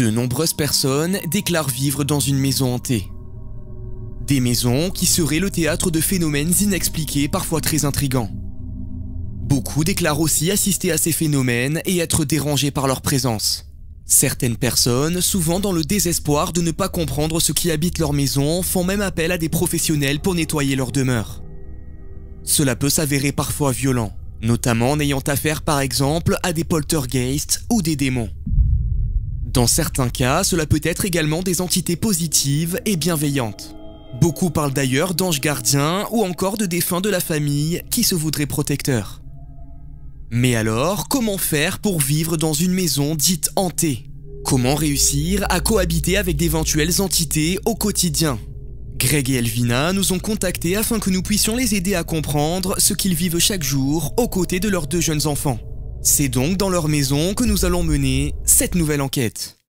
De nombreuses personnes déclarent vivre dans une maison hantée. Des maisons qui seraient le théâtre de phénomènes inexpliqués, parfois très intrigants. Beaucoup déclarent aussi assister à ces phénomènes et être dérangés par leur présence. Certaines personnes, souvent dans le désespoir de ne pas comprendre ce qui habite leur maison, font même appel à des professionnels pour nettoyer leur demeure. Cela peut s'avérer parfois violent, notamment en ayant affaire par exemple à des poltergeists ou des démons. Dans certains cas, cela peut être également des entités positives et bienveillantes. Beaucoup parlent d'ailleurs d'anges gardiens ou encore de défunts de la famille qui se voudraient protecteurs. Mais alors, comment faire pour vivre dans une maison dite hantée? Comment réussir à cohabiter avec d'éventuelles entités au quotidien? Greg et Elvina nous ont contactés afin que nous puissions les aider à comprendre ce qu'ils vivent chaque jour aux côtés de leurs deux jeunes enfants. C'est donc dans leur maison que nous allons mener cette nouvelle enquête.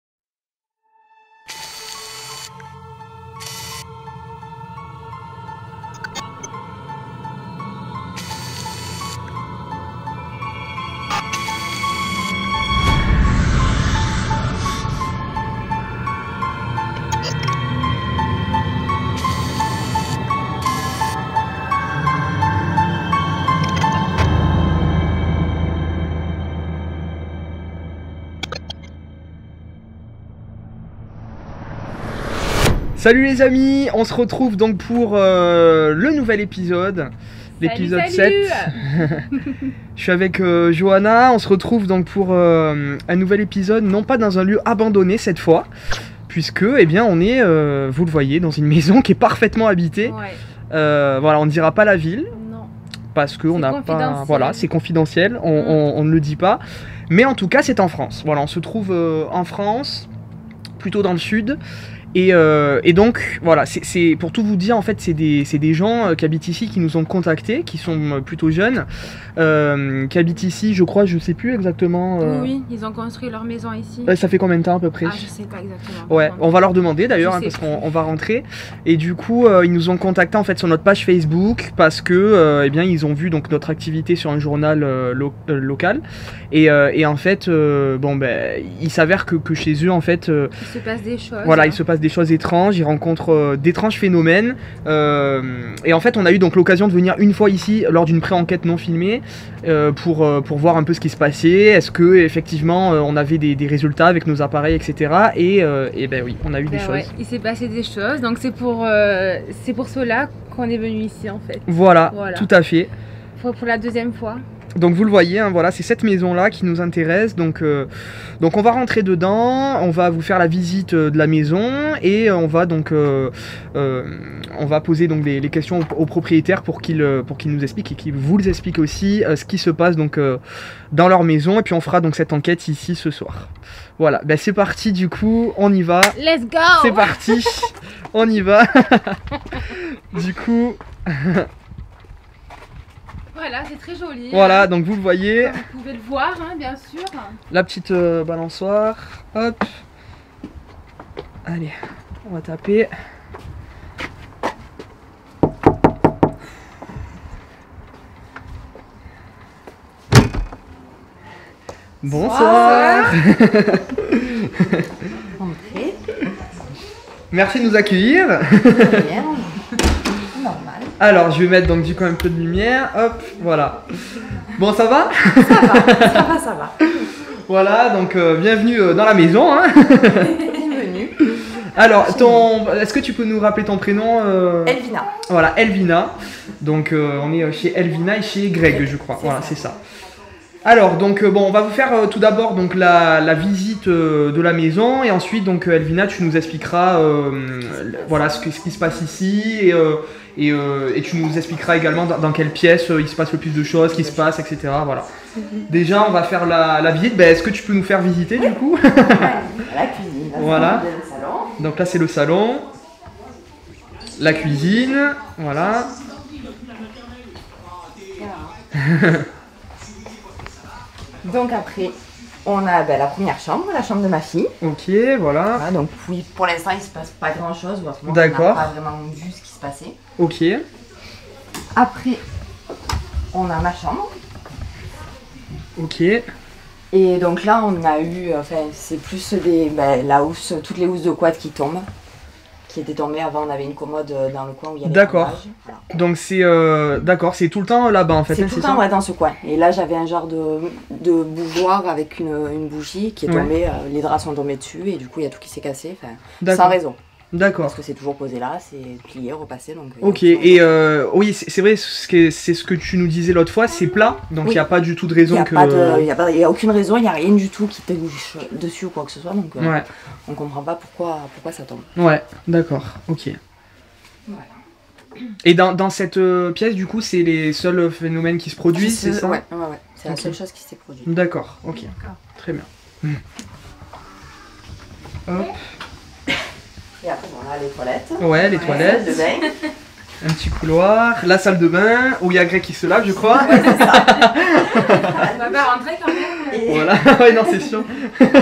Salut les amis, on se retrouve donc pour euh, le nouvel épisode, l'épisode 7. Je suis avec euh, Johanna, on se retrouve donc pour euh, un nouvel épisode, non pas dans un lieu abandonné cette fois, puisque eh bien on est, vous le voyez, dans une maison qui est parfaitement habitée. voilà, on ne dira pas la ville. Parce qu'on n'a pas. Voilà, c'est confidentiel, on, mm. on, ne le dit pas. Mais en tout cas, c'est en France. Voilà, on se trouve en France, plutôt dans le sud. Euh, et, donc, voilà, c'est pour tout vous dire, en fait, c'est des, des, gens euh, qui habitent ici qui nous ont contactés, qui sont euh, plutôt jeunes, qui habitent ici, je crois, je sais plus exactement. Oui, ils ont construit leur maison ici. ça fait combien de temps à peu près? Ah, je sais pas exactement. Ouais, on va leur demander d'ailleurs, hein, parce qu'on va rentrer. Et du coup, ils nous ont contactés en fait sur notre page Facebook parce que, eh bien, ils ont vu donc notre activité sur un journal local. Et, et, en fait, bon, ben, il s'avère que, que, chez eux, en fait. il se passe des choses. Voilà, il se passe des choses étranges, il rencontre euh, d'étranges phénomènes. Euh, et en fait, on a eu donc l'occasion de venir une fois ici lors d'une pré-enquête non filmée euh, pour, pour voir un peu ce qui se passait. Est-ce que effectivement on avait des, résultats avec nos appareils, etc. Et, et ben oui, on a eu des ben choses. il s'est passé des choses, donc c'est pour, c'est pour cela qu'on est venu ici en fait. Voilà, tout à fait. Pour, pour la deuxième fois. Donc vous le voyez, hein, voilà, c'est cette maison-là qui nous intéresse. Donc, euh, donc on va rentrer dedans, on va vous faire la visite euh, de la maison et on va donc euh, on va poser donc les, questions aux, propriétaires pour qu'ils pour qu'ils nous expliquent et qu'ils vous expliquent aussi ce qui se passe donc dans leur maison. Et puis on fera donc cette enquête ici ce soir. Voilà, ben c'est parti du coup, on y va. Let's go C'est parti, on y va. du coup. Voilà, c'est très joli. Voilà, donc vous le voyez. vous pouvez le voir, hein, bien sûr. La petite euh, balançoire. Hop. Allez, on va taper. Bonsoir. Merci de nous accueillir. Alors, je vais mettre donc du coup un peu de lumière. Hop, voilà. Bon, ça va? Ça va, ça va, ça va. Voilà, donc euh, bienvenue euh, dans la maison. Hein. Bienvenue. Alors, ton, est-ce que tu peux nous rappeler ton prénom euh? Elvina. Voilà, Elvina. Donc, on est chez Elvina et chez Greg, je crois. Voilà, c'est ça. Alors donc bon on va vous faire tout d'abord donc la, visite de la maison et ensuite donc Elvina tu nous expliqueras voilà ce, ce, qui se passe ici et euh, et, tu nous expliqueras également dans, quelle pièce euh, il se passe le plus de choses, qui se passe, etc. Voilà. Déjà, on va faire la, visite. Ben, est-ce que tu peux nous faire visiter du coup? La cuisine. Voilà. Donc là, c'est le salon. La cuisine. Voilà. Donc après, on a ben, la première chambre, la chambre de ma fille. Ok, voilà. donc oui, pour l'instant, il ne se passe pas grand chose. D'accord. On n'a pas vraiment vu ce qui se passait. Ok. Après, on a ma chambre. Ok. Et donc là, on a eu, enfin, c'est plus des, ben, la housse, toutes les housses de quad qui tombent, qui étaient tombées. Avant, on avait une commode euh, dans le coin où il y avait D'accord. Donc c'est, euh, d'accord, c'est tout le temps là-bas en fait. C'est hein, tout le temps ouais, dans ce coin. Et là, j'avais un genre de, de bougeoir avec une, une bougie qui est Ouais. tombée, euh, les draps sont tombés dessus et du coup, il y a tout qui s'est cassé. Sans raison. D'accord. Parce que c'est toujours posé là, c'est plié, repassé. Donc, euh, Ok, y et euh, oui, c'est vrai, ce que- c'est ce que tu nous disais l'autre fois, c'est plat, donc il Oui. n'y a pas du tout de Il raison n'y a, que. pas de- il y a, pas- il y a aucune raison, il n'y a rien du tout qui te bouge dessus ou quoi que ce soit. Donc, euh, Ouais, on comprend pas pourquoi, pourquoi ça tombe. ouais, d'accord, ok. Voilà. Et dans, dans cette euh, pièce, du coup, c'est les seuls phénomènes qui se produisent, c'est ça Ouais, ouais, ouais. C'est la seule chose qui s'est produite. D'accord, ok, très bien. Hop, Et après, bon, là, les toilettes. ouais, les Ouais, toilettes, bain. un petit couloir, la salle de bain, où il y a Greg qui se lave, je crois. Elle va pas rentrer quand même. Et voilà, ouais, non, c'est sûr. ça sera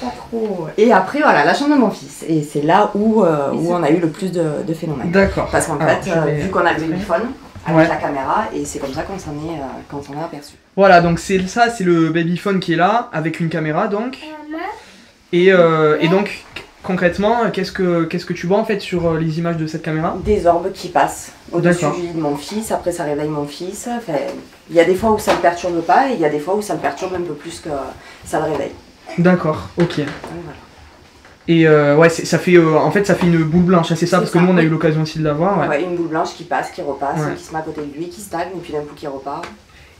pas trop. Et après, voilà, la chambre de mon fils. Et c'est là où, euh, où on a eu le plus de, de phénomènes. D'accord. Parce qu'en Alors, fait, euh, vais- vu qu'on a le babyphone avec Ouais. la caméra, et c'est comme ça qu'on s'en est, euh, qu'on s'en est aperçu. Voilà, donc c'est ça, c'est le babyphone qui est là, avec une caméra donc. Et, euh, et donc, concrètement, qu'est-ce que, qu'est-ce que tu vois en fait sur euh, les images de cette caméra? Des orbes qui passent au-dessus D'accord. du lit de mon fils, après ça réveille mon fils. Enfin, il y a des fois où ça le perturbe pas, et il y a des fois où ça le perturbe un peu plus que ça le réveille. D'accord, ok. Donc, voilà. Et euh, ouais, ça fait, euh, en fait, ça fait une boule blanche, hein, c'est ça, parce que nous on a eu l'occasion aussi de la voir. ouais. Ouais, une boule blanche qui passe, qui repasse, Ouais. qui se met à côté de lui, qui stagne, et puis d'un coup qui repart.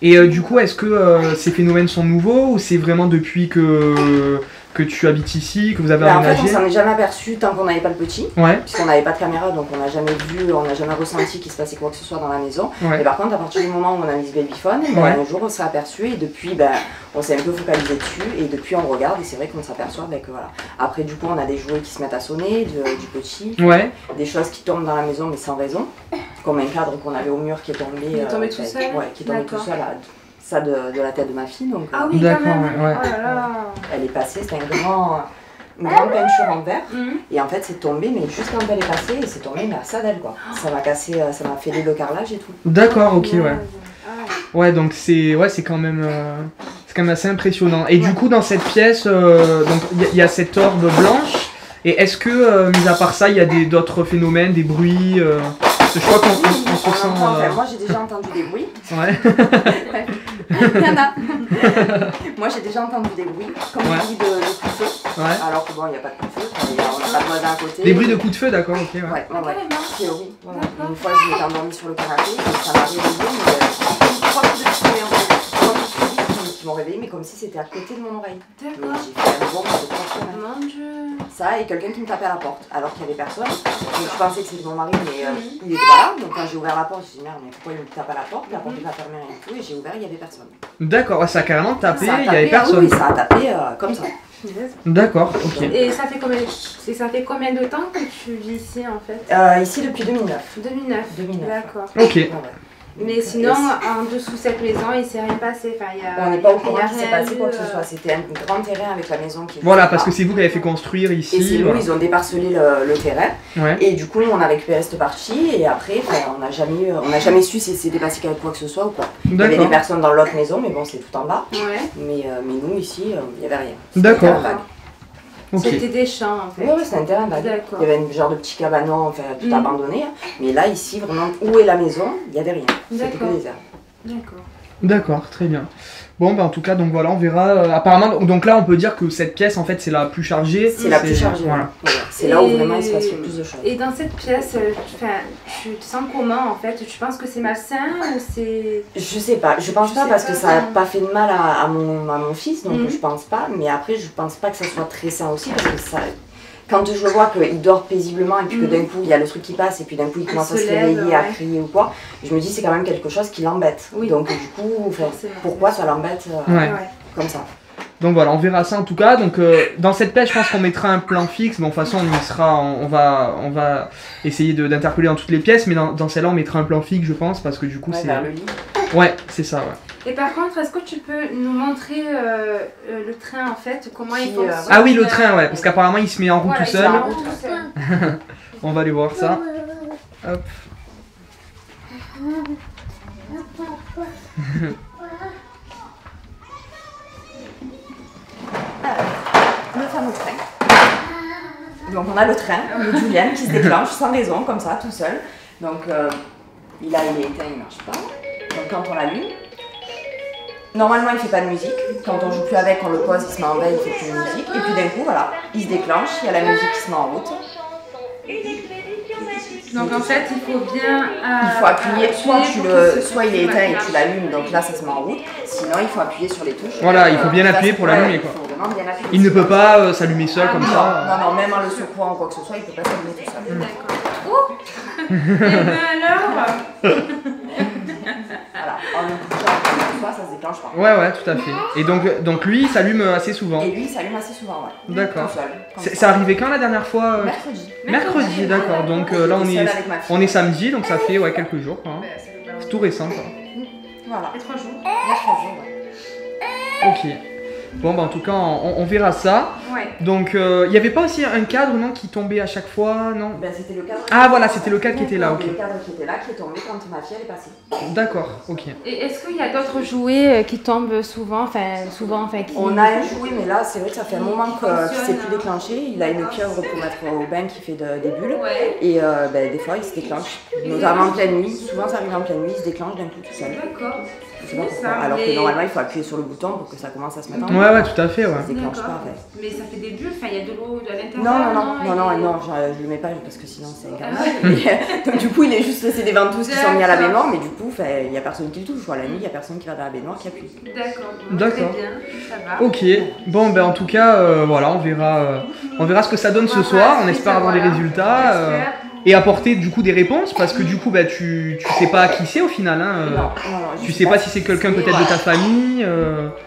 Et euh, du coup, est-ce que euh, ces phénomènes sont nouveaux ou c'est vraiment depuis que, que tu habites ici, que vous avez en fait, on aménagé s'en est jamais aperçu tant qu'on n'avait pas le petit, Ouais, puisqu'on n'avait pas de caméra, donc on n'a jamais vu, on n'a jamais ressenti qu'il se passait quoi que ce soit dans la maison. Et ouais. par contre, à partir du moment où on a mis ce babyphone, ben, Ouais. un jour on s'est aperçu et depuis, ben, on s'est un peu focalisé dessus et depuis on regarde et c'est vrai qu'on s'aperçoit ben, que voilà. Après, du coup, on a des jouets qui se mettent à sonner, de- du petit, Ouais, des choses qui tombent dans la maison mais sans raison, comme un cadre qu'on avait au mur qui est tombé, tombé tout ben, seul ouais, qui est tombé tout seul, à- ça de, de la tête de ma fille, donc euh, Ah oui, D'accord, quand même. ouais. Oh là là. elle est passée, c'était un grand, une grande peinture en verre. Mhm. Et en fait, c'est tombé, mais juste quand elle est passée, et c'est tombé, mais à ça d'elle, quoi. Ça m'a cassé, euh, ça m'a fait le carrelage et tout. d'accord, ok, ouais. Ah. Ouais, donc c'est ouais, c'est quand même euh, c'est quand même assez impressionnant. Et du coup, dans cette pièce, euh, donc il y a- il y, a cette orbe blanche. Et est-ce que, euh, mis à part ça, il y a des d'autres phénomènes, des bruits euh, Je crois qu'on on- on se On sent. entend- enfin, euh, moi, j'ai déjà entendu des bruits. Ouais. Il y en a. moi, j'ai déjà entendu des bruits, comme Ouais. des bruits de, de coups de feu. ouais. Alors que bon, il n'y a pas de coups de feu, il y a- on n'a pas de voisin à côté. Des bruits de coups de feu, d'accord, ok, ouais. Ouais, ouais, ouais. D'accord. Une fois, je m'étais endormie sur le canapé, et ça m'a réveillée, mais euh, trois coups de feu, en fait. Trois coups de feu qui- qui m'ont réveillé, mais comme si c'était à côté de mon oreille. D'accord. j'ai fait un. Mon dieu. Ça et quelqu'un qui me tapait à la porte alors qu'il n'y avait personne. Donc je pensais que c'était mon mari mais euh, Mhm. il était pas là. Donc quand j'ai ouvert la porte, j'ai dit merde mais pourquoi il me tape à la porte? La porte n'est pas fermée rien du tout et j'ai ouvert il n'y avait personne. D'accord, ça a carrément tapé, il y tapé, avait ah personne. Oui, ça a tapé euh, comme ça. D'accord, ok. Et ça fait combien, ça fait combien de temps que tu vis ici en fait? Euh, ici depuis 2009. 2009. 2009. D'accord. Ok. Ouais. Mais sinon, en dessous de cette maison, il s'est rien passé. Enfin, il y a, On n'est pas au courant qu'il s'est rien passé quoi que ce euh, soit. C'était un grand terrain avec la maison qui est Voilà, parce que c'est vous qui avez fait construire Et c'est ici. nous, voilà. ils ont déparcelé le, le terrain. Ouais. Et du coup, on a récupéré cette partie. Et après, enfin, on n'a jamais, eu- on n'a jamais su si c'était passé quoi que ce soit ou quoi. Il y avait des personnes dans l'autre maison, mais bon, c'est tout en bas. Ouais. Mais, euh, mais nous, ici, euh, il n'y avait rien. D'accord. C'était des champs en fait. Oui, oui, c'était un terrain vague. D'accord. Il y avait un genre de petit cabanon, enfin tout Mhm. abandonné. hein. Mais là, ici, vraiment, où est la maison Il n'y avait rien. C'était que des herbes. D'accord. D'accord, très bien. Bon, bah en tout cas, donc voilà, on verra. euh, apparemment, donc- donc là, on peut dire que cette pièce, en fait, c'est la plus chargée. C'est la plus chargée. Voilà. Voilà. C'est là où vraiment il se passe le plus de choses. Et dans cette pièce, euh, tu, enfin, tu te sens comment en fait? Tu penses que c'est malsain ou c'est. Je sais pas, je pense Je pas parce pas que ça n'a pas fait de mal à, à mon, à mon fils, donc Mhm. je pense pas. Mais après, je pense pas que ça soit très sain aussi parce que ça. Quand je le vois qu'il dort paisiblement et puis que Mhm. d'un coup il y a le truc qui passe et puis d'un coup il commence se à se réveiller, à crier ou quoi, je me dis c'est quand même quelque chose qui l'embête. Oui. Donc du coup, enfin, pourquoi ça l'embête euh, Ouais. comme ça? Donc voilà, on verra ça en tout cas. Donc euh, dans cette pièce, je pense qu'on mettra un plan fixe. Bon, de toute façon, on y sera. On, on va, on va essayer d'interpeller dans toutes les pièces, mais dans, dans celle-là, on mettra un plan fixe, je pense, parce que du coup, Ouais, c'est. vers le lit. Ouais, c'est ça. Ouais. Et par contre, est-ce que tu peux nous montrer euh, euh, le train en fait Comment il euh, fonctionne? Ah oui, le train, ouais, parce qu'apparemment il se met en route tout seul. On va aller voir ça. Hop. le fameux train. Donc on a le train, le Julien qui se déclenche sans raison, comme ça, tout seul. Donc il a, il est éteint, il ne marche pas. Donc quand on l'allume, normalement il fait pas de musique. Quand on joue plus avec, on le pose, il se met en veille, il fait plus de musique. Et puis d'un coup, voilà, il se déclenche, il y a la musique qui se met en route. Donc en fait, il faut bien. Euh, il faut appuyer, soit, tu le, soit il est éteint et tu l'allumes, donc là ça se met en route. Sinon, il faut appuyer sur les touches. Voilà, il faut bien appuyer pour l'allumer quoi. Il ne peut pas euh, s'allumer seul comme ça. Non, non, même en le secouant ou quoi que ce soit, il ne peut pas s'allumer tout seul. D'accord. Oh Et bien alors Voilà, en le ça se déclenche pas. Ouais, ouais, tout à fait. Et donc, donc lui, il s'allume assez souvent. Et lui, il s'allume assez souvent, ouais. D'accord. C'est arrivé quand la dernière fois euh Mercredi. Mercredi, d'accord. Donc euh, là, on est, on est samedi, donc ça fait ouais, quelques jours. Hein. C'est tout récent. Quoi. Voilà. Et trois jours. Trois jours, ouais. Ok. Bon, bah en tout cas, on, verra ça. Ouais. Donc, il euh, n'y avait pas aussi un cadre, non, qui tombait à chaque fois, non? Ben, c'était le cadre. Ah, voilà, c'était le cadre qui était là, ok. Le cadre qui était là, qui est tombé quand ma fille est passée. D'accord, ok. Et est-ce qu'il y a d'autres jouets euh, qui tombent souvent, enfin, souvent, enfin, qui... On a un jouet, mais là, c'est vrai que ça fait un moment qu'il ne s'est plus déclenché. Il a une pieuvre pour mettre au bain qui fait des bulles. Ouais. Et euh, ben, des fois, il se déclenche. Notamment en pleine nuit. Souvent, ça arrive en pleine nuit, il se déclenche d'un coup tout seul. D'accord. Alors que normalement, il faut appuyer sur le bouton pour que ça commence à se mettre en Ouais, ouais, tout à fait, ouais. Ça déclenche pas, en fait. Mais ça fait des bulles, enfin, il y a de l'eau à l'intérieur. Non, non, non, non, non, non, je, le mets pas parce que sinon c'est infernal. donc du coup, il est juste laissé des ventouses qui sont mis à la baignoire, mais du coup, il n'y a personne qui le touche. La nuit, il n'y a personne qui va dans la baignoire qui appuie. D'accord. D'accord. Très bien, ça va. Ok. Bon, ben en tout cas, euh, voilà, on verra, euh, on verra ce que ça donne ce soir. On espère avoir des résultats. Euh, et apporter du coup des réponses parce que du coup bah, tu, tu sais pas qui c'est au final. Hein, non, non, tu sais pas si c'est quelqu'un peut-être de ta famille.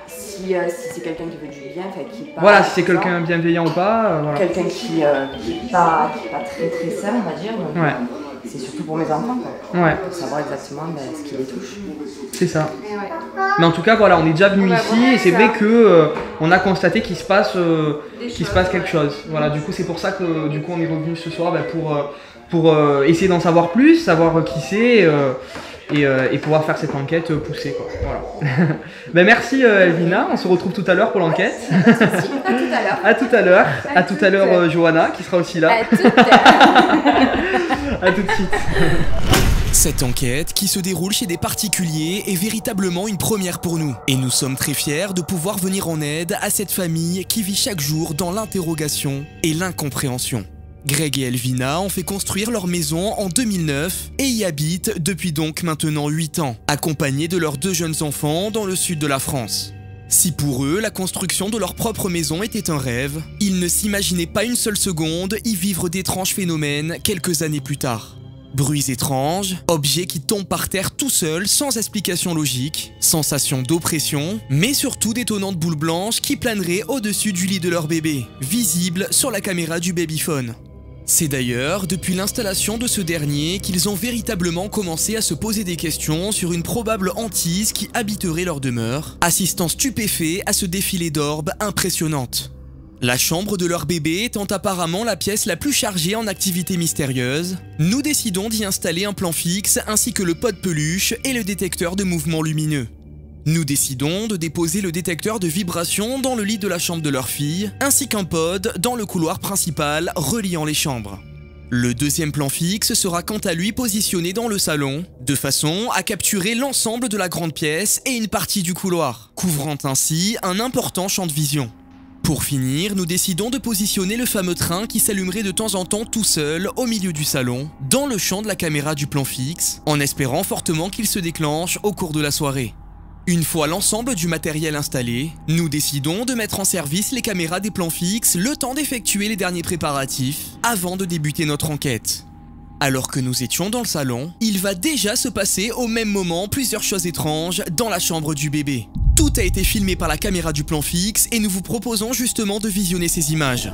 Si, si c'est quelqu'un qui veut du bien, qui pas, Voilà, si c'est quelqu'un bienveillant ou pas. voilà. Quelqu'un qui n'est pas, pas, très très sain, on va dire. Donc, ouais. C'est surtout pour mes enfants, quoi. Ouais. Pour savoir exactement ben, ce qui les touche. C'est ça. Ouais. Mais en tout cas, voilà, on est déjà venu ici et c'est vrai que euh, on a constaté qu'il se passe, euh, qu'il se passe quelque chose. Voilà, du coup, c'est pour ça que du coup, on est revenu ce soir ben, pour, euh, pour essayer d'en savoir plus, savoir qui c'est. Et, et, pouvoir faire cette enquête poussée. Quoi. Voilà. ben merci Elvina, on se retrouve tout à l'heure pour l'enquête. à tout à l'heure. À tout à l'heure. À, tout à l'heure Johanna qui sera aussi là. À tout à l'heure. à tout de suite. Cette enquête, qui se déroule chez des particuliers, est véritablement une première pour nous. Et nous sommes très fiers de pouvoir venir en aide à cette famille qui vit chaque jour dans l'interrogation et l'incompréhension. Greg et Elvina ont fait construire leur maison en 2009 et y habitent depuis donc maintenant 8 ans, accompagnés de leurs deux jeunes enfants dans le sud de la France. Si pour eux, la construction de leur propre maison était un rêve, ils ne s'imaginaient pas une seule seconde y vivre d'étranges phénomènes quelques années plus tard. Bruits étranges, objets qui tombent par terre tout seuls sans explication logique, sensations d'oppression, mais surtout d'étonnantes boules blanches qui planeraient au-dessus du lit de leur bébé, visibles sur la caméra du babyphone. C'est d'ailleurs depuis l'installation de ce dernier qu'ils ont véritablement commencé à se poser des questions sur une probable hantise qui habiterait leur demeure, assistant stupéfait à ce défilé d'orbes impressionnante. La chambre de leur bébé étant apparemment la pièce la plus chargée en activités mystérieuses, nous décidons d'y installer un plan fixe ainsi que le pot de peluche et le détecteur de mouvements lumineux. Nous décidons de déposer le détecteur de vibration dans le lit de la chambre de leur fille, ainsi qu'un pod dans le couloir principal reliant les chambres. Le deuxième plan fixe sera quant à lui positionné dans le salon, de façon à capturer l'ensemble de la grande pièce et une partie du couloir, couvrant ainsi un important champ de vision. Pour finir, nous décidons de positionner le fameux train qui s'allumerait de temps en temps tout seul au milieu du salon, dans le champ de la caméra du plan fixe, en espérant fortement qu'il se déclenche au cours de la soirée. Une fois l'ensemble du matériel installé, nous décidons de mettre en service les caméras des plans fixes le temps d'effectuer les derniers préparatifs avant de débuter notre enquête. Alors que nous étions dans le salon, il va déjà se passer au même moment plusieurs choses étranges dans la chambre du bébé. Tout a été filmé par la caméra du plan fixe et nous vous proposons justement de visionner ces images.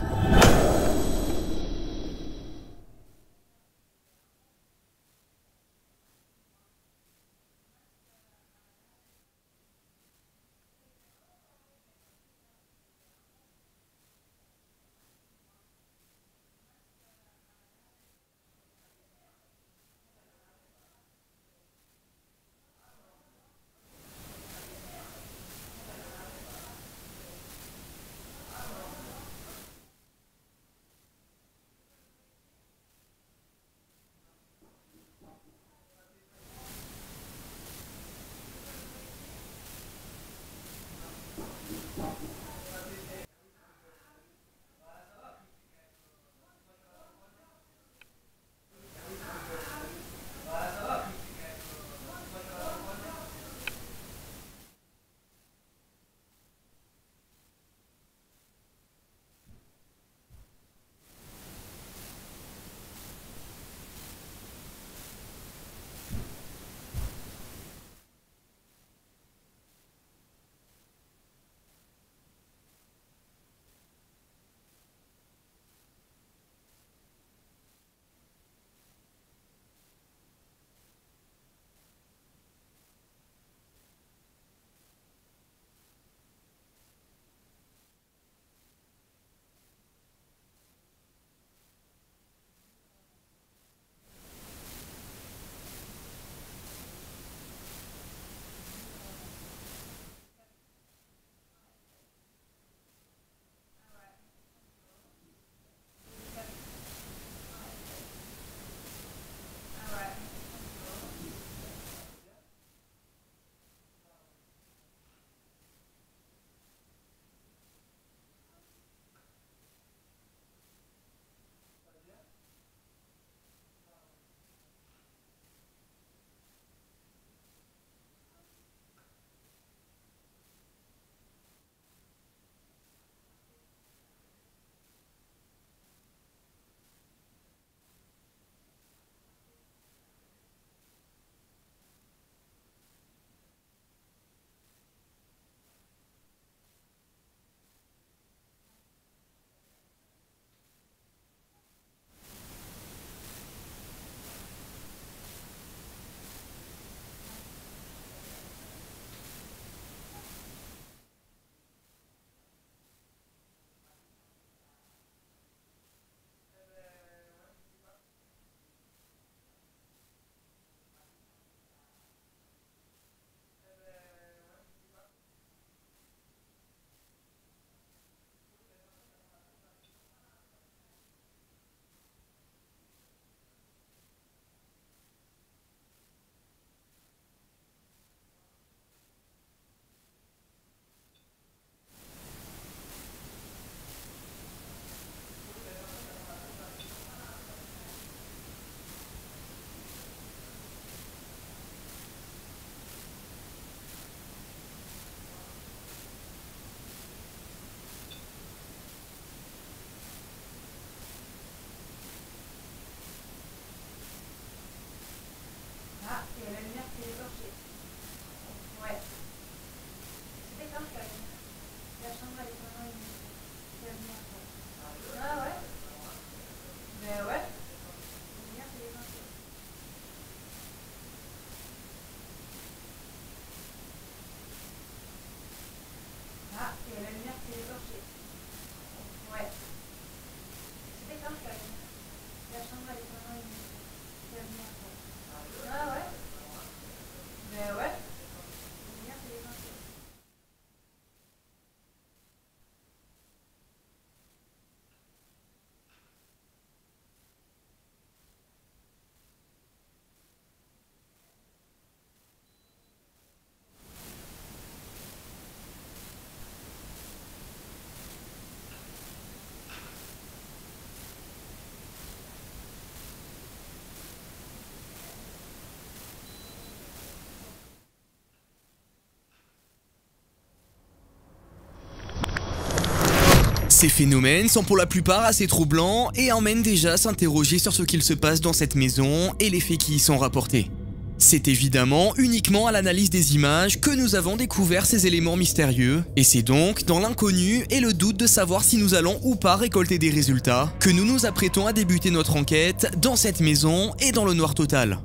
Ces phénomènes sont pour la plupart assez troublants et emmènent déjà à s'interroger sur ce qu'il se passe dans cette maison et les faits qui y sont rapportés. C'est évidemment uniquement à l'analyse des images que nous avons découvert ces éléments mystérieux, et c'est donc dans l'inconnu et le doute de savoir si nous allons ou pas récolter des résultats que nous nous apprêtons à débuter notre enquête dans cette maison et dans le noir total.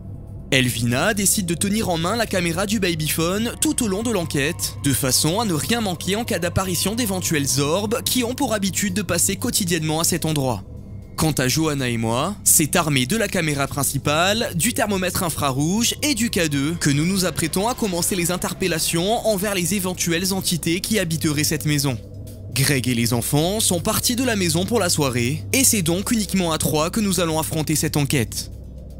Elvina décide de tenir en main la caméra du babyphone tout au long de l'enquête, de façon à ne rien manquer en cas d'apparition d'éventuels orbes qui ont pour habitude de passer quotidiennement à cet endroit. Quant à Johanna et moi, c'est armé de la caméra principale, du thermomètre infrarouge et du K2 que nous nous apprêtons à commencer les interpellations envers les éventuelles entités qui habiteraient cette maison. Greg et les enfants sont partis de la maison pour la soirée, et c'est donc uniquement à trois que nous allons affronter cette enquête.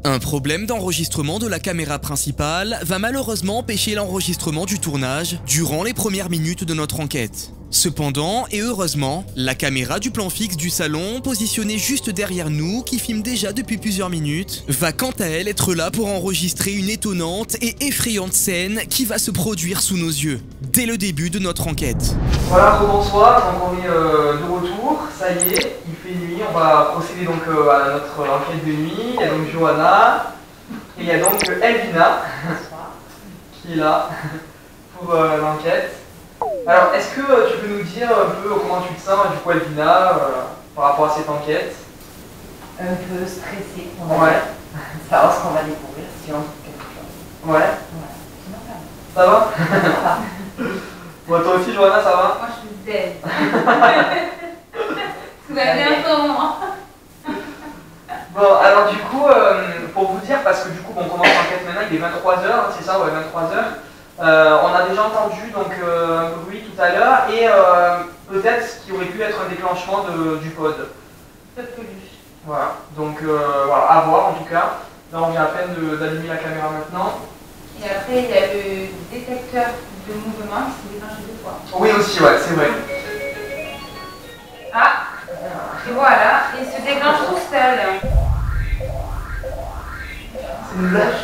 Un problème d'enregistrement de la caméra principale va malheureusement empêcher l'enregistrement du tournage durant les premières minutes de notre enquête. Cependant, et heureusement, la caméra du plan fixe du salon, positionnée juste derrière nous, qui filme déjà depuis plusieurs minutes, va quant à elle être là pour enregistrer une étonnante et effrayante scène qui va se produire sous nos yeux, dès le début de notre enquête. Voilà, bonsoir, donc on est euh, de retour, ça y est, on va procéder donc euh, à notre enquête de nuit, il y a donc Johanna, et il y a donc Elvina, qui est là pour euh, l'enquête. Alors, est-ce que euh, tu peux nous dire un peu comment tu te sens, du coup, Elvina, par rapport à cette enquête? Un peu stressée, on Ouais. va savoir ce qu'on va découvrir, si on trouve quelque chose. Ouais. Ouais. Ça va? Va. Ça va. Bon, toi aussi, Johanna, ça va? Moi, je suis dead. Bon, alors du coup, euh, pour vous dire, parce que du coup, bon, on commence l'enquête maintenant, il est 23h, c'est ça, ouais, 23h. Euh, on a déjà entendu donc euh, un bruit tout à l'heure et euh, peut-être ce qui aurait pu être un déclenchement de- du pod. Voilà, donc voilà, à voir en tout cas. Là, on vient à peine d'allumer la caméra maintenant. Et après, il y a le détecteur de mouvement qui s'est déclenché deux fois. Oui, aussi, ouais, c'est vrai. C'est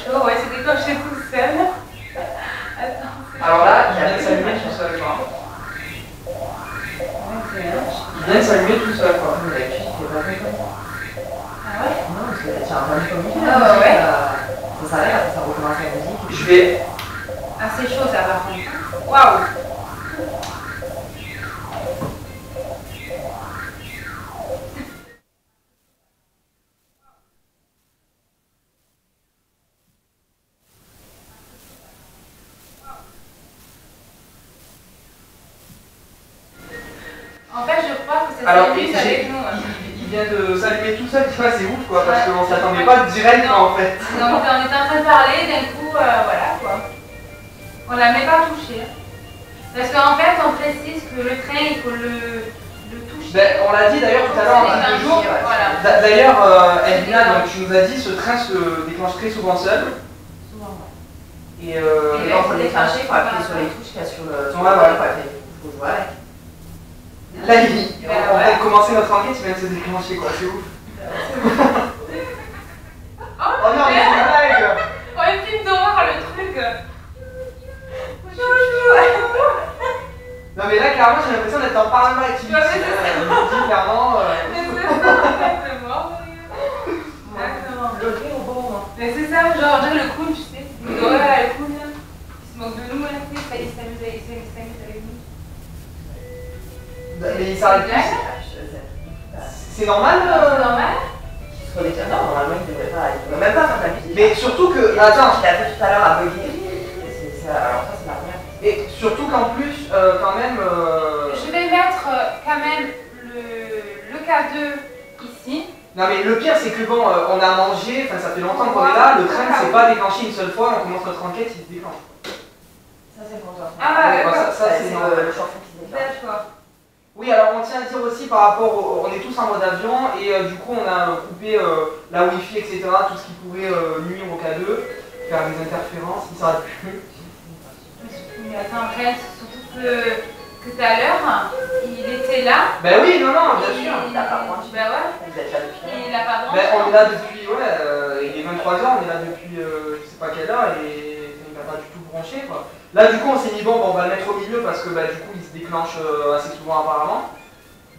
Là du coup on s'est dit bon, ben, on va le mettre au milieu parce que bah, du coup il se déclenche euh, assez souvent apparemment.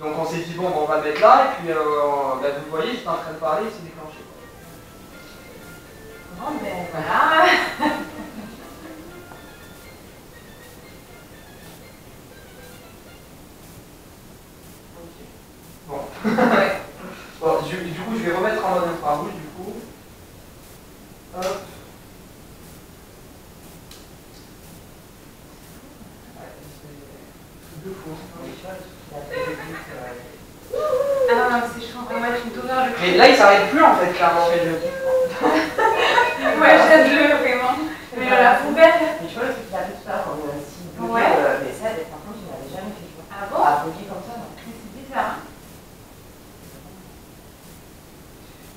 Donc on s'est dit bon, ben, on va le mettre là et puis euh, ben, vous le voyez, j'étais en train de parler, il s'est déclenché. Bon ben voilà. Bon. Du, du coup je vais remettre en mode infrarouge du coup. Hop. Ouais, c'est deux fois. Ah c'est je le Mais là il s'arrête plus en fait clairement. Ouais, j'aime-le vraiment. Mais dans la poubelle. Mais tu vois, le truc tout à l'heure, quand on Ouais. euh, mais ça, par contre, je l'avais jamais fait. Ah bon À bugger comme ça, non. Mais c'est bizarre. hein.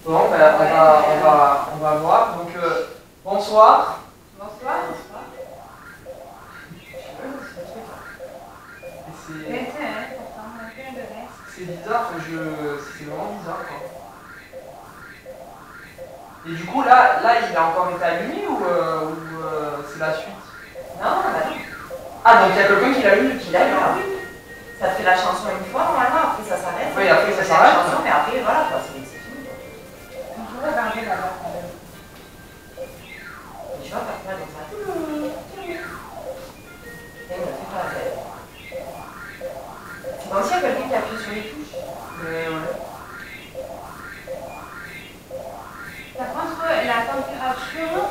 Bon, ben, on, va, on, va, on va voir. Donc, euh, bonsoir. Bonsoir. C'est- bizarre, je... c'est vraiment bizarre quoi. Et du coup là, là il a encore été allumé ou, euh, ou euh, c'est la suite? Non, bah non. Ah donc il y a quelqu'un qui l'a allumé Qui l'a eu, oui. Ça fait la chanson une fois normalement, après ça s'arrête. Oui, après ça s'arrête. la chanson, mais après voilà quoi, c'est fini. quoi. On peut regarder là-bas quand même. Et tu vois, parfois dans ça. Et on a fait pas la tête. C'est comme s'il y a quelqu'un qui appuie sur les touches. Mais ouais. Par contre, la température,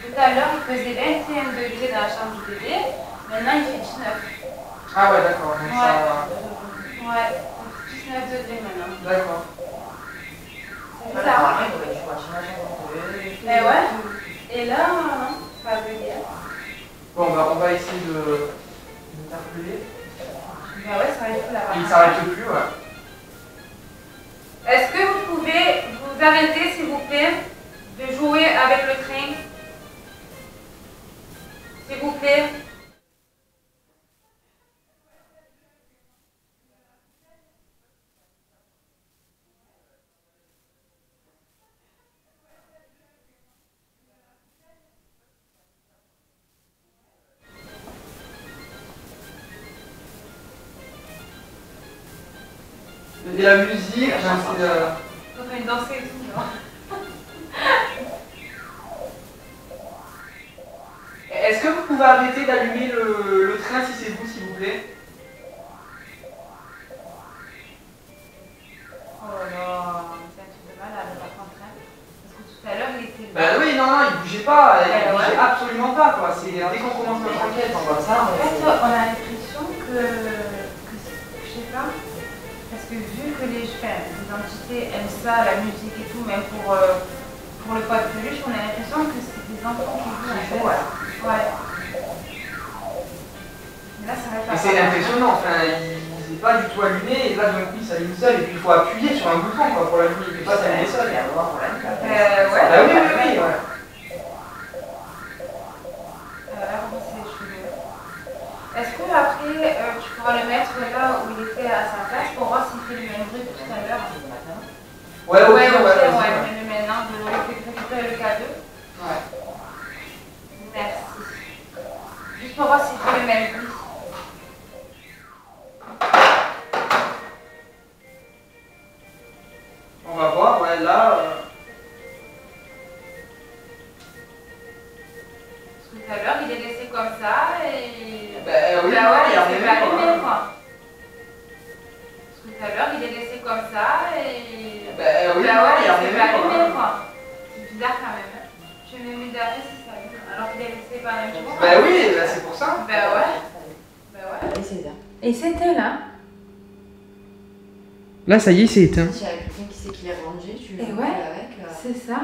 tout à l'heure, il faisait 21 degrés dans la chambre du bébé. Maintenant, il fait 19. Ah ouais d'accord, donc ça... Ouais, 19 degrés maintenant. D'accord. C'est bizarre. la chanson. Eh ouais. Et là, ça va venir. Bon bah on va essayer de d'interpeller. Bah ouais, ça là-bas. Il s'arrête plus ouais. Est-ce que vous pouvez vous arrêter, s'il vous plaît, de jouer avec le train? S'il vous plaît. Et la musique, c'est... euh, On fait une danser et tout, non Est-ce que vous pouvez arrêter d'allumer le, le train si c'est vous s'il vous plaît? Oh là c'est un truc de malade par contre. hein. Parce que tout à l'heure, il était Bah oui, non, non, il bougeait pas, il Ouais, bougeait ouais. absolument pas quoi. C'est dès qu'on commence notre enquête, on voit ça. En fait, on a l'impression que, que c'est- je sais pas, parce que vu que les, les entités aiment ça, la musique et tout, même pour, euh, pour le pot de peluche, on a l'impression que c'est des enfants qui jouent en Il fait. faut, voilà. Ouais. Mais là, ça va Et pas. c'est impressionnant, enfin, il n'est pas du tout allumé, et là d'un coup il s'allume seul, et puis il faut appuyer sur un bouton quoi, pour l'allumer, il ne peut pas s'allumer seul. Euh, ouais. Ah oui, oui, oui, ouais. Est-ce que après, euh, tu pourras le mettre là où il était à sa place pour voir s'il fait le même bruit que tout à l'heure? Ouais, ouais, ouais, mais maintenant, de récupérer le cadeau. Ouais. Merci. Juste pour voir s'il fait le même bruit. On va voir, ouais, là. euh, tout à l'heure, il est laissé comme ça et. Bah oui, Bah ouais, il s'est pas quoi. allumé, quoi. Parce que tout à l'heure, il est laissé comme ça et. Bah oui, bah ouais, il s'est pas allumé, quoi. C'est bizarre quand même. Je vais me dire si ça allume. Alors qu'il est laissé par un jour. Bah oui, bah, c'est pour ça. Bah ouais. Bah ouais. Et c'est ça. Et c'était là. Là, ça y est, c'est éteint. S'il y a quelqu'un qui sait qu'il est rangé, tu Et le avec. euh, C'est ça.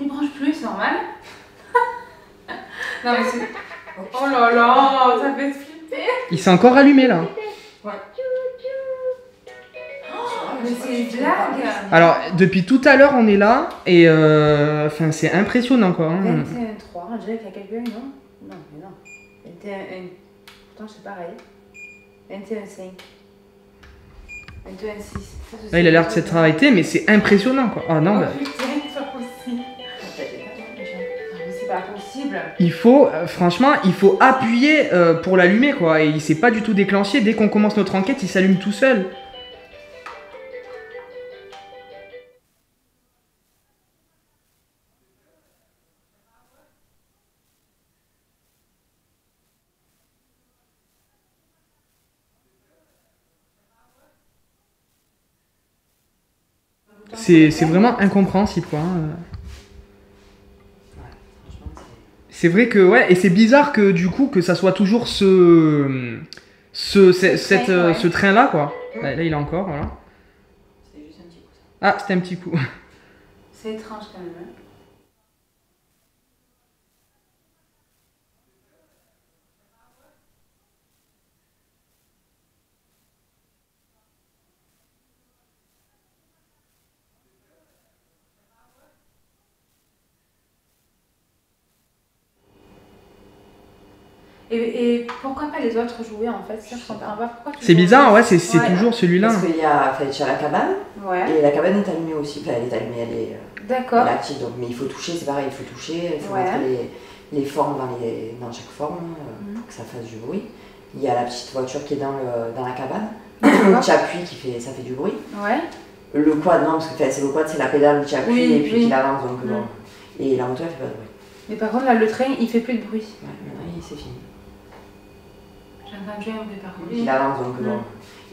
Il branche plus, c'est normal. non mais c'est. Oh là là, ça fait flipper. Il s'est encore allumé là. mais c'est une blague. Alors, depuis tout à l'heure, on est là, et euh, enfin, c'est impressionnant quoi. hein. 21, 3, on dirait qu'il y a quelqu'un, non? Non, mais non. 21, 1. Pourtant, c'est pareil. 21, 5. 21, 6. Là, il a l'air de s'être arrêté, mais c'est impressionnant quoi. Ah non, Oh bah, putain, pas possible. Il faut, euh, franchement, il faut appuyer euh, pour l'allumer quoi. Et il s'est pas du tout déclenché. Dès qu'on commence notre enquête, il s'allume tout seul. C'est c'est vraiment incompréhensible quoi. hein. Franchement, c'est. Vrai que ouais, et c'est bizarre que du coup que ça soit toujours ce ce ce, cette, euh, ouais. ce train là quoi. Là, là, il est encore voilà. C'est juste un petit coup ça. Ah c'était un petit coup. C'est étrange quand même. hein. Et, pourquoi pas les autres jouets en fait C'est bizarre, ouais, c'est toujours celui-là. Parce qu'il y a, la cabane, et la cabane est allumée aussi. Enfin, elle est allumée, elle est, euh, D'accord. active. Donc, mais il faut toucher, c'est pareil, il faut toucher, il faut mettre les, les, formes dans, les, dans chaque forme, euh, mhm. que ça fasse du bruit. Il y a la petite voiture qui est dans, le, dans la cabane, tu appuies, qui fait, ça fait du bruit. Ouais. Le quad, non, parce que c'est le quad, c'est la pédale tu appuies et puis qui avance. Donc, mhm. Et la moto, elle fait pas de bruit. Mais par contre, là, le train, il fait plus de bruit. Ouais, maintenant, c'est fini. J'ai entendu un par contre. Il avance donc bon.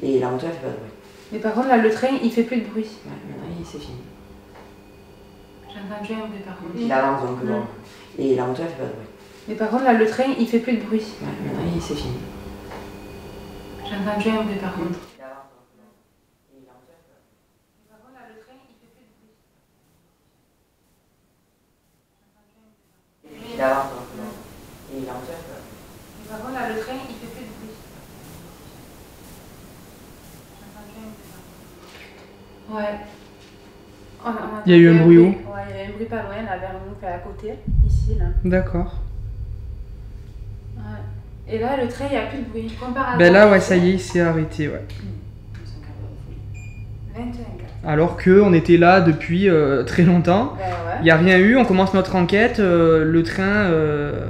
Et la moto elle fait pas de bruit. Mais par contre là le train il fait plus de bruit. Ouais, maintenant c'est fini. J'ai entendu un par contre. Il avance donc bon. Et la moto elle fait pas de bruit. Mais par contre là le train il fait plus de bruit. Ouais, maintenant c'est fini. J'ai entendu un par contre. Il avance donc Et la moto elle fait pas de bruit. Mais par contre là le train il fait plus de bruit. Ouais. il y a eu un bruit où Ouais, il y a eu un bruit pas loin, là, vers nous, à côté, ici, là. D'accord. Ouais. Et là, le trait, il n'y a plus de bruit. Ben là, ouais, ça y est, il s'est arrêté, ouais. 21 alors qu'on était là depuis euh, très longtemps. Ben il n'y a rien eu, on commence notre enquête, euh, le train... Euh,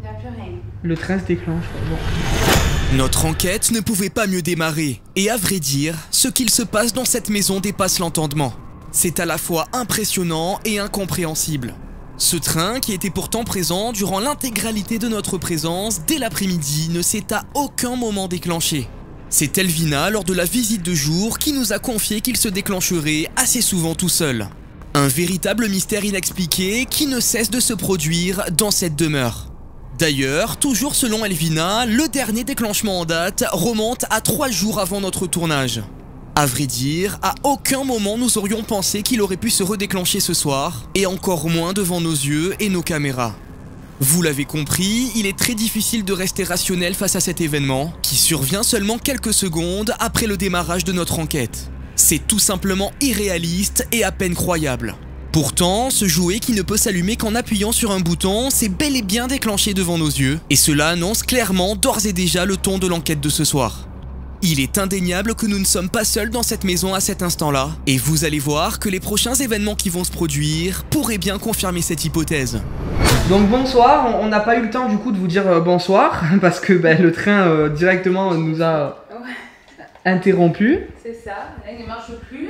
il n'y a plus rien. Le train se déclenche. Bon. Notre enquête ne pouvait pas mieux démarrer, et à vrai dire, ce qu'il se passe dans cette maison dépasse l'entendement. C'est à la fois impressionnant et incompréhensible. Ce train, qui était pourtant présent durant l'intégralité de notre présence dès l'après-midi, ne s'est à aucun moment déclenché. C'est Elvina, lors de la visite de jour, qui nous a confié qu'il se déclencherait assez souvent tout seul. Un véritable mystère inexpliqué qui ne cesse de se produire dans cette demeure. D'ailleurs, toujours selon Elvina, le dernier déclenchement en date remonte à 3 jours avant notre tournage. À vrai dire, à aucun moment nous aurions pensé qu'il aurait pu se redéclencher ce soir, et encore moins devant nos yeux et nos caméras. Vous l'avez compris, il est très difficile de rester rationnel face à cet événement, qui survient seulement quelques secondes après le démarrage de notre enquête. C'est tout simplement irréaliste et à peine croyable. Pourtant, ce jouet qui ne peut s'allumer qu'en appuyant sur un bouton s'est bel et bien déclenché devant nos yeux, et cela annonce clairement d'ores et déjà le ton de l'enquête de ce soir. Il est indéniable que nous ne sommes pas seuls dans cette maison à cet instant-là, et vous allez voir que les prochains événements qui vont se produire pourraient bien confirmer cette hypothèse. Donc bonsoir, on n'a pas eu le temps du coup de vous dire euh, bonsoir, parce que ben, le train euh, directement nous a interrompu. C'est ça, il ne marche plus.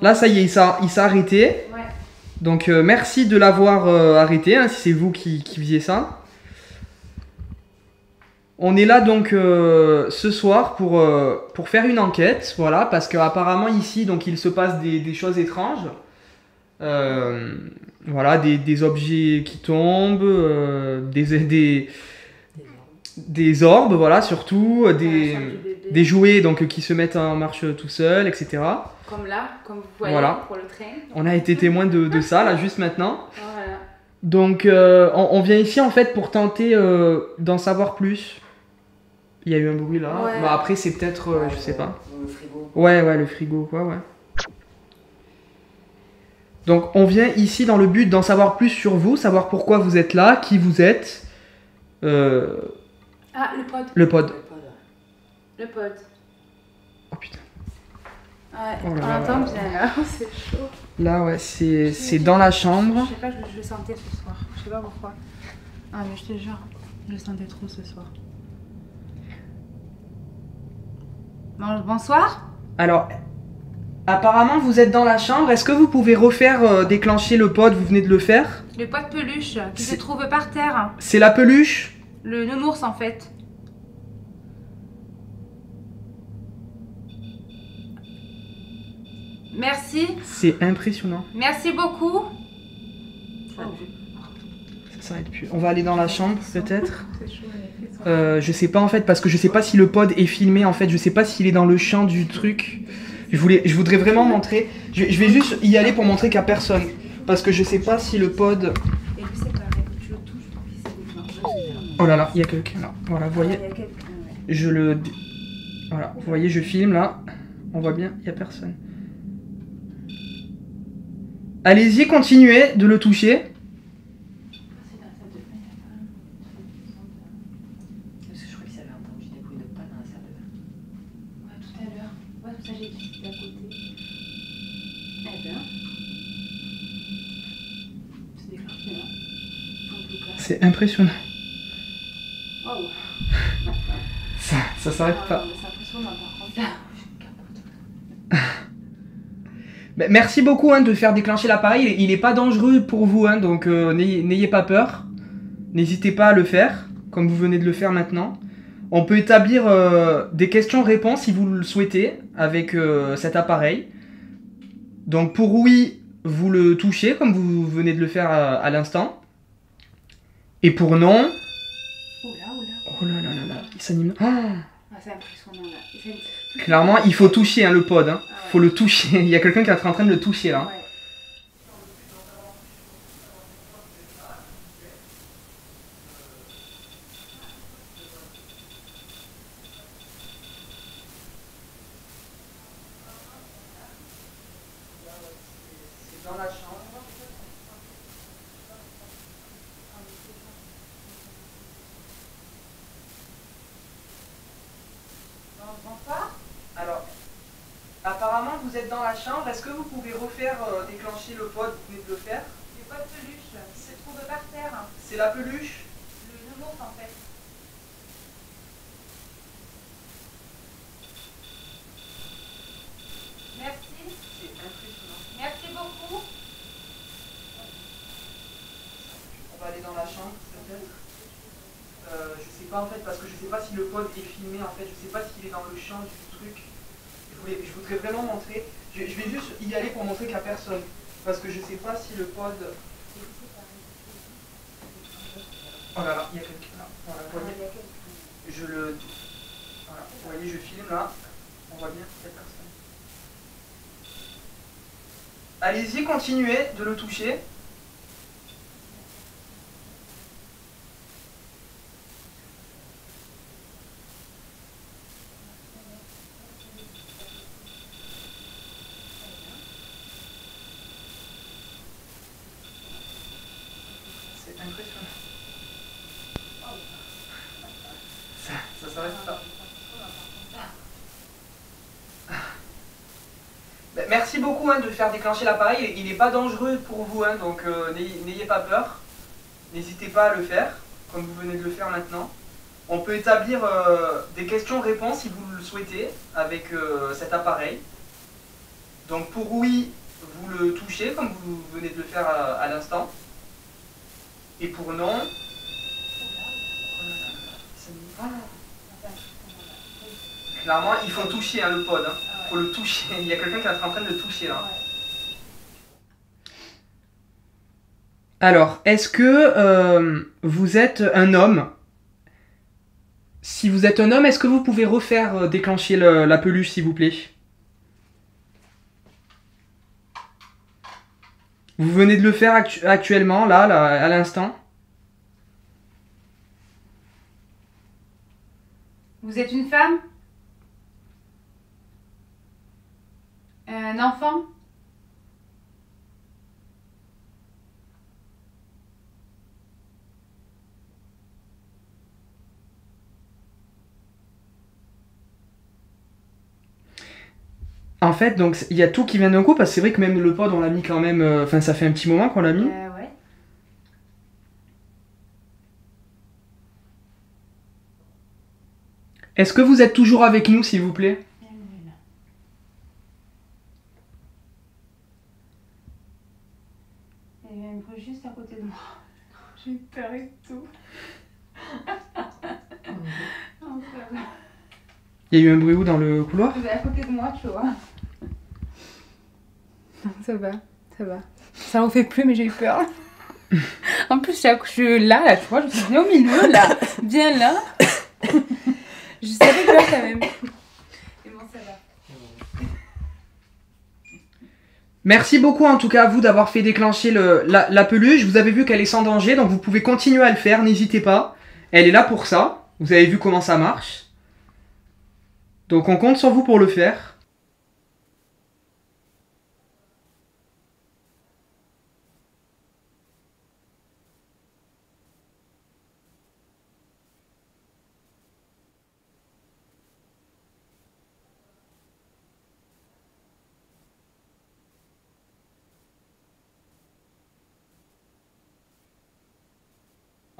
Là ça y est, il s'est arrêté. Donc euh, merci de l'avoir euh, arrêté, hein, si c'est vous qui, qui faisiez ça. On est là donc euh, ce soir pour, pour faire une enquête, voilà, parce qu'apparemment ici donc il se passe des, choses étranges. voilà, des, objets qui tombent, des, des, des orbes, voilà, surtout, des, des jouets donc, qui se mettent en marche tout seuls, etc. Comme là, comme vous voyez pour le train. On a été témoin de, ça, là, juste maintenant. Voilà. Donc, euh, on, vient ici, en fait, pour tenter euh, d'en savoir plus. Il y a eu un bruit là. Bah, après, c'est peut-être, euh, je sais pas. Le frigo. Ouais, ouais, le frigo, quoi, ouais. Donc, on vient ici dans le but d'en savoir plus sur vous, savoir pourquoi vous êtes là, qui vous êtes. Ah, le pod. Le pod. Le pod. Oh putain. Ouais, oh on entend bien là, c'est chaud. Là, ouais, c'est dans la chambre. Je sais pas, je, le sentais ce soir. Je sais pas pourquoi. Ah, mais je te jure, je le sentais trop ce soir. Bon, bonsoir. Alors, apparemment, vous êtes dans la chambre. Est-ce que vous pouvez refaire euh, déclencher le pod? Vous venez de le faire? Le pod peluche qui se trouve par terre. C'est la peluche? Le nounours en fait. Merci. C'est impressionnant. Merci beaucoup. Ça s'arrête plus. On va aller dans la chambre peut-être. Euh, je sais pas en fait parce que je sais pas si le pod est filmé en fait. Je sais pas s'il est dans le champ du truc. Je voulais, je voudrais vraiment montrer. Je, vais juste y aller pour montrer qu'à personne parce que je sais pas si le pod. Oh là là, il y a quelqu'un là. Voilà, vous voyez. Je le. Voilà, vous voyez, je filme là. On voit bien, il y a personne. Allez-y, continuez de le toucher. C'est impressionnant. Ça, ça s'arrête pas. Merci beaucoup hein, de faire déclencher l'appareil. Il, il est pas dangereux pour vous, hein, donc euh, n'ayez pas peur. N'hésitez pas à le faire, comme vous venez de le faire maintenant. On peut établir euh, des questions-réponses si vous le souhaitez avec euh, cet appareil. Donc pour oui, vous le touchez comme vous venez de le faire à, à l'instant. Et pour non, Oula, oula. oh là là là là, il s'anime. Oh Ah, c'est impressionnant là. Et c'est- Clairement, il faut toucher hein, le pod. Hein. Ah. Faut le toucher. Il y a quelqu'un qui est en train de le toucher là. Ouais. C'est dans la chambre. Bonsoir. Alors, apparemment vous êtes dans la chambre. Est-ce que vous pouvez refaire euh, déclencher le pod Vous venez de le faire. J'ai pas de peluche. C'est trouvé par terre. C'est la peluche. Le nounours en fait. Merci. C'est impressionnant. Merci beaucoup. On va aller dans la chambre peut-être. Euh, je sais pas en fait parce que je sais pas si le pod est filmé en fait. Je sais pas s'il est dans le champ du truc. Je, voulais- je voudrais vraiment montrer. Je, je vais juste y aller pour montrer qu'il n'y a personne. Parce que je sais pas si le pod. Oh là là, il y a quelqu'un là. Voilà, vous voyez, je le. Voilà, vous voyez, je filme là. On voit bien qu'il y a personne. Allez-y, continuez de le toucher. C'est impressionnant. Ça, ça s'arrête pas. Ben, hein, de faire déclencher l'appareil. Il n'est pas dangereux pour vous, hein, donc euh, n'ayez n'ayez pas peur. N'hésitez pas à le faire, comme vous venez de le faire maintenant. On peut établir euh, des questions-réponses si vous le souhaitez avec euh, cet appareil. Donc pour oui, vous le touchez comme vous venez de le faire à, à l'instant. Et pour non, clairement, il faut toucher hein, le pod. Il faut le toucher. Il y a quelqu'un qui est en train de le toucher là. Alors, est-ce que euh, vous êtes un homme? Si vous êtes un homme, est-ce que vous pouvez refaire euh, déclencher le- la peluche, s'il vous plaît? Vous venez de le faire actu- actuellement, là, là, à l'instant? Vous êtes une femme? Un enfant? En fait, donc il y a tout qui vient d'un coup, parce que c'est vrai que même le pod, on l'a mis quand même. euh, Enfin, ça fait un petit moment qu'on l'a mis. Euh, ouais. Est-ce que vous êtes toujours avec nous, s'il vous plaît Il y a un bruit juste à côté de moi. J'ai peur et tout. Non, ça va. Il y a eu un bruit où dans le couloir? Vous êtes à côté de moi, tu vois. Non, ça va, ça va. Ça en fait plus, mais j'ai eu peur. En plus, je suis là, là, tu vois, je suis bien au milieu, là. Bien là. Je savais peur quand même. Et bon, ça va. Merci beaucoup en tout cas à vous d'avoir fait déclencher le, la, la peluche. Vous avez vu qu'elle est sans danger, donc vous pouvez continuer à le faire, n'hésitez pas. Elle est là pour ça. Vous avez vu comment ça marche. Donc on compte sur vous pour le faire.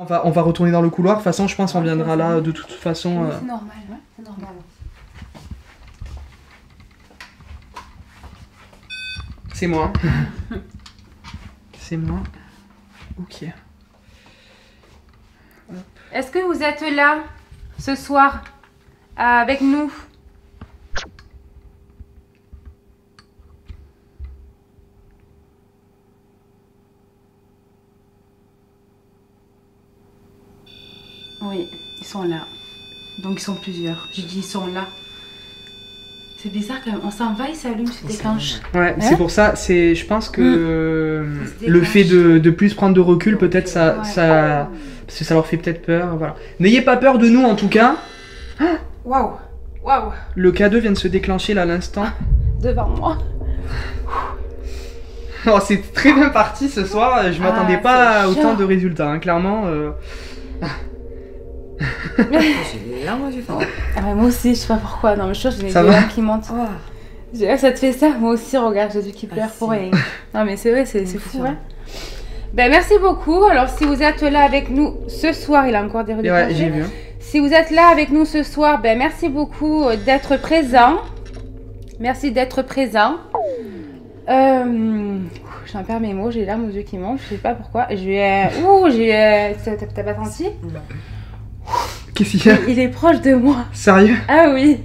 Va, on va retourner dans le couloir. De toute façon, je pense qu'on viendra là de toute façon. euh. C'est normal, c'est normal. C'est moi. c'est moi. Ok. Est-ce que vous êtes là ce soir avec nous? Oui, ils sont là. Donc ils sont plusieurs. J'ai dit ils sont là. C'est bizarre quand même. On s'en va, il s'allume, se déclenche. Ouais, c'est Hein pour ça. C'est, je pense que Mm. euh, se le fait de, de plus prendre de recul, peut-être ça, Ouais. ça, parce que ça leur fait peut-être peur. Voilà. N'ayez pas peur de nous en tout cas. Waouh Waouh Le K2 vient de se déclencher là à l'instant. Devant moi. Oh, c'est très bien parti ce soir. Je m'attendais Ah, pas à c'est autant de résultats. hein, Clairement. euh, J'ai les larmes du fond. Ah ouais, moi aussi, je sais pas pourquoi. Non, mais je suis j'ai les yeux là qui montent. Oh. J'ai- Ça te fait ça Moi aussi, regarde, Jésus qui Ah, pleure si. pour rien. Non, mais c'est vrai, c'est fou, Impressionnant. hein. Ben, merci beaucoup. Alors, si vous êtes là avec nous ce soir, il a encore des ouais, j'ai vu. hein. Si vous êtes là avec nous ce soir, ben, merci beaucoup euh, d'être présent. Merci d'être présent. Euh, J'en perds mes mots, j'ai les larmes aux yeux qui montent, je sais pas pourquoi. Je vais. Ouh, j'ai. euh, T'as t'as pas senti? Qu'est-ce qu'il y a Il est proche de moi. Sérieux? Ah oui.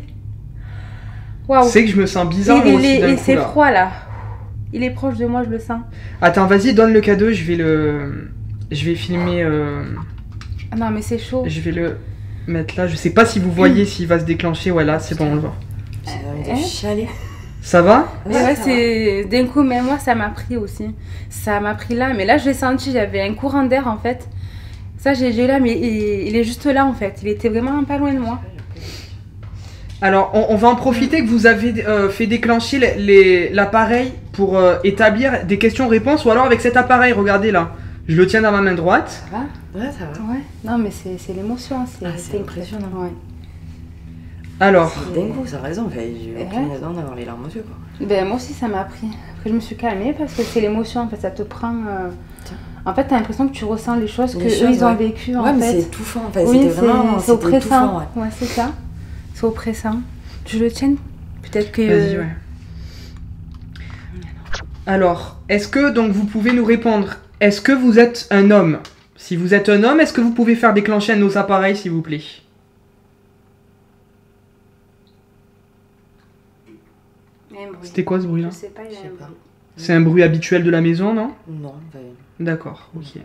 Waouh. C'est que je me sens bizarre Il, il coup, c'est froid là. Il est proche de moi, je le sens. Attends, vas-y, donne le cadeau. Je vais le, je vais filmer. euh, Ah non, mais c'est chaud. Je vais le mettre là. Je sais pas si vous voyez s'il va se déclencher. Ouais, là, c'est bon, on le voit. J'ai envie de chialer. Ça va? Ouais, ça c'est d'un coup, même moi, ça m'a pris aussi. Ça m'a pris là, mais là, je l'ai senti, j'avais un courant d'air en fait. Ça, j'ai là, mais il, il est juste là en fait. Il était vraiment pas loin de moi. Alors, on, on va en profiter que vous avez euh, fait déclencher les- les- l'appareil pour euh, établir des questions-réponses, ou alors avec cet appareil, regardez là. Je le tiens dans ma main droite. Ça va? Ouais, ça va. Ouais. Non, mais c'est c'est l'émotion. hein, C'est Ah, c'est impressionnant. Ouais. Alors, D'un coup, ça a raison. Enfin, j'ai Ouais. aucune raison d'avoir les larmes aux yeux, quoi. Ben, moi aussi, ça m'a pris. Après, je me suis calmée parce que c'est l'émotion. En fait, ça te prend. euh, Tiens. En fait, t'as l'impression que tu ressens les choses Les que eux, choses, ils ont ouais. vécues en mais fait. c'est étouffant. Enfin, Oui, c'était c'est oppressant. ouais. Ouais, c'est ça. C'est oppressant. Tu le tiens Peut-être que. vas-y, ouais. Alors, est-ce que donc vous pouvez nous répondre Est-ce que vous êtes un homme? Si vous êtes un homme, est-ce que vous pouvez faire déclencher un nos appareils, s'il vous plaît? Un. C'était quoi ce Je bruit-là sais pas, il y Je a sais un pas. bruit. C'est un bruit habituel de la maison, non? Non, enfin, D'accord, ok.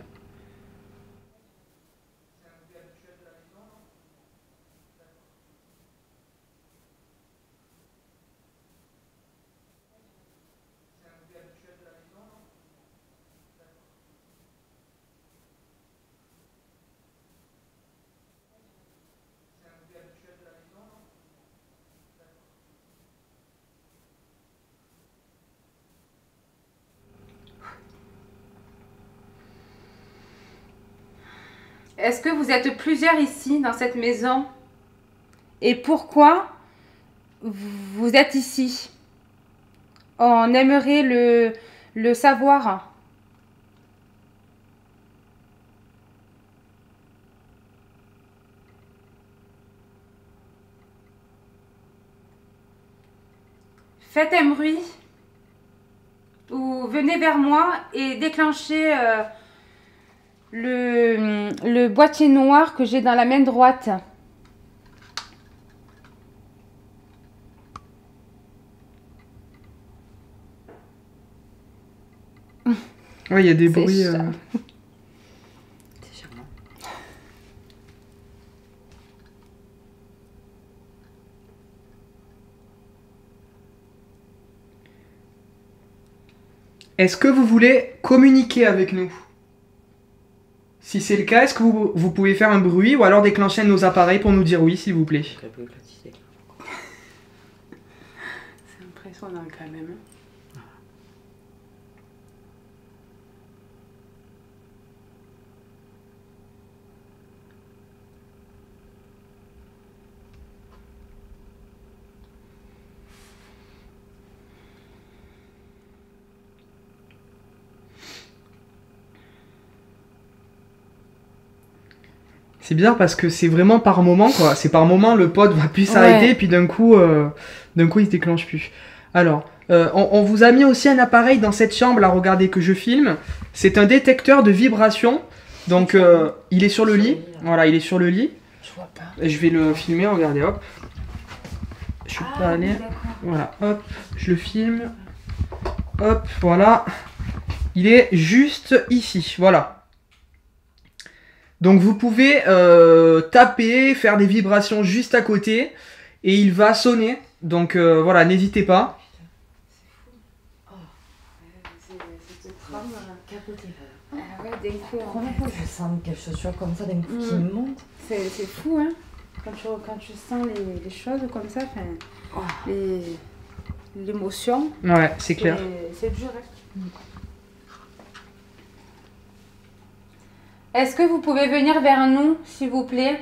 Est-ce que vous êtes plusieurs ici dans cette maison? Et pourquoi vous êtes ici? On aimerait le, savoir. Faites un bruit ou venez vers moi et déclenchez euh, le, le boîtier noir que j'ai dans la main droite. Ouais, il y a des bruits. euh, c'est charmant. Est-ce que vous voulez communiquer avec nous? Si c'est le cas, est-ce que vous, vous pouvez faire un bruit ou alors déclencher nos appareils pour nous dire oui, s'il vous plaît? C'est impressionnant quand même. C'est bizarre parce que c'est vraiment par moment, quoi. C'est par moment, le pod va plus s'arrêter, puis d'un coup, euh, d'un coup, il se déclenche plus. Alors, euh, on, vous a mis aussi un appareil dans cette chambre, là, regardez que je filme. C'est un détecteur de vibration. Donc, euh, il est sur le lit. Voilà, il est sur le lit. Je vois pas. Je vais le filmer, regardez, hop. Je suis pas ah, allé. Voilà, hop, je le filme. Hop, voilà. Il est juste ici, voilà. Donc vous pouvez euh, taper, faire des vibrations juste à côté et il va sonner. Donc euh, voilà, n'hésitez pas. Ah je sens quelque chose comme ça d'un coup qui mm. monte. C'est fou, hein quand tu, quand tu sens les, les choses comme ça, oh. l'émotion. Ouais, c'est clair. C'est dur. Hein. Est-ce que vous pouvez venir vers nous, s'il vous plaît?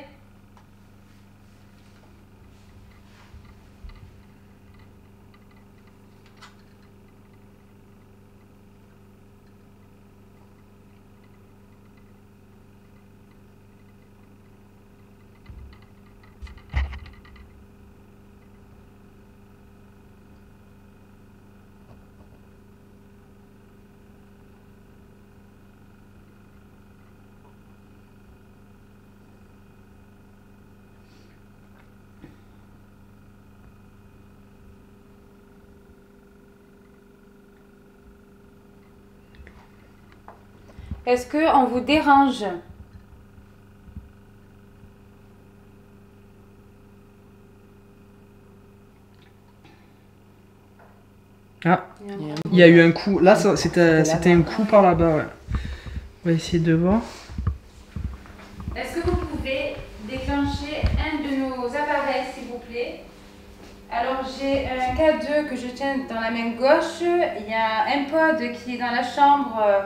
Est-ce qu'on vous dérange? Ah, il y a eu un coup. Là, c'était un coup par là-bas. Ouais. On va essayer de voir. Est-ce que vous pouvez déclencher un de nos appareils, s'il vous plaît? Alors, j'ai un K2 que je tiens dans la main gauche. Il y a un pod qui est dans la chambre euh,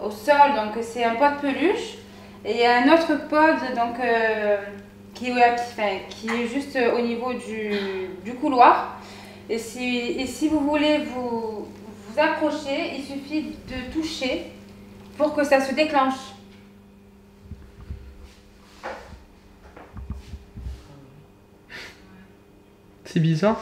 au sol, donc c'est un pot de peluche. Et il y a un autre pod donc, euh, qui, est juste au niveau du, couloir. Et si, et si, vous voulez vous, vous accrocher, il suffit de toucher pour que ça se déclenche. C'est bizarre.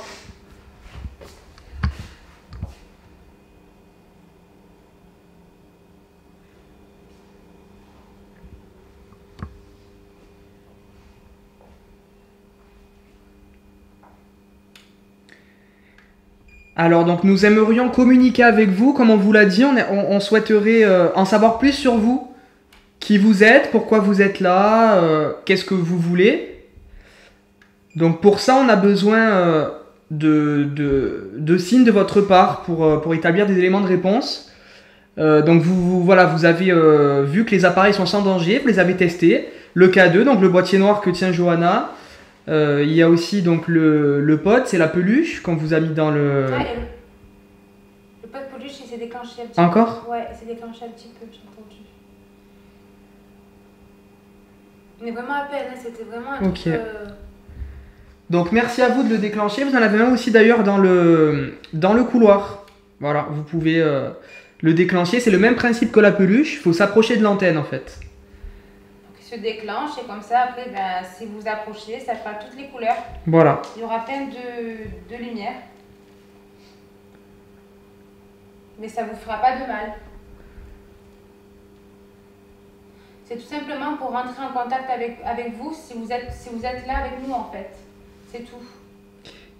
Alors donc nous aimerions communiquer avec vous, comme on vous l'a dit, on, souhaiterait euh, en savoir plus sur vous, qui vous êtes, pourquoi vous êtes là, euh, qu'est-ce que vous voulez. Donc pour ça on a besoin euh, de, signes de votre part pour, établir des éléments de réponse. donc vous, voilà, vous avez vu que les appareils sont sans danger, vous les avez testés. Le K2, donc le boîtier noir que tient Johanna, euh, il y a aussi donc le, le pot, c'est la peluche qu'on vous a mis dans le. Ouais, le, pot de peluche, il s'est déclenché un petit Encore peu. Ouais, il s'est déclenché un petit peu, j'ai entendu. Mais vraiment à peine, hein, c'était vraiment un Ok. Euh, donc merci à vous de le déclencher. Vous en avez un aussi d'ailleurs dans le, dans le couloir. Voilà, vous pouvez euh, le déclencher. C'est le même principe que la peluche. Il faut s'approcher de l'antenne en fait se déclenche et comme ça, après, ben, si vous approchez, ça fera toutes les couleurs. Voilà. Il y aura plein de, de lumière. Mais ça vous fera pas de mal. C'est tout simplement pour rentrer en contact avec, avec vous si vous, êtes, si vous êtes là avec nous en fait. C'est tout.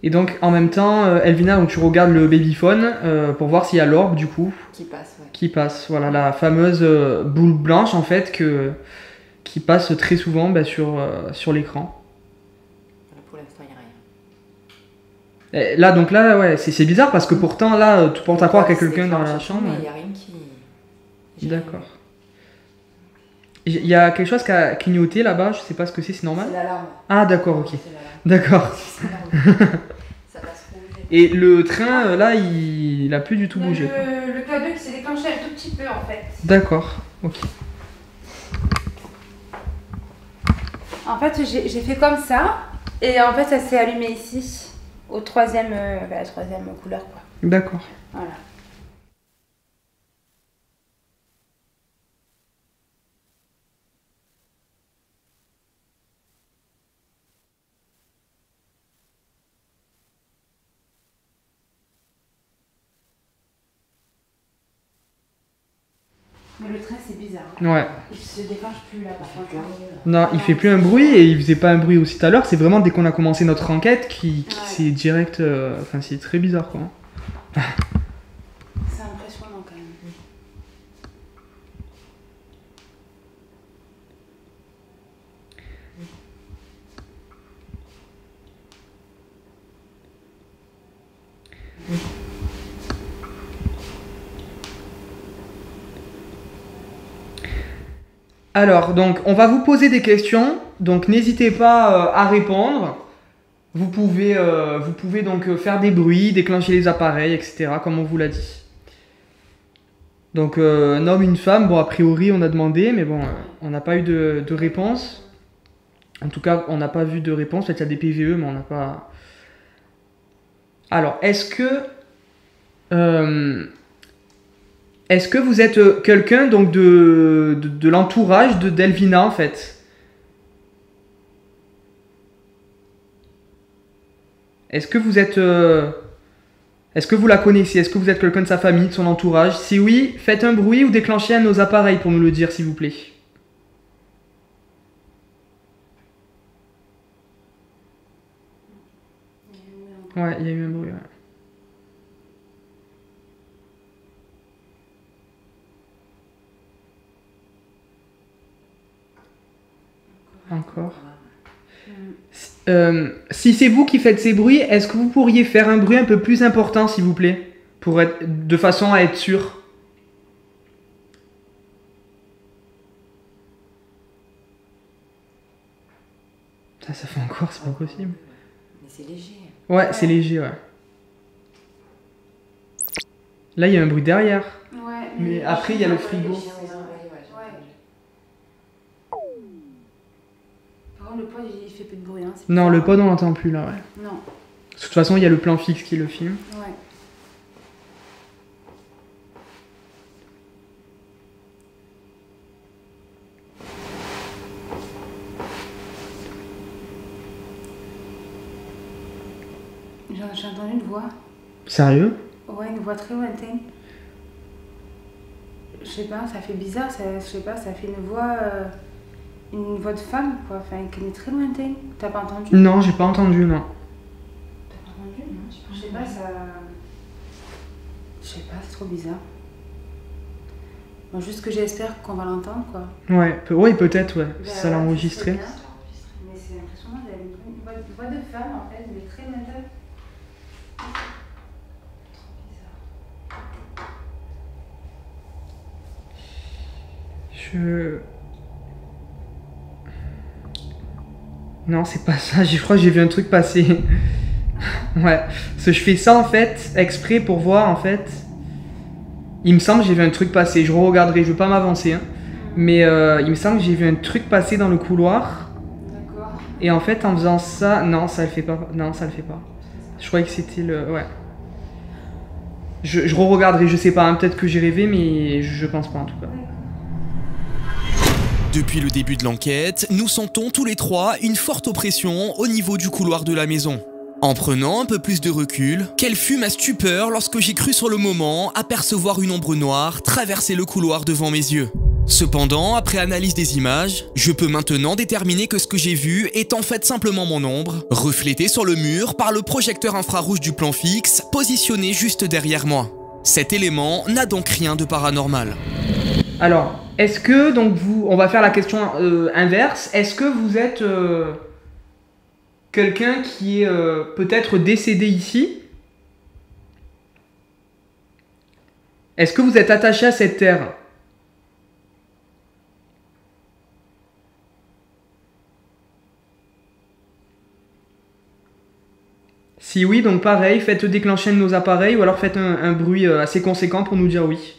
Et donc en même temps, euh, Elvina, donc tu regardes le babyphone euh, pour voir s'il y a l'orbe du coup. Qui passe, ouais. Qui passe, voilà, la fameuse euh, boule blanche en fait que, qui passe très souvent bah, sur, euh, sur l'écran. Pour l'instant, il n'y a rien. là, donc là, ouais, c'est bizarre parce que pourtant, là, tu portes à croire qu'il y a quelqu'un dans la chambre. Il n'y a rien qui. D'accord. Il y a quelque chose qui a clignoté là-bas, je sais pas ce que c'est, c'est normal? C'est l'alarme. Ah, d'accord, ok. D'accord. Et le train, euh, là, il, il a plus du tout bougé. Le, le K2 qui s'est déclenché un tout petit peu en fait. D'accord, ok. En fait, j'ai fait comme ça. Et en fait, ça s'est allumé ici, au troisième, euh, bah, la troisième couleur. quoi. D'accord. Voilà. Mais le trait, bizarre. Ouais. Il se déclenche plus là, par contre. Non, il fait plus un bruit et il faisait pas un bruit aussi tout à l'heure. C'est vraiment dès qu'on a commencé notre enquête qui, qui Ouais. c'est direct. euh, Enfin, c'est très bizarre quoi. C'est impressionnant quand même. Alors, donc, on va vous poser des questions. Donc, n'hésitez pas euh, à répondre. Vous pouvez, euh, vous pouvez donc euh, faire des bruits, déclencher les appareils, etc. Comme on vous l'a dit. Donc, un homme, une femme. Bon, a priori, on a demandé, mais bon, on n'a pas eu de, réponse. En tout cas, on n'a pas vu de réponse. Peut-être qu'il y a des PVE, mais on n'a pas. Alors, est-ce que. Est-ce que vous êtes euh, quelqu'un donc de, de, de l'entourage de Delvina en fait? Est-ce que vous êtes euh, Est-ce que vous la connaissez? Est-ce que vous êtes quelqu'un de sa famille, de son entourage? Si oui, faites un bruit ou déclenchez un de nos appareils pour nous le dire s'il vous plaît. Ouais, il y a eu un bruit. ouais. Encore. Euh, si c'est vous qui faites ces bruits, est-ce que vous pourriez faire un bruit un peu plus important, s'il vous plaît Pour être, de façon à être sûr? Ça, ça fait encore, c'est pas possible. Mais c'est léger. Ouais, c'est léger, ouais. Là, il y a un bruit derrière. Ouais. Mais après, il y a le frigo. Les chiens, les oreilles, ouais, j'ai Ouais. entendu. Par contre, le pod, il fait plus de bruit. Hein, Non, le pod, on l'entend plus, là, ouais. Non, De toute façon, il y a le plan fixe qui le filme. ouais. J'ai j'ai entendu une voix. Sérieux? Ouais, une voix très lointaine. Je sais pas, ça fait bizarre, ça, je sais pas, ça fait une voix. euh, une voix de femme, quoi, enfin, qui est très lointaine. T'as pas entendu? Non, j'ai pas entendu, non. T'as pas entendu? Non, je sais pas, ça. Je sais pas, c'est trop bizarre. Bon, juste que j'espère qu'on va l'entendre, quoi. Ouais, pe- ouais peut-être, ouais. Bah Ça l'a enregistré. Mais c'est impressionnant, elle a une voix de femme, en fait, mais très lointaine. Je. Non, c'est pas ça. Je crois que j'ai vu un truc passer. ouais. Parce que je fais ça en fait, exprès pour voir en fait. Il me semble que j'ai vu un truc passer. Je regarderai, je veux pas m'avancer. hein. Mais euh, il me semble que j'ai vu un truc passer dans le couloir. D'accord. Et en fait, en faisant ça. Non, ça le fait pas. Non, ça le fait pas. Je croyais que c'était le. Ouais. Je, je re-regarderai, je sais pas. hein, Peut-être que j'ai rêvé, mais je, je pense pas en tout cas. Depuis le début de l'enquête, nous sentons tous les trois une forte oppression au niveau du couloir de la maison. En prenant un peu plus de recul, quelle fut ma stupeur lorsque j'ai cru sur le moment apercevoir une ombre noire traverser le couloir devant mes yeux. Cependant, après analyse des images, je peux maintenant déterminer que ce que j'ai vu est en fait simplement mon ombre, reflétée sur le mur par le projecteur infrarouge du plan fixe positionné juste derrière moi. Cet élément n'a donc rien de paranormal. Alors, est-ce que, donc vous, on va faire la question euh, inverse, est-ce que vous êtes euh, quelqu'un qui est euh, peut-être décédé ici? Est-ce que vous êtes attaché à cette terre? Si oui, donc pareil, faites déclencher nos appareils ou alors faites un, bruit assez conséquent pour nous dire oui.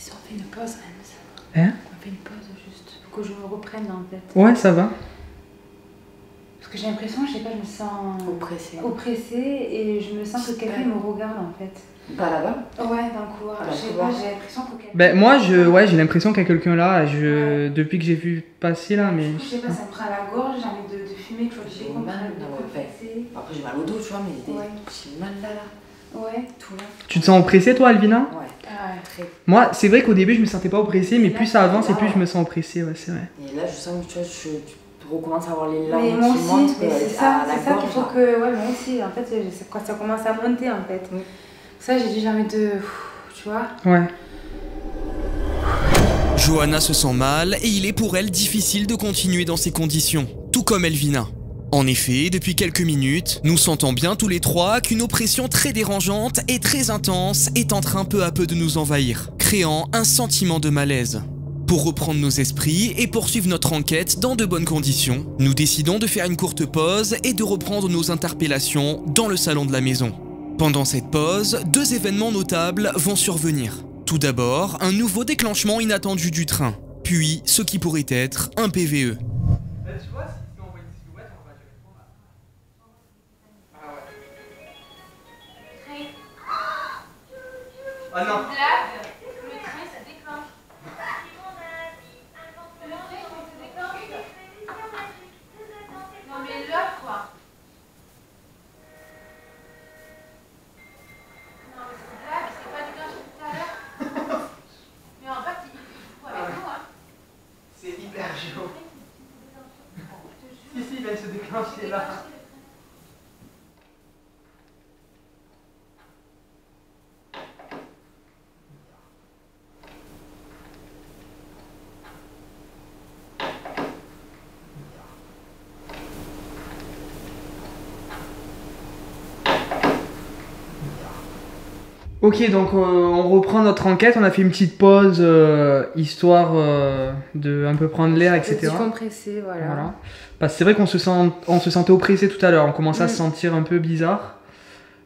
Si on fait une pause, Hans. Hein On fait une pause juste en fait. Ouais, ça va. Parce que j'ai l'impression, je sais pas, je me sens Oppressé. oppressée et je me sens que que quelqu'un me regarde en fait. Pas là-bas Ouais, dans le couloir. Je sais pas, j'ai l'impression que quelqu'un. Ben, moi, je, ouais, j'ai l'impression qu'il y a quelqu'un là, je, depuis que j'ai vu passer là, mais. Je sais pas, ça me prend à la gorge, j'ai envie de, de fumer, tu vois, j'ai mal, ouais. Après, j'ai mal au dos, tu vois, mais Ouais. j'ai mal là, là. Ouais. Tout là. Tu te sens oppressé toi, Alvina Ouais, Ah. Moi, c'est vrai qu'au début, je me sentais pas oppressé, mais Là, plus ça avance et plus ouais. je me sens oppressé, ouais, c'est vrai. Et là, je sens que tu vois, je, je recommence à avoir les larmes Mais moi qui aussi, montent mais euh, c'est ça, c'est ça qu'il faut que. Ouais, moi aussi, en fait, quand ça commence à monter en fait. Oui. Ça, j'ai dit, j'ai envie de. Tu vois Ouais. Johanna se sent mal et il est pour elle difficile de continuer dans ces conditions, tout comme Elvina. En effet, depuis quelques minutes, nous sentons bien tous les trois qu'une oppression très dérangeante et très intense est en train peu à peu de nous envahir, créant un sentiment de malaise. Pour reprendre nos esprits et poursuivre notre enquête dans de bonnes conditions, nous décidons de faire une courte pause et de reprendre nos interpellations dans le salon de la maison. Pendant cette pause, deux événements notables vont survenir. Tout d'abord, un nouveau déclenchement inattendu du train, puis ce qui pourrait être un PVE. Ah non Blague, le train ça déclenche. Le train se déclenche. Non mais là quoi. Non mais c'est blague, c'est pas déclenché tout à l'heure. Mais en fait, il il fout avec nous hein. C'est hyper chaud. Si, si, il vient de se déclencher là. Ok, donc euh, on reprend notre enquête. On a fait une petite pause euh, histoire euh, de un peu prendre l'air, etc. Décompressé, voilà. Voilà. Parce que c'est vrai qu'on se, sent, on se sentait oppressé tout à l'heure. On commençait à Mm. se sentir un peu bizarre.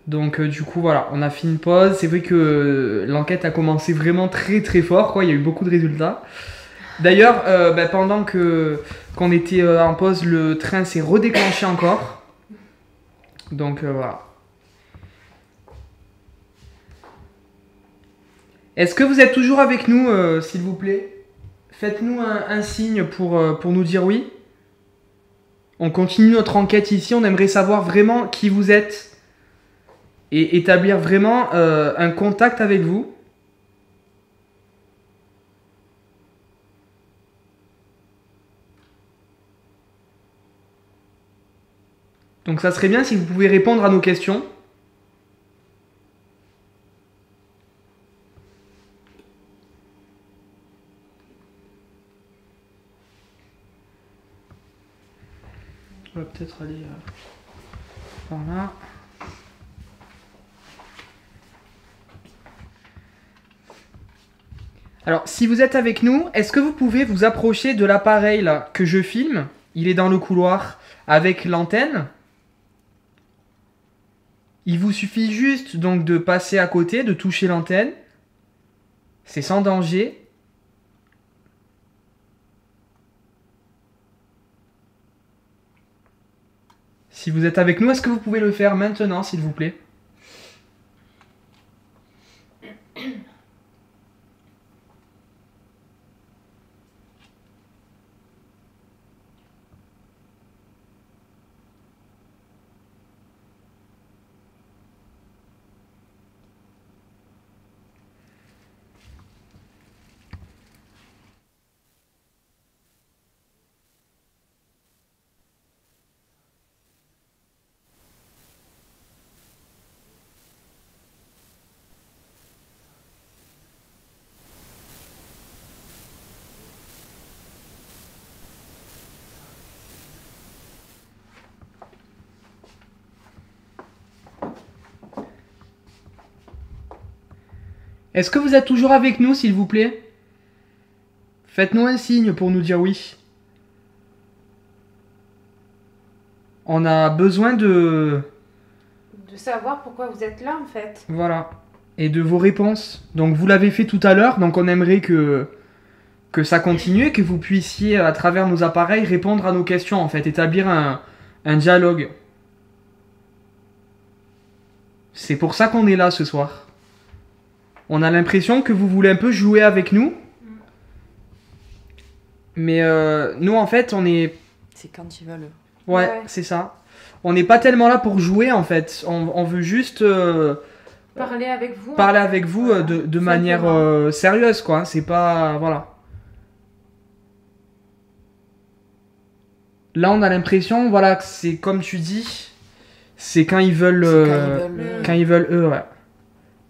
Donc du coup voilà, on a fait une pause. C'est vrai que l'enquête a commencé vraiment très très fort. Quoi. Il y a eu beaucoup de résultats. D'ailleurs, bah, pendant que qu'on était en pause, le train s'est redéclenché encore. Donc voilà. Est-ce que vous êtes toujours avec nous, euh, s'il vous plaît? Faites-nous un, signe pour, euh, pour nous dire oui. On continue notre enquête ici. On aimerait savoir vraiment qui vous êtes et établir vraiment euh, un contact avec vous. Donc ça serait bien si vous pouvez répondre à nos questions. On va euh. Alors, si vous êtes avec nous, est-ce que vous pouvez vous approcher de l'appareil que je filme? Il est dans le couloir avec l'antenne. Il vous suffit juste donc de passer à côté, de toucher l'antenne. C'est sans danger. Si vous êtes avec nous, est-ce que vous pouvez le faire maintenant, s'il vous plaît? Est-ce que vous êtes toujours avec nous, s'il vous plaît? Faites-nous un signe pour nous dire oui. On a besoin de... De savoir pourquoi vous êtes là en fait. Voilà. Et de vos réponses. Donc vous l'avez fait tout à l'heure, donc on aimerait que, que ça continue, que vous puissiez, à travers nos appareils, répondre à nos questions, en fait, établir un, un dialogue. C'est pour ça qu'on est là ce soir. On a l'impression que vous voulez un peu jouer avec nous. Mais euh, nous, en fait, on est. C'est quand ils veulent. Ouais, Ouais. c'est ça. On n'est pas tellement là pour jouer, en fait. On, on veut juste euh, Parler avec vous. parler avec vous euh, de, de manière euh, sérieuse, quoi. C'est pas. Voilà. Là, on a l'impression, voilà, que c'est comme tu dis, c'est quand ils veulent. Euh, quand ils veulent. euh, quand ils veulent eux, ouais.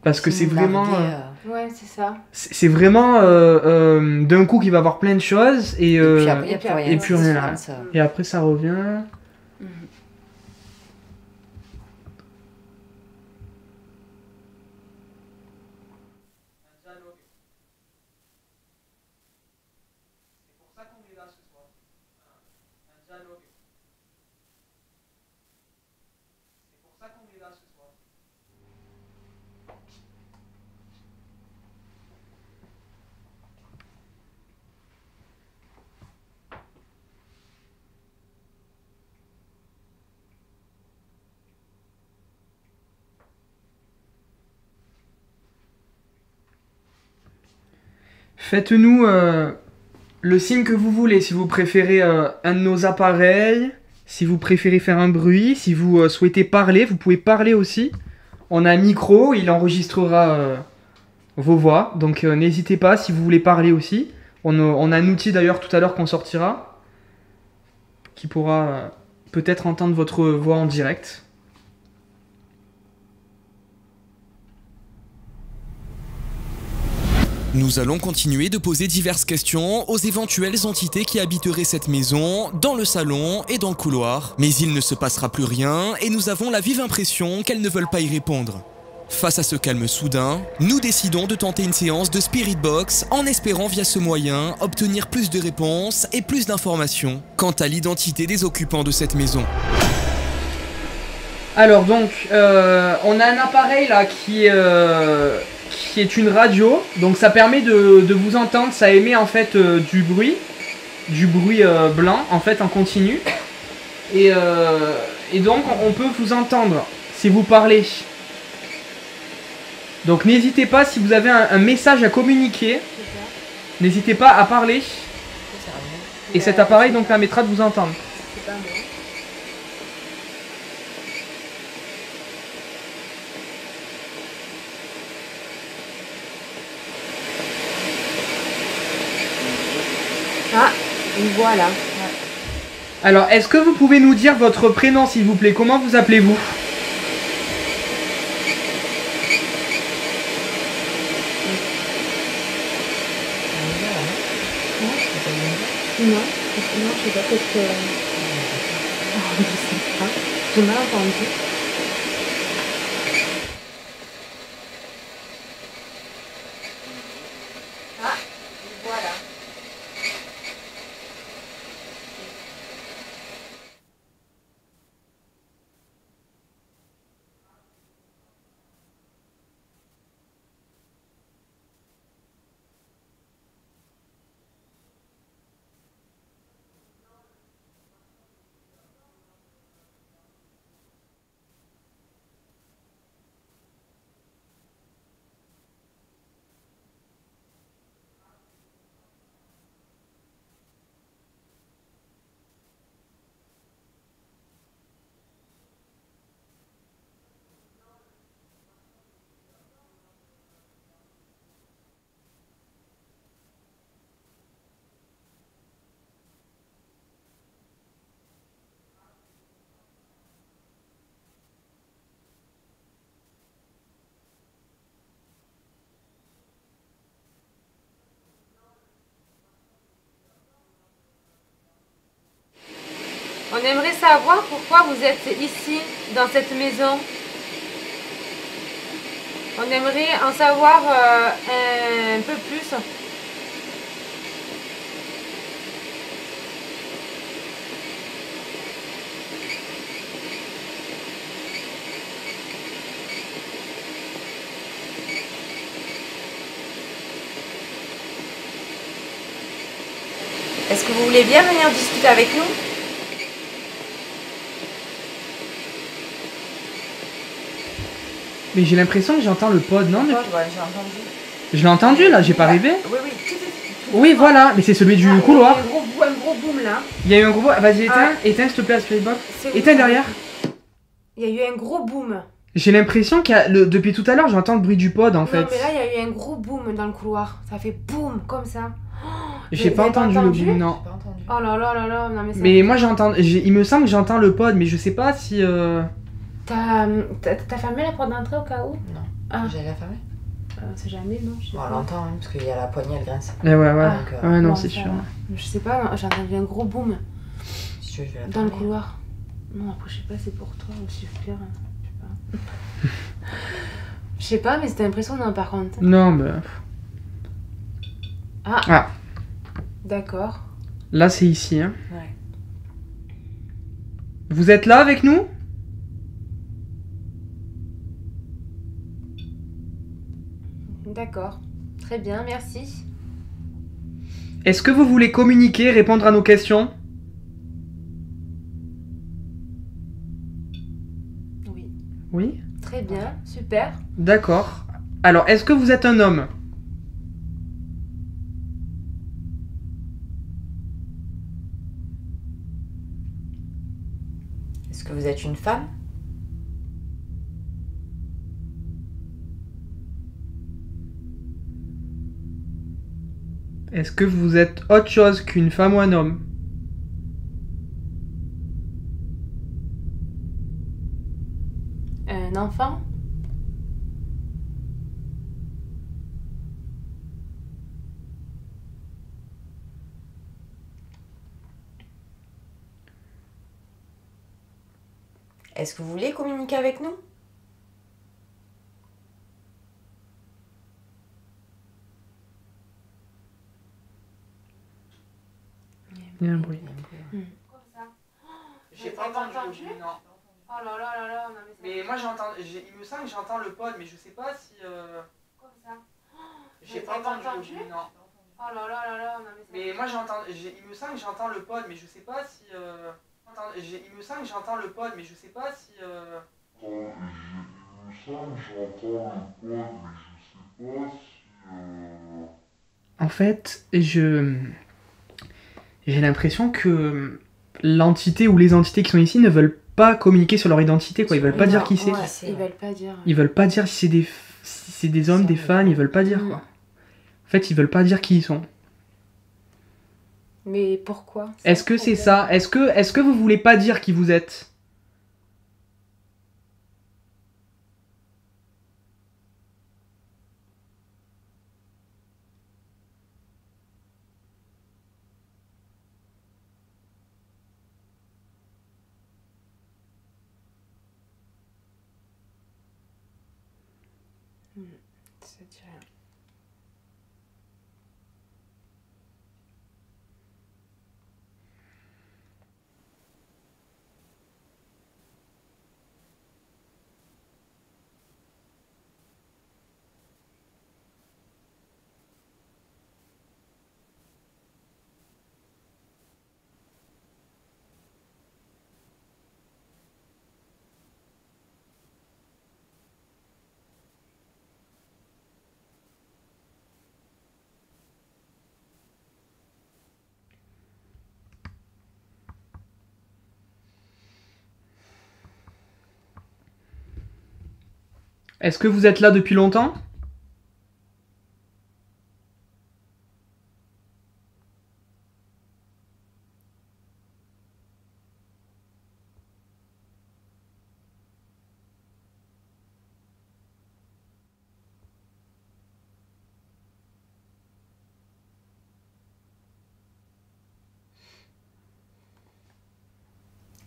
Parce que c'est vraiment. euh, euh, Ouais, c'est ça. C'est vraiment euh, euh, d'un coup qu'il va avoir plein de choses et, Et puis après, il n'y a plus rien. et après ça revient. Faites-nous euh, le signe que vous voulez, si vous préférez euh, un de nos appareils, si vous préférez faire un bruit, si vous euh, souhaitez parler, vous pouvez parler aussi. On a un micro, il enregistrera vos voix, donc n'hésitez pas si vous voulez parler aussi. On a, un outil d'ailleurs tout à l'heure qu'on sortira, qui pourra peut-être entendre votre voix en direct. Nous allons continuer de poser diverses questions aux éventuelles entités qui habiteraient cette maison, dans le salon et dans le couloir. Mais il ne se passera plus rien et nous avons la vive impression qu'elles ne veulent pas y répondre. Face à ce calme soudain, nous décidons de tenter une séance de Spirit Box en espérant via ce moyen obtenir plus de réponses et plus d'informations quant à l'identité des occupants de cette maison. Alors donc, euh, on a un appareil là qui, euh, qui est une radio, donc ça permet de, vous entendre, ça émet en fait euh, du bruit, du bruit euh, blanc en fait en continu, et, euh, et donc on peut vous entendre si vous parlez. Donc n'hésitez pas si vous avez un message à communiquer, n'hésitez pas à parler, et cet appareil donc permettra de vous entendre. C'est pas moi. Ah, voilà. Alors, est-ce que vous pouvez nous dire votre prénom s'il vous plaît? Comment vous appelez-vous? Non, non, je sais pas, peut-être que... Oh, je sais pas. J'ai mal entendu. Savoir pourquoi vous êtes ici, dans cette maison. On aimerait en savoir euh, un peu plus. Est-ce que vous voulez bien venir discuter avec nous? Mais j'ai l'impression que j'entends le pod, non Le pod, ouais, j'ai entendu. Je l'ai entendu là, j'ai pas rêvé Oui, oui. Oui, voilà, mais c'est celui du Ah, couloir. Il y a eu un gros, un gros boom là. Il y a eu un gros. Vas-y, éteins, Ah. éteins s'il te plaît. C'est Éteins derrière. Il y a eu un gros boom. J'ai l'impression qu'il y a le- depuis tout à l'heure, j'entends le bruit du pod en Non, fait. mais là, il y a eu un gros boom dans le couloir. Ça fait boum comme ça. J'ai pas entendu, le boom, non. J'ai pas entendu. Oh là là là là, non mais ça. Mais moi j'entends, il me semble que j'entends le pod, mais je sais pas si. euh, T'as fermé la porte d'entrée au cas où? Non. Ah, J'allais la fermer euh, c'est jamais, non je sais Bon, pas. elle entend, hein, parce qu'il y a la poignée, elle grince. Ouais, ouais, ouais. Ah, donc, euh, ouais, non, c'est sûr. Je sais pas, non, j'ai entendu un gros boom Si tu veux, je vais la dans le couloir. Non, après, je sais pas, c'est pour toi ou super. Je sais pas. Je sais pas, mais c'était impressionnant par contre. Non, bah. Ah. Ah. D'accord. Là c'est ici. Hein. Ouais. Vous êtes là avec nous? D'accord. Très bien, merci. Est-ce que vous voulez communiquer, répondre à nos questions? Oui. Oui? Très bien, super. D'accord. Alors, est-ce que vous êtes un homme? Est-ce que vous êtes une femme? Est-ce que vous êtes autre chose qu'une femme ou un homme? Un enfant? Est-ce que vous voulez communiquer avec nous? Il y a un bruit. J'ai pas entendu. Oh là là là là, non mais Mais moi j'entends, j'ai- il me semble que j'entends le pod, mais je sais pas si. euh, Comme ça. J'ai pas entendu, entendu non. Oh là là là là, non mais Mais moi j'entends, j'ai- il me semble que j'entends le pod, mais je sais pas si. euh, Il me semble que j'entends le pod, mais je sais pas si. euh, Il me semble que j'entends le pod, mais je sais pas si... euh, En fait, je. J'ai l'impression que l'entité ou les entités qui sont ici ne veulent pas communiquer sur leur identité, quoi. Ils veulent pas dire qui c'est. Ouais, Ils veulent pas dire. Ils veulent pas dire si c'est des, f- si c'est des hommes, des femmes, ils veulent pas dire, quoi. En fait, ils veulent pas dire qui ils sont. Mais pourquoi? Est-ce que c'est ça? Est-ce que, est-ce que vous voulez pas dire qui vous êtes Ça dit rien. Est-ce que vous êtes là depuis longtemps?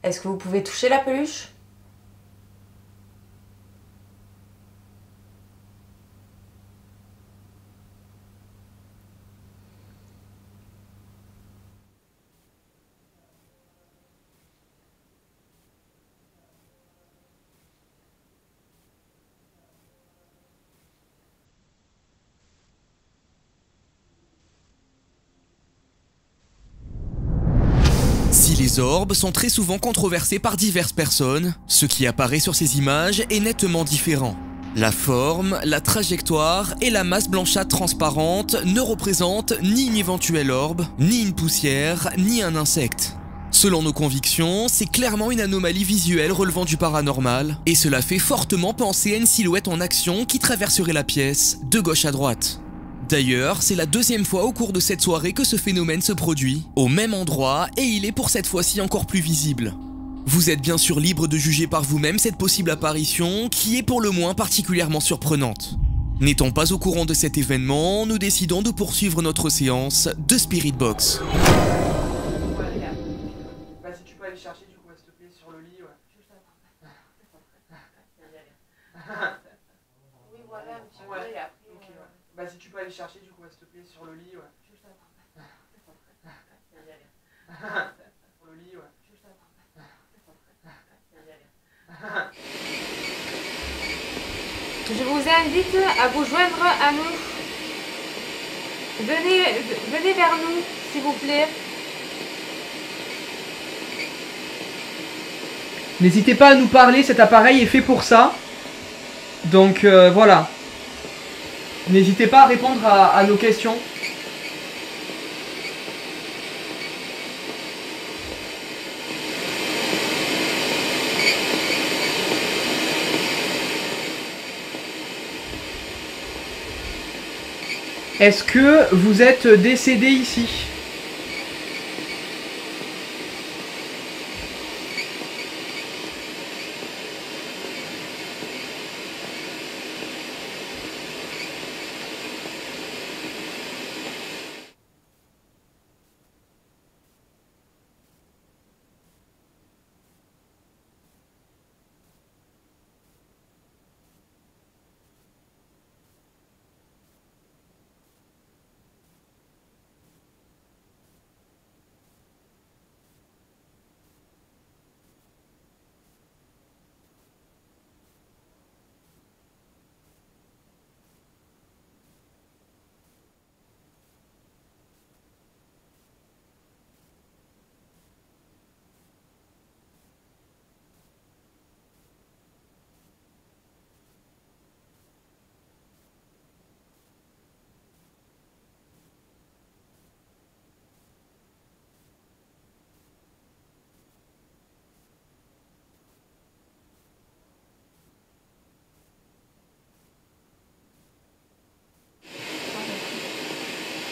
Est-ce que vous pouvez toucher la peluche? Orbes sont très souvent controversés par diverses personnes, ce qui apparaît sur ces images est nettement différent. La forme, la trajectoire et la masse blanchâtre transparente ne représentent ni une éventuelle orbe, ni une poussière, ni un insecte. Selon nos convictions, c'est clairement une anomalie visuelle relevant du paranormal, et cela fait fortement penser à une silhouette en action qui traverserait la pièce, de gauche à droite. D'ailleurs, c'est la deuxième fois au cours de cette soirée que ce phénomène se produit, au même endroit, et il est pour cette fois-ci encore plus visible. Vous êtes bien sûr libre de juger par vous-même cette possible apparition, qui est pour le moins particulièrement surprenante. N'étant pas au courant de cet événement, nous décidons de poursuivre notre séance de Spirit Box. Vas-y, tu peux aller chercher du coup, s'il te plaît, sur le lit. Ouais. Oui, voilà, un petit peu, Ouais. et après, Ok, euh, ouais. Vas-y, tu peux aller chercher du coup, s'il te plaît, sur le lit. Ouais. juste attends. Sur le lit, ouais. Juste attends. Je vous invite à vous joindre à nous. Venez, venez vers nous, s'il vous plaît. N'hésitez pas à nous parler, cet appareil est fait pour ça. Donc euh, voilà. N'hésitez pas à répondre à, à nos questions. Est-ce que vous êtes décédé ici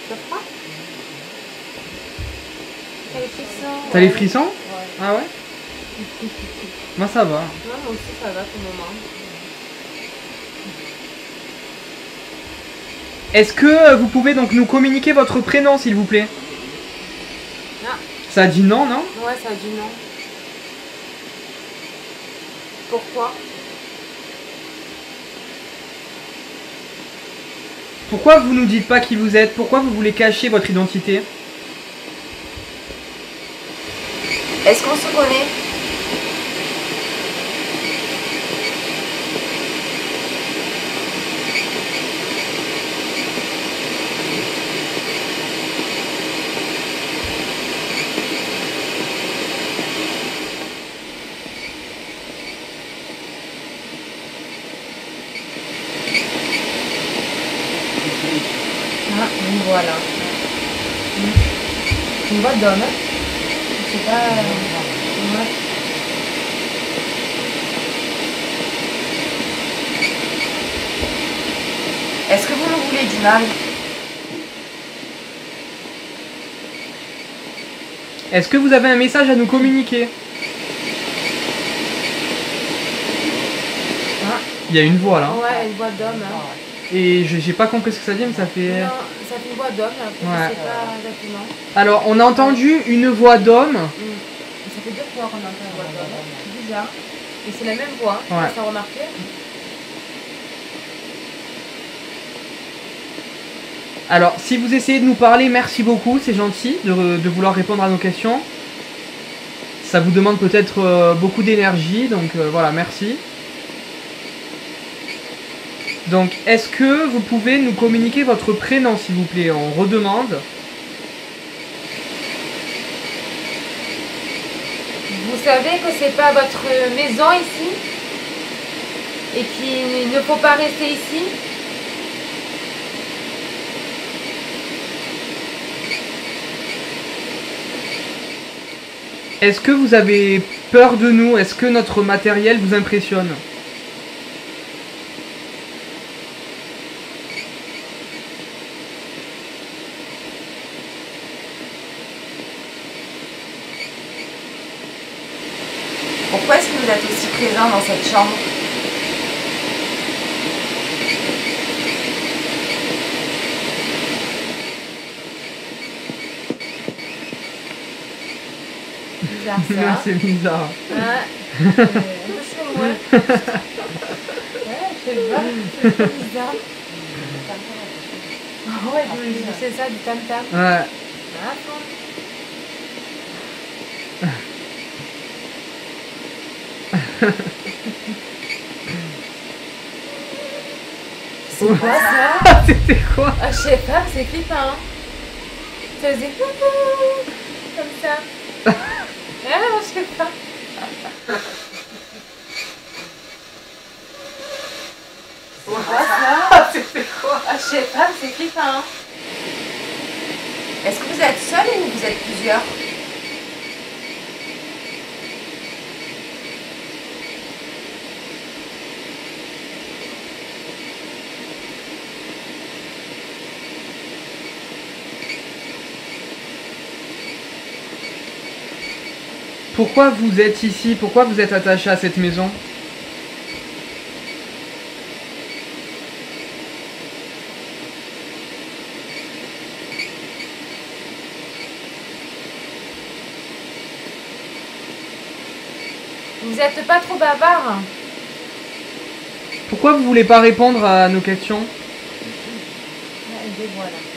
T'as froid T'as les frissons T'as les frissons Ouais. Ah ouais Moi ça va. Moi aussi, ça va pour le moment. Est-ce que vous pouvez donc nous communiquer votre prénom s'il vous plaît? Ah. Ça a dit non, non? Ouais, ça a dit non. Pourquoi? Pourquoi vous nous dites pas qui vous êtes? Pourquoi vous voulez cacher votre identité? Est-ce qu'on se connaît Ah, voilà. Une boîte d'homme. Pas. euh, ouais. Est-ce que vous nous voulez du mal? Est-ce que vous avez un message à nous communiquer? Ah, il y a une voix là. Ouais, une boîte d'homme. hein. Et j'ai pas compris ce que ça dit, mais ça fait. Non, ça fait une boîte d'homme, là. Ouais. Je sais pas exactement. Alors, on a entendu une voix d'homme. Mm. Ça fait deux fois qu'on entend une voix d'homme. C'est bizarre. Et c'est la même voix. Ouais. Alors, si vous essayez de nous parler, merci beaucoup, c'est gentil de, de vouloir répondre à nos questions. Ça vous demande peut-être euh, beaucoup d'énergie, donc euh, voilà, merci. Donc, est-ce que vous pouvez nous communiquer votre prénom, s'il vous plaît? On redemande. Vous savez que c'est pas votre maison ici? Et qu'il ne faut pas rester ici? Est-ce que vous avez peur de nous? Est-ce que notre matériel vous impressionne Pourquoi est-ce que vous êtes aussi Bizarre ça. C'est bizarre. Ouais. Euh, ouais. Ouais, je sais pas, c'est bizarre. Ah ouais, c'est ça, du tam-tam. Ouais. Ah. C'est quoi ça C'était quoi Ah, je sais pas, c'est flippant. Hein. Ça faisait coucou comme ça. Ah, je sais pas. C'est quoi ça C'était quoi Ah, je sais pas, c'est flippant. Hein. Est-ce que vous êtes seul ou vous êtes plusieurs? Pourquoi vous êtes ici? Pourquoi vous êtes attaché à cette maison? Vous êtes pas trop bavard Pourquoi vous voulez pas répondre à nos questions? Elle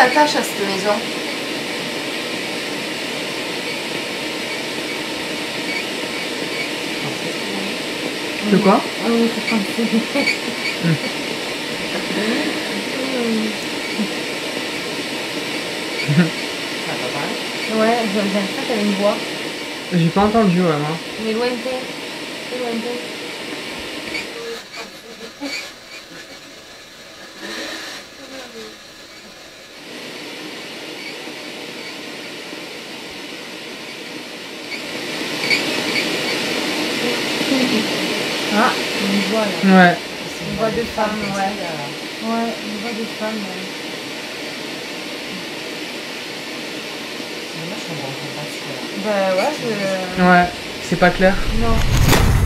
attache à cette maison De quoi Ah. Ouais, j'aime bien ça qu'elle a une voix. J'ai pas entendu, ouais, moi. Mais lointain. C'est lointain. Ah, une voix là. Ouais. Une voix de femme, ouais. Ouais, une voix de femme. ouais. Bah ouais, je... Ouais. C'est pas clair. Non.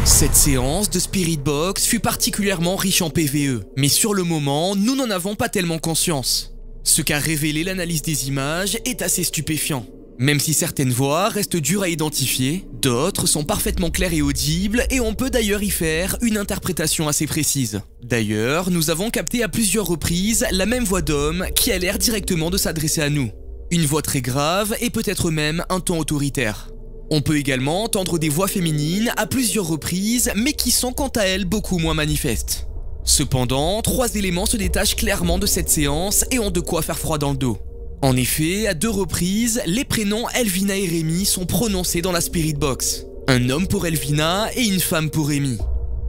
Cette séance de Spirit Box fut particulièrement riche en PVE, mais sur le moment, nous n'en avons pas tellement conscience. Ce qu'a révélé l'analyse des images est assez stupéfiant. Même si certaines voix restent dures à identifier, d'autres sont parfaitement claires et audibles et on peut d'ailleurs y faire une interprétation assez précise. D'ailleurs, nous avons capté à plusieurs reprises la même voix d'homme qui a l'air directement de s'adresser à nous. Une voix très grave et peut-être même un ton autoritaire. On peut également entendre des voix féminines à plusieurs reprises, mais qui sont quant à elles beaucoup moins manifestes. Cependant, trois éléments se détachent clairement de cette séance et ont de quoi faire froid dans le dos. En effet, à deux reprises, les prénoms Elvina et Rémi sont prononcés dans la Spirit Box. Un homme pour Elvina et une femme pour Rémi.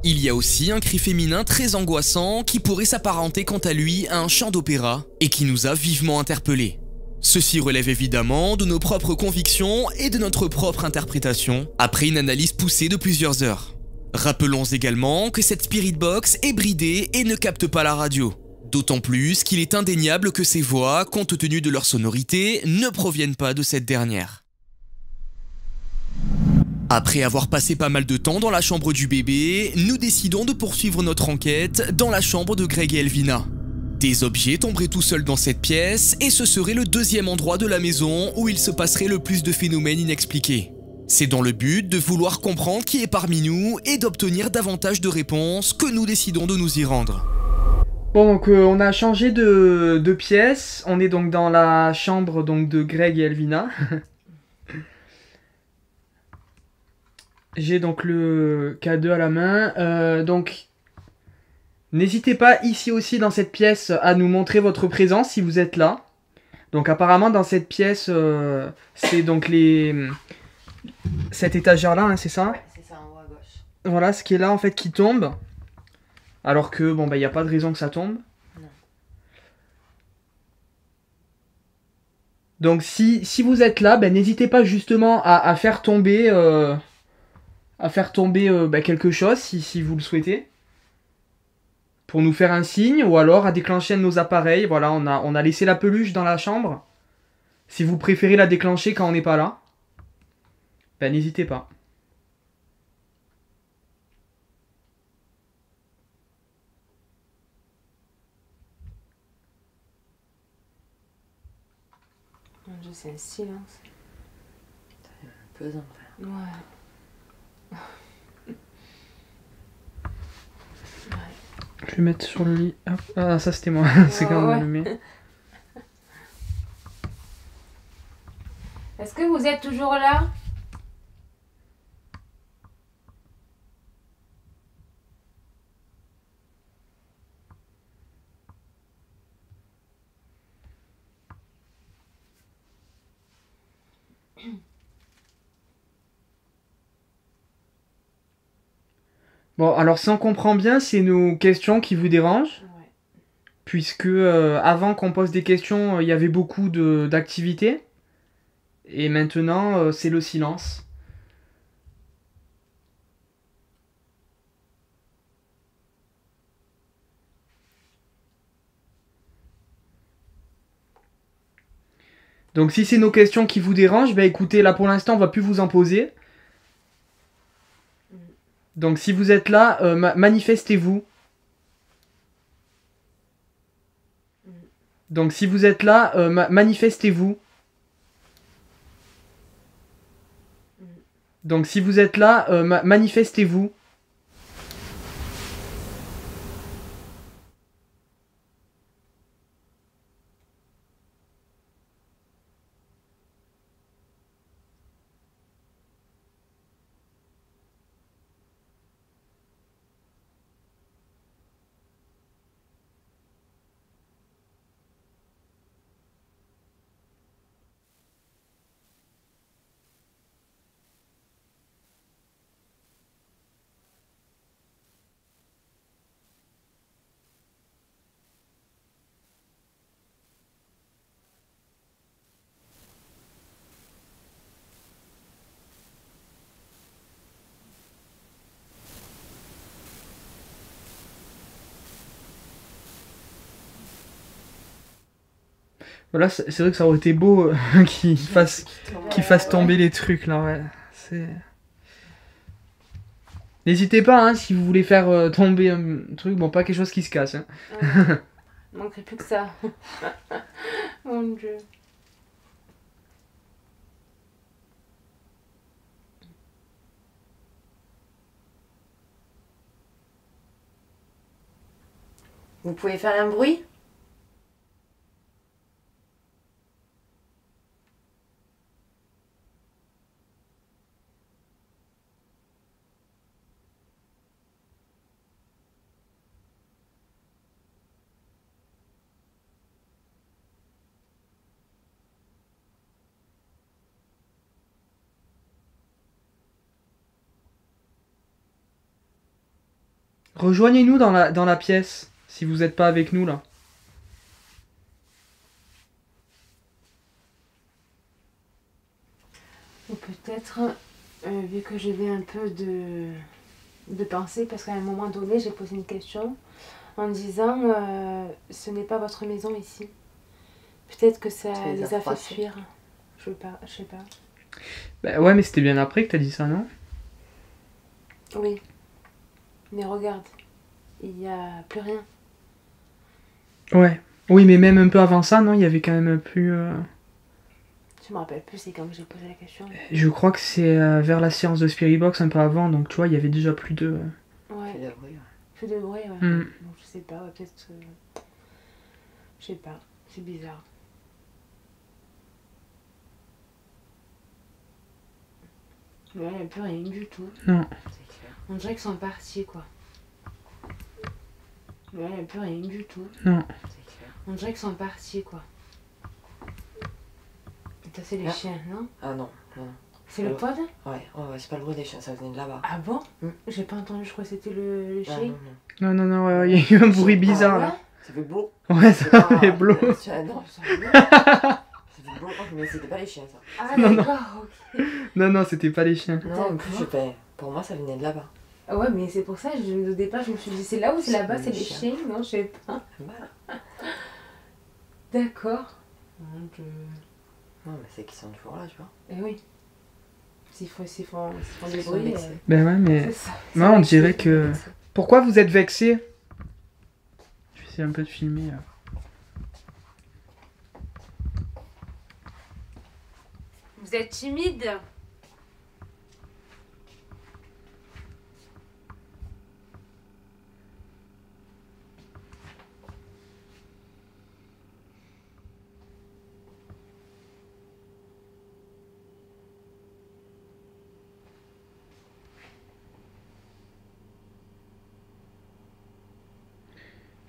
Il y a aussi un cri féminin très angoissant qui pourrait s'apparenter quant à lui à un chant d'opéra et qui nous a vivement interpellés. Ceci relève évidemment de nos propres convictions et de notre propre interprétation, après une analyse poussée de plusieurs heures. Rappelons également que cette Spirit Box est bridée et ne capte pas la radio. D'autant plus qu'il est indéniable que ces voix, compte tenu de leur sonorité, ne proviennent pas de cette dernière. Après avoir passé pas mal de temps dans la chambre du bébé, nous décidons de poursuivre notre enquête dans la chambre de Greg et Elvina. Des objets tomberaient tout seuls dans cette pièce et ce serait le deuxième endroit de la maison où il se passerait le plus de phénomènes inexpliqués. C'est dans le but de vouloir comprendre qui est parmi nous et d'obtenir davantage de réponses que nous décidons de nous y rendre. Bon, donc euh, on a changé de, de, pièce. On est donc dans la chambre donc, de Greg et Elvina. J'ai donc le K2 à la main. Euh, donc, n'hésitez pas ici aussi dans cette pièce à nous montrer votre présence si vous êtes là. Donc apparemment dans cette pièce, euh, c'est donc les... Cette étagère là, hein, c'est ça? Ouais, c'est ça en haut à gauche. Voilà, ce qui est là en fait qui tombe. Alors que bon bah il n'y a pas de raison que ça tombe. Non. Donc si, si vous êtes là, ben, n'hésitez pas justement à, à faire tomber euh, à faire tomber euh, ben, quelque chose si, si vous le souhaitez. Pour nous faire un signe ou alors à déclencher nos appareils. Voilà, on a, on a laissé la peluche dans la chambre. Si vous préférez la déclencher quand on n'est pas là, ben n'hésitez pas. Mon Dieu, c'est un silence. Pesant. Ouais. Je vais mettre sur le lit. Hop. Ah ça c'était moi. C'est quand Ouais, même allumé. Est-ce que vous êtes toujours là? Bon alors si on comprend bien, c'est nos questions qui vous dérangent. Ouais. puisque euh, avant qu'on pose des questions, euh, il y avait beaucoup d'activités. Et maintenant, euh, c'est le silence. Donc si c'est nos questions qui vous dérangent, bah écoutez, là pour l'instant, on va plus vous en poser. Donc si vous êtes là, euh, ma- manifestez-vous. Donc si vous êtes là, euh, ma- manifestez-vous. Donc si vous êtes là, euh, ma- manifestez-vous. Voilà, c'est vrai que ça aurait été beau euh, qu'il fasse, qu'il fasse tomber les trucs là, ouais. C'est... N'hésitez pas hein, si vous voulez faire euh, tomber un truc, bon pas quelque chose qui se casse. Hein. Ouais. Il manquerait plus que ça. Mon Dieu. Vous pouvez faire un bruit? Rejoignez-nous dans la, dans la pièce si vous n'êtes pas avec nous là. Ou peut-être, euh, vu que j'avais un peu de, de pensée, parce qu'à un moment donné, j'ai posé une question en disant euh, ce n'est pas votre maison ici. Peut-être que ça Ça les a les a fait fuir. Je veux pas, je sais pas. Bah ouais, mais c'était bien après que t'as dit ça, non? Oui. Mais regarde, il n'y a plus rien. Ouais. Oui, mais même un peu avant ça, non Il y avait quand même plus. euh, Je me rappelle plus, c'est quand j'ai posé la question. Je crois que c'est euh, vers la séance de Spirit Box un peu avant, donc tu vois, il y avait déjà plus de. Ouais. Fait de bruit, ouais. Plus de bruit, ouais. Hmm. Donc, je sais pas, ouais, peut-être. euh, Je sais pas, c'est bizarre. Mais là, il n'y a plus rien du tout. Non. C'est clair. On dirait qu'ils sont partis, quoi. Il n'y a plus rien du tout. Non. On dirait qu'ils sont partis, quoi. C'est les Ah. chiens, non Ah non, non. C'est le Euh, pod Ouais, ouais, ouais, c'est pas le bruit des chiens, ça venait de là-bas. Ah bon Hmm. J'ai pas entendu, je crois que c'était le, le Ah, chien. non, non. Non, non, non, ouais, il y a eu un bruit bizarre Ah là. Ça fait blou. Ouais, C'est ça pas- fait bleu. Ah, Non, ça fait fait blou, mais c'était pas les chiens, ça. Ah Non, non. d'accord, ok. Non, non, c'était pas les chiens. Non, en plus, je pour moi, ça venait de là-bas. Ah ouais, mais c'est pour ça, je, au départ, je me suis dit, c'est là ou c'est là-bas, c'est les chiens. Non, je sais pas. Voilà. D'accord. Donc, euh, Non, mais c'est qu'ils sont toujours là, tu vois. eh oui. S'il faut, s'il faut, s'ils font des Ils sont bruits, euh, Ben ouais, mais. C'est on dirait que- Pourquoi vous êtes vexé Je vais essayer un peu de filmer. là. Vous êtes timide?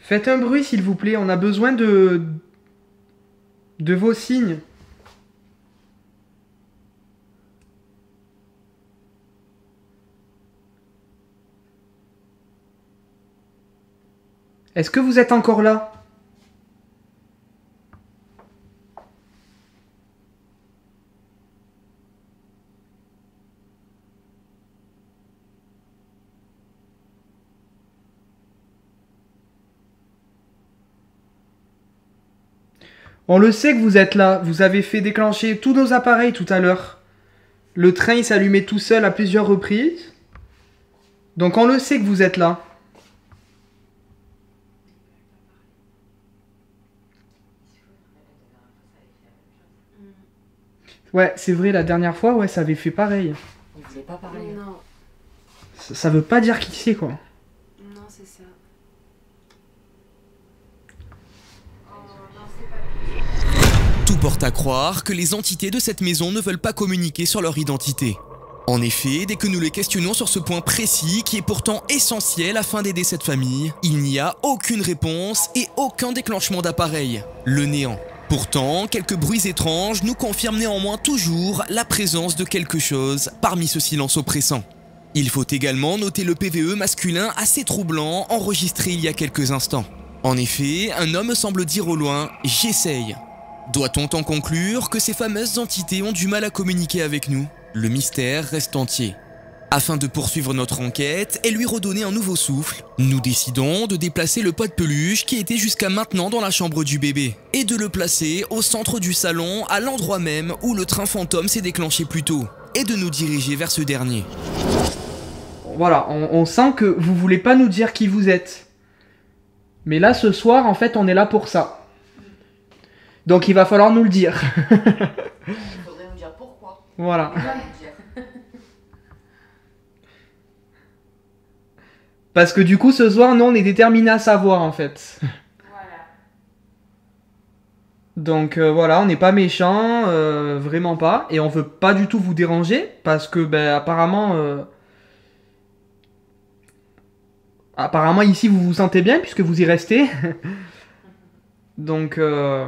Faites un bruit, s'il vous plaît. On a besoin de. de vos signes. Est-ce que vous êtes encore là? On le sait que vous êtes là. Vous avez fait déclencher tous nos appareils tout à l'heure. Le train il s'allumait tout seul à plusieurs reprises. Donc on le sait que vous êtes là. Ouais, c'est vrai, la dernière fois, ouais, ça avait fait pareil. Pas. Non, Ça, ça veut pas dire qui c'est, quoi. non, c'est ça. Oh, non, c'est pas... Tout porte à croire que les entités de cette maison ne veulent pas communiquer sur leur identité. En effet, dès que nous les questionnons sur ce point précis qui est pourtant essentiel afin d'aider cette famille, il n'y a aucune réponse et aucun déclenchement d'appareil. Le néant. Pourtant, quelques bruits étranges nous confirment néanmoins toujours la présence de quelque chose parmi ce silence oppressant. Il faut également noter le PVE masculin assez troublant enregistré il y a quelques instants. En effet, un homme semble dire au loin ⁇ J'essaye ⁇ Doit-on en conclure que ces fameuses entités ont du mal à communiquer avec nous? Le mystère reste entier. Afin de poursuivre notre enquête et lui redonner un nouveau souffle, nous décidons de déplacer le pot de peluche qui était jusqu'à maintenant dans la chambre du bébé et de le placer au centre du salon à l'endroit même où le train fantôme s'est déclenché plus tôt et de nous diriger vers ce dernier. Voilà, on, on sent que vous voulez pas nous dire qui vous êtes. Mais là, ce soir, en fait, on est là pour ça. Donc il va falloir nous le dire. Il faudrait nous dire pourquoi. voilà. Parce que du coup, ce soir, nous, on est déterminés à savoir, en fait. Voilà. Donc euh, voilà, on n'est pas méchants, euh, vraiment pas. Et on veut pas du tout vous déranger, parce que, ben, apparemment... euh, Apparemment, ici, vous vous sentez bien, puisque vous y restez. Donc, euh,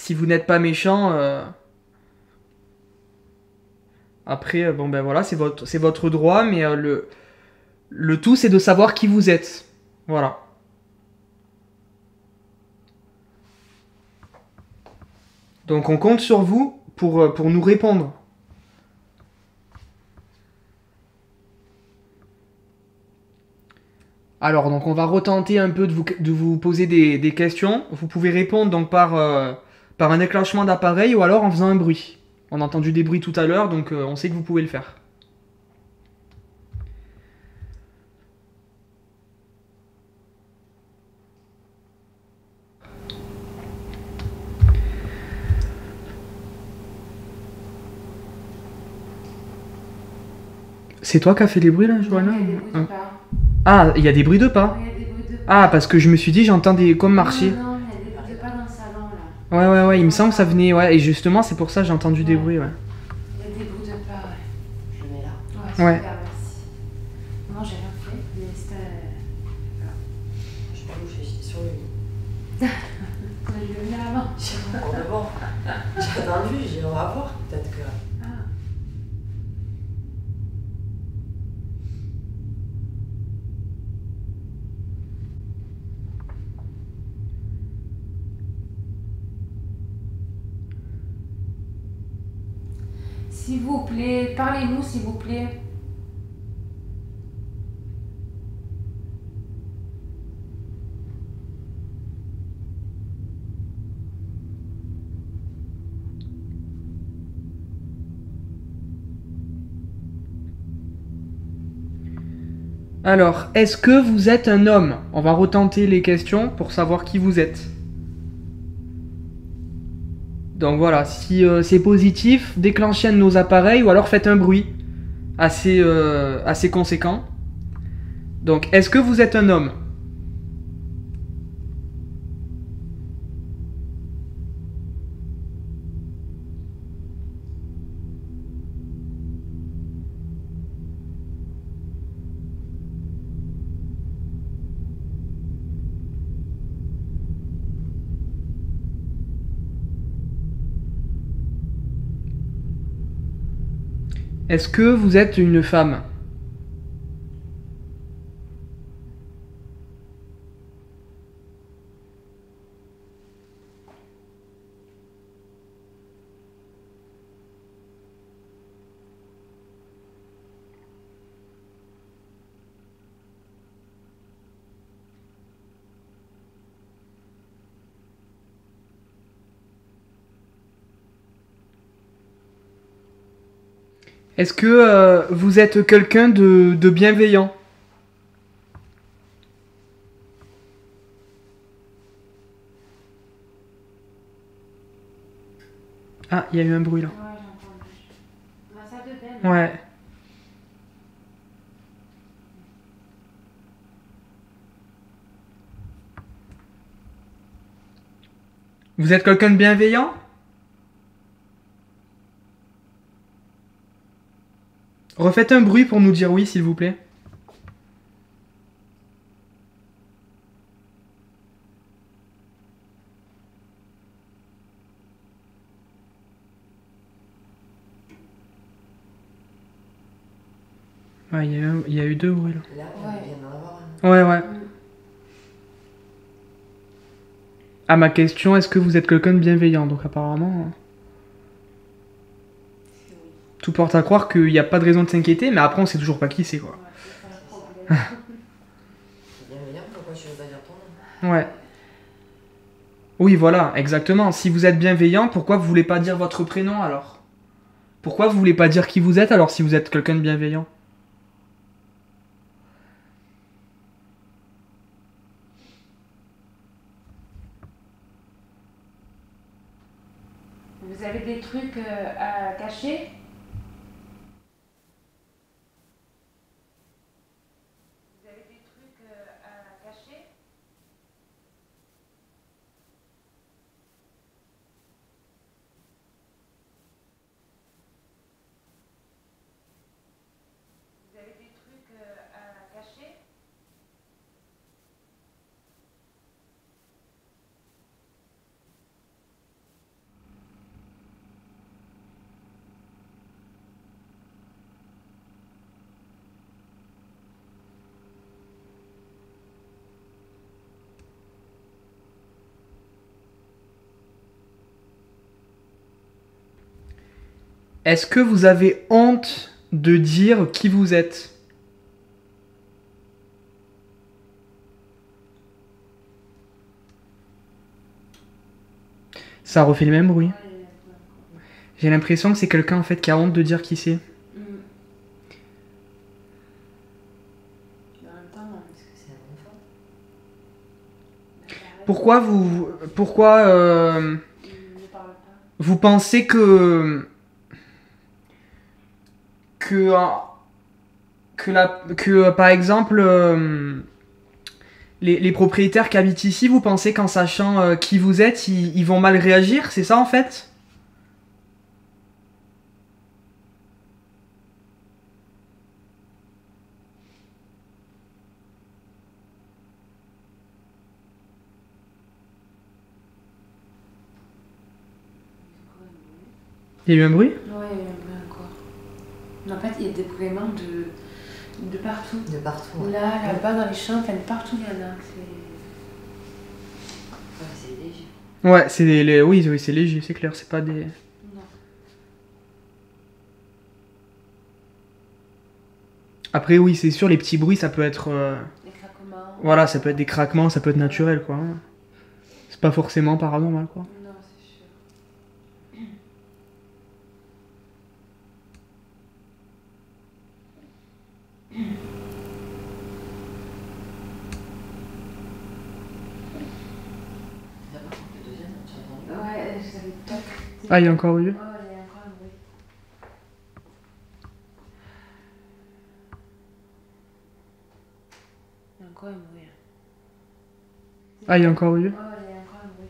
si vous n'êtes pas méchant... euh, Après, euh, bon ben voilà, c'est votre, droit, mais euh, le, tout c'est de savoir qui vous êtes. Voilà. Donc on compte sur vous pour, nous répondre. Alors, donc on va retenter un peu de vous, poser des, questions. Vous pouvez répondre donc par, par un déclenchement d'appareil ou alors en faisant un bruit. On a entendu des bruits tout à l'heure, donc euh, on sait que vous pouvez le faire. C'est toi qui as fait les bruits là, Johanna hein Ah, il y a des bruits de pas. Ah, parce que je me suis dit, j'entends des. comme marcher. Ouais, ouais, ouais, il me semble que ça venait. Ouais, et justement, c'est pour ça que j'ai entendu des bruits, ouais. Il y a des bruits de pas, ouais. Je le mets là. Ouais, Ouais. super, merci. Non, j'ai rien fait, mais c'était. Je peux bouger sur le lit. On a dû le venir avant. Pour de bon. J'ai attendu, j'ai on va voir. Peut-être que. Ah. S'il vous plaît, parlez-nous s'il vous plaît. Alors, est-ce que vous êtes un homme? On va retenter les questions pour savoir qui vous êtes. Donc voilà, si euh, c'est positif, déclenchez nos appareils ou alors faites un bruit assez, euh, assez conséquent. Donc, est-ce que vous êtes un homme? Est-ce que vous êtes une femme? Est-ce que euh, vous êtes quelqu'un de, de bienveillant? Ah, il y a eu un bruit là. Ouais. Vous êtes quelqu'un de bienveillant? Refaites un bruit pour nous dire oui, s'il vous plaît. Ouais, il y, a eu- il y a eu deux bruits là. Ouais. Ouais, ouais. À ma question, est-ce que vous êtes quelqu'un de bienveillant? Donc apparemment, euh, tout porte à croire qu'il n'y a pas de raison de s'inquiéter, mais après on sait toujours pas qui c'est quoi. Ouais, Ouais. Oui, voilà, exactement. Si vous êtes bienveillant, pourquoi vous voulez pas dire votre prénom alors? Pourquoi vous voulez pas dire qui vous êtes alors si vous êtes quelqu'un de bienveillant? Vous avez des trucs euh, à cacher Vous avez des trucs euh, à cacher Vous avez des trucs euh, à cacher Est-ce que vous avez honte de dire qui vous êtes? Ça refait le même bruit? J'ai l'impression que c'est quelqu'un en fait qui a honte de dire qui c'est. Pourquoi vous, pourquoi euh, vous pensez que que en, que, la, que euh, par exemple, euh, les, les propriétaires qui habitent ici, vous pensez qu'en sachant euh, qui vous êtes, ils vont mal réagir C'est ça en fait? Il y a eu un bruit Ouais, il y a eu un bruit encore. Mais en fait, il y a des bruits vraiment de, de partout. De partout. ouais. Là, là-bas, dans les champs, enfin, partout, il y en a. C'est... Ouais, c'est léger. Ouais, c'est les, oui, oui, c'est léger, c'est clair, c'est pas des. Non. Après, oui, c'est sûr, les petits bruits, ça peut être. euh, Les craquements. Voilà, ça peut être des craquements, ça peut être naturel, quoi. C'est pas forcément paranormal, quoi. Non, c'est sûr. Là, par contre, le deuxième, tu as entendu Ouais, je savais pas que c'était- Ah, il y a encore eu Ouais, il y a encore un bruit. Il y a encore un bruit. hein. Ah, il y a encore eu Ouais, il y a encore un bruit.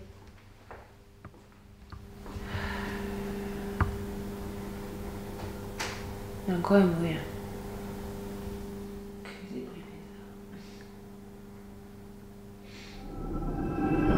Il y a encore bruit. hein. Que des bruits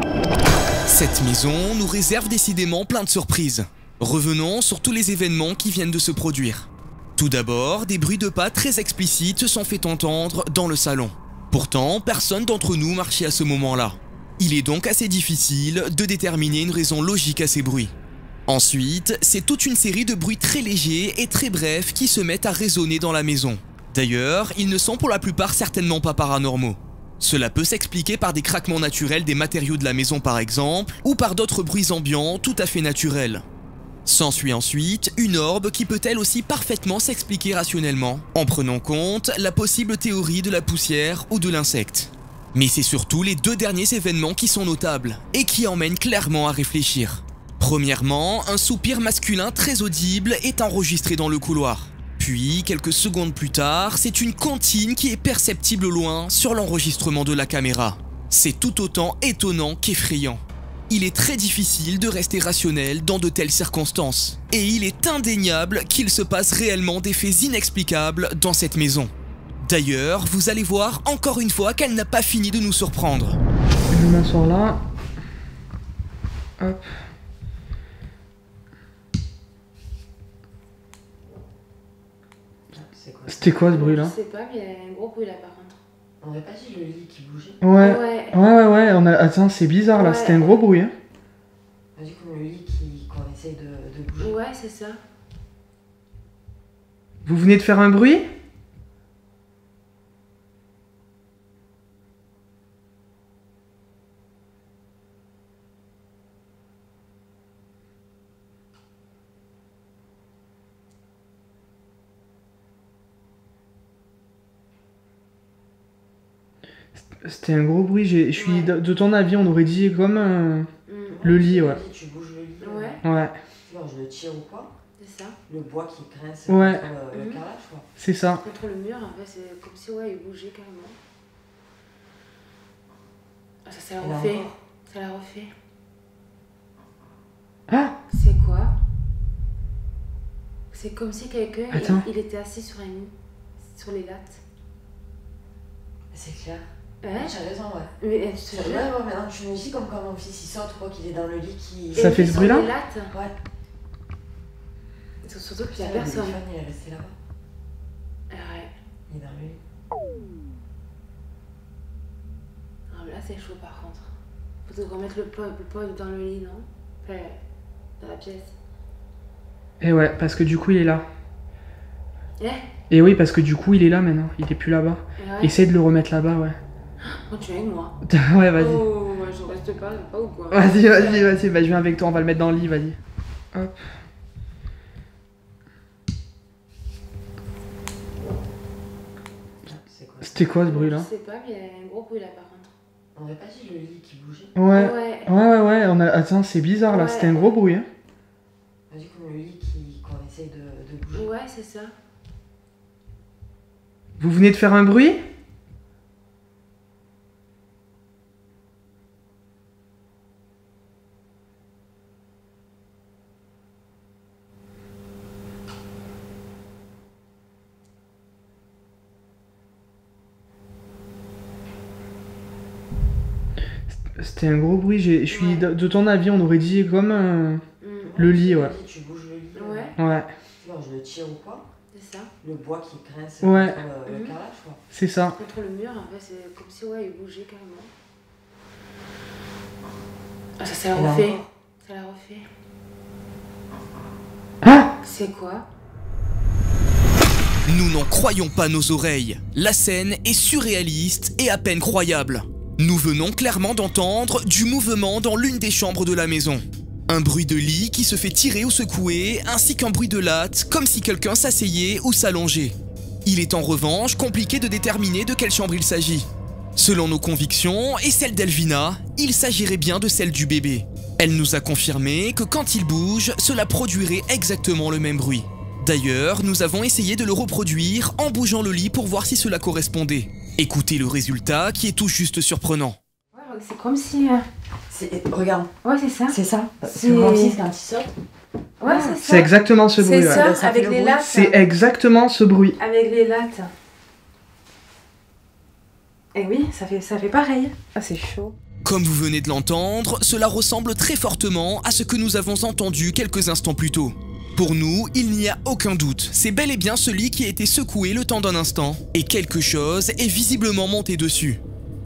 bizarres. Cette maison nous réserve décidément plein de surprises. Revenons sur tous les événements qui viennent de se produire. Tout d'abord, des bruits de pas très explicites se sont fait entendre dans le salon. Pourtant, personne d'entre nous marchait à ce moment-là. Il est donc assez difficile de déterminer une raison logique à ces bruits. Ensuite, c'est toute une série de bruits très légers et très brefs qui se mettent à résonner dans la maison. D'ailleurs, ils ne sont pour la plupart certainement pas paranormaux. Cela peut s'expliquer par des craquements naturels des matériaux de la maison par exemple, ou par d'autres bruits ambiants tout à fait naturels. S'ensuit ensuite une orbe qui peut elle aussi parfaitement s'expliquer rationnellement, en prenant compte la possible théorie de la poussière ou de l'insecte. Mais c'est surtout les deux derniers événements qui sont notables, et qui emmènent clairement à réfléchir. Premièrement, un soupir masculin très audible est enregistré dans le couloir. Puis, quelques secondes plus tard, c'est une comptine qui est perceptible au loin sur l'enregistrement de la caméra. C'est tout autant étonnant qu'effrayant. Il est très difficile de rester rationnel dans de telles circonstances. Et il est indéniable qu'il se passe réellement des faits inexplicables dans cette maison. D'ailleurs, vous allez voir encore une fois qu'elle n'a pas fini de nous surprendre. Je m'asseoir là. Hop. C'est quoi C'était quoi ce bruit là Je sais pas, mais il y a un gros bruit là par contre. On n'avait pas dit le lit qui bougeait Ouais. Ouais. Ouais, ouais, ouais, on a... attends, c'est bizarre là, Ouais. c'était un gros bruit. Hein. On a dit comme le lit qui- qu'on essaye de, de bouger. Ouais, c'est ça. Vous venez de faire un bruit? C'était un gros bruit, j'ai- je suis Ouais. de, ton avis, on aurait dit comme un... Mm, Le lit, ouais. Tu bouges le lit. Ouais. Ouais, Genre, je le tire ou quoi C'est ça. Le bois qui grince Ouais. contre le, le Mhm. carrelage, quoi. c'est ça. Contre le mur, en fait, c'est comme si ouais, il bougeait carrément. Ah, ça, ça l'a refait. Ça l'a refait. Ah C'est quoi C'est comme si quelqu'un, il, était assis sur un lit, sur les lattes. C'est clair. Hein J'ai raison, ouais. Mais euh, tu te vrai, ouais, maintenant tu me dis comme quand mon fils il saute, quoi, qu'il est dans le lit qui. Ça Et fait ce bruit-là lattes. Ouais. Surtout qu'il Putain, a le personne. téléphone, il est resté là-bas. Ah ouais. Il est dans le lit. Ah, mais là, c'est chaud par contre. Faut remettre le pot, le dans le lit, non? Enfin, dans la pièce. Et ouais, parce que du coup il est là. Eh? Et oui, parce que du coup il est là maintenant, il est plus là-bas. Eh ouais. Essaye de le remettre là-bas, ouais. Oh, tu es avec moi. ouais, vas-y. Oh, ouais, je reste pas, pas ou quoi? Vas-y, vas-y, vas-y, bah, je viens avec toi, on va le mettre dans le lit, vas-y. Hop. C'était quoi ce bruit Je là sais pas, mais il y a un gros bruit là par contre. On n'avait pas dit le lit qui bougeait. Ouais. Ouais. Ouais, ouais, on a... attends, c'est bizarre là, Ouais. c'était un gros bruit. Hein. On a dit comme le lit qui... qu'on essaye de, de bouger. Ouais, c'est ça. Vous venez de faire un bruit? C'était un gros bruit. Je suis Ouais. de, de ton avis, on aurait dit comme un- Mm, le lit, ouais. Tu bouges le lit. Ouais. euh, Ouais, genre, je le tire ou quoi C'est ça. Le bois qui grince Ouais. contre le, le Mhm. carrelage, quoi. c'est ça. Contre le mur, en fait, c'est comme si ouais, il bougeait carrément. Ah, ça, ça la là refait. Ça la refait. Ah C'est quoi Nous n'en croyons pas nos oreilles. La scène est surréaliste et à peine croyable. Nous venons clairement d'entendre du mouvement dans l'une des chambres de la maison. Un bruit de lit qui se fait tirer ou secouer, ainsi qu'un bruit de latte, comme si quelqu'un s'asseyait ou s'allongeait. Il est en revanche compliqué de déterminer de quelle chambre il s'agit. Selon nos convictions et celles d'Elvina, il s'agirait bien de celle du bébé. Elle nous a confirmé que quand il bouge, cela produirait exactement le même bruit. D'ailleurs, nous avons essayé de le reproduire en bougeant le lit pour voir si cela correspondait. Écoutez le résultat qui est tout juste surprenant. Ouais, c'est comme si. euh, C'est- Regarde, Ouais, c'est ça. c'est ça. C'est- quand il. Ouais, c'est ça. C'est exactement ce bruit. C'est ça, avec le les bruit. lattes. C'est exactement ce bruit. Avec les lattes. Et oui, ça fait, ça fait pareil. Ah, c'est chaud. Comme vous venez de l'entendre, cela ressemble très fortement à ce que nous avons entendu quelques instants plus tôt. Pour nous, il n'y a aucun doute, c'est bel et bien celui qui a été secoué le temps d'un instant, et quelque chose est visiblement monté dessus.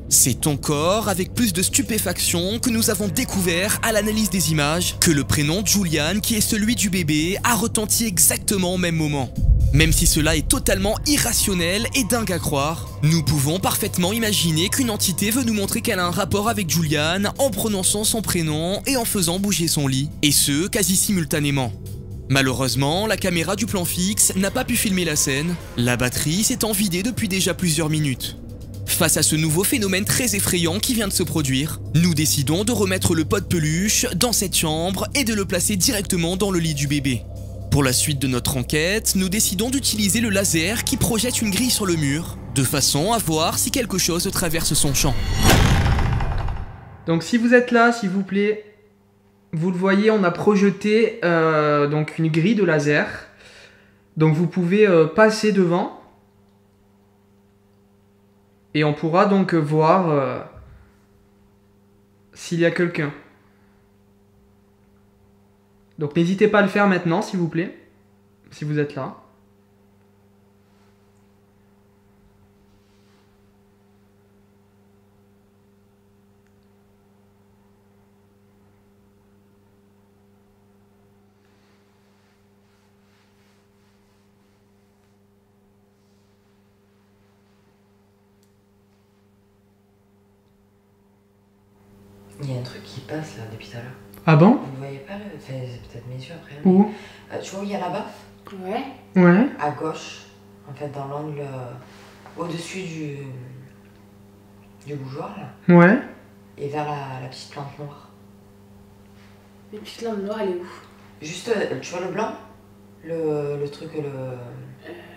C'est encore avec plus de stupéfaction que nous avons découvert à l'analyse des images que le prénom Julian, qui est celui du bébé, a retenti exactement au même moment. Même si cela est totalement irrationnel et dingue à croire, nous pouvons parfaitement imaginer qu'une entité veut nous montrer qu'elle a un rapport avec Julian en prononçant son prénom et en faisant bouger son lit, et ce, quasi simultanément. Malheureusement, la caméra du plan fixe n'a pas pu filmer la scène, la batterie s'étant vidée depuis déjà plusieurs minutes. Face à ce nouveau phénomène très effrayant qui vient de se produire, nous décidons de remettre le pot de peluche dans cette chambre et de le placer directement dans le lit du bébé. Pour la suite de notre enquête, nous décidons d'utiliser le laser qui projette une grille sur le mur, de façon à voir si quelque chose traverse son champ. Donc si vous êtes là, s'il vous plaît, vous le voyez, on a projeté euh, donc une grille de laser. Donc vous pouvez euh, passer devant. Et on pourra donc voir euh, s'il y a quelqu'un. Donc n'hésitez pas à le faire maintenant, s'il vous plaît, si vous êtes là. Il y a un truc qui passe là depuis tout à l'heure. Ah bon? Vous ne voyez pas le. Enfin, c'est peut-être mes yeux après. mais- Où? Euh, tu vois où il y a la baffe Ouais. Ouais. À gauche, en fait, dans l'angle euh, au-dessus du. du bougeoir là. Ouais. Et vers la, la petite plante noire. Une petite lampe noire, elle est où? Juste, euh, tu vois le blanc? Le, le truc, le,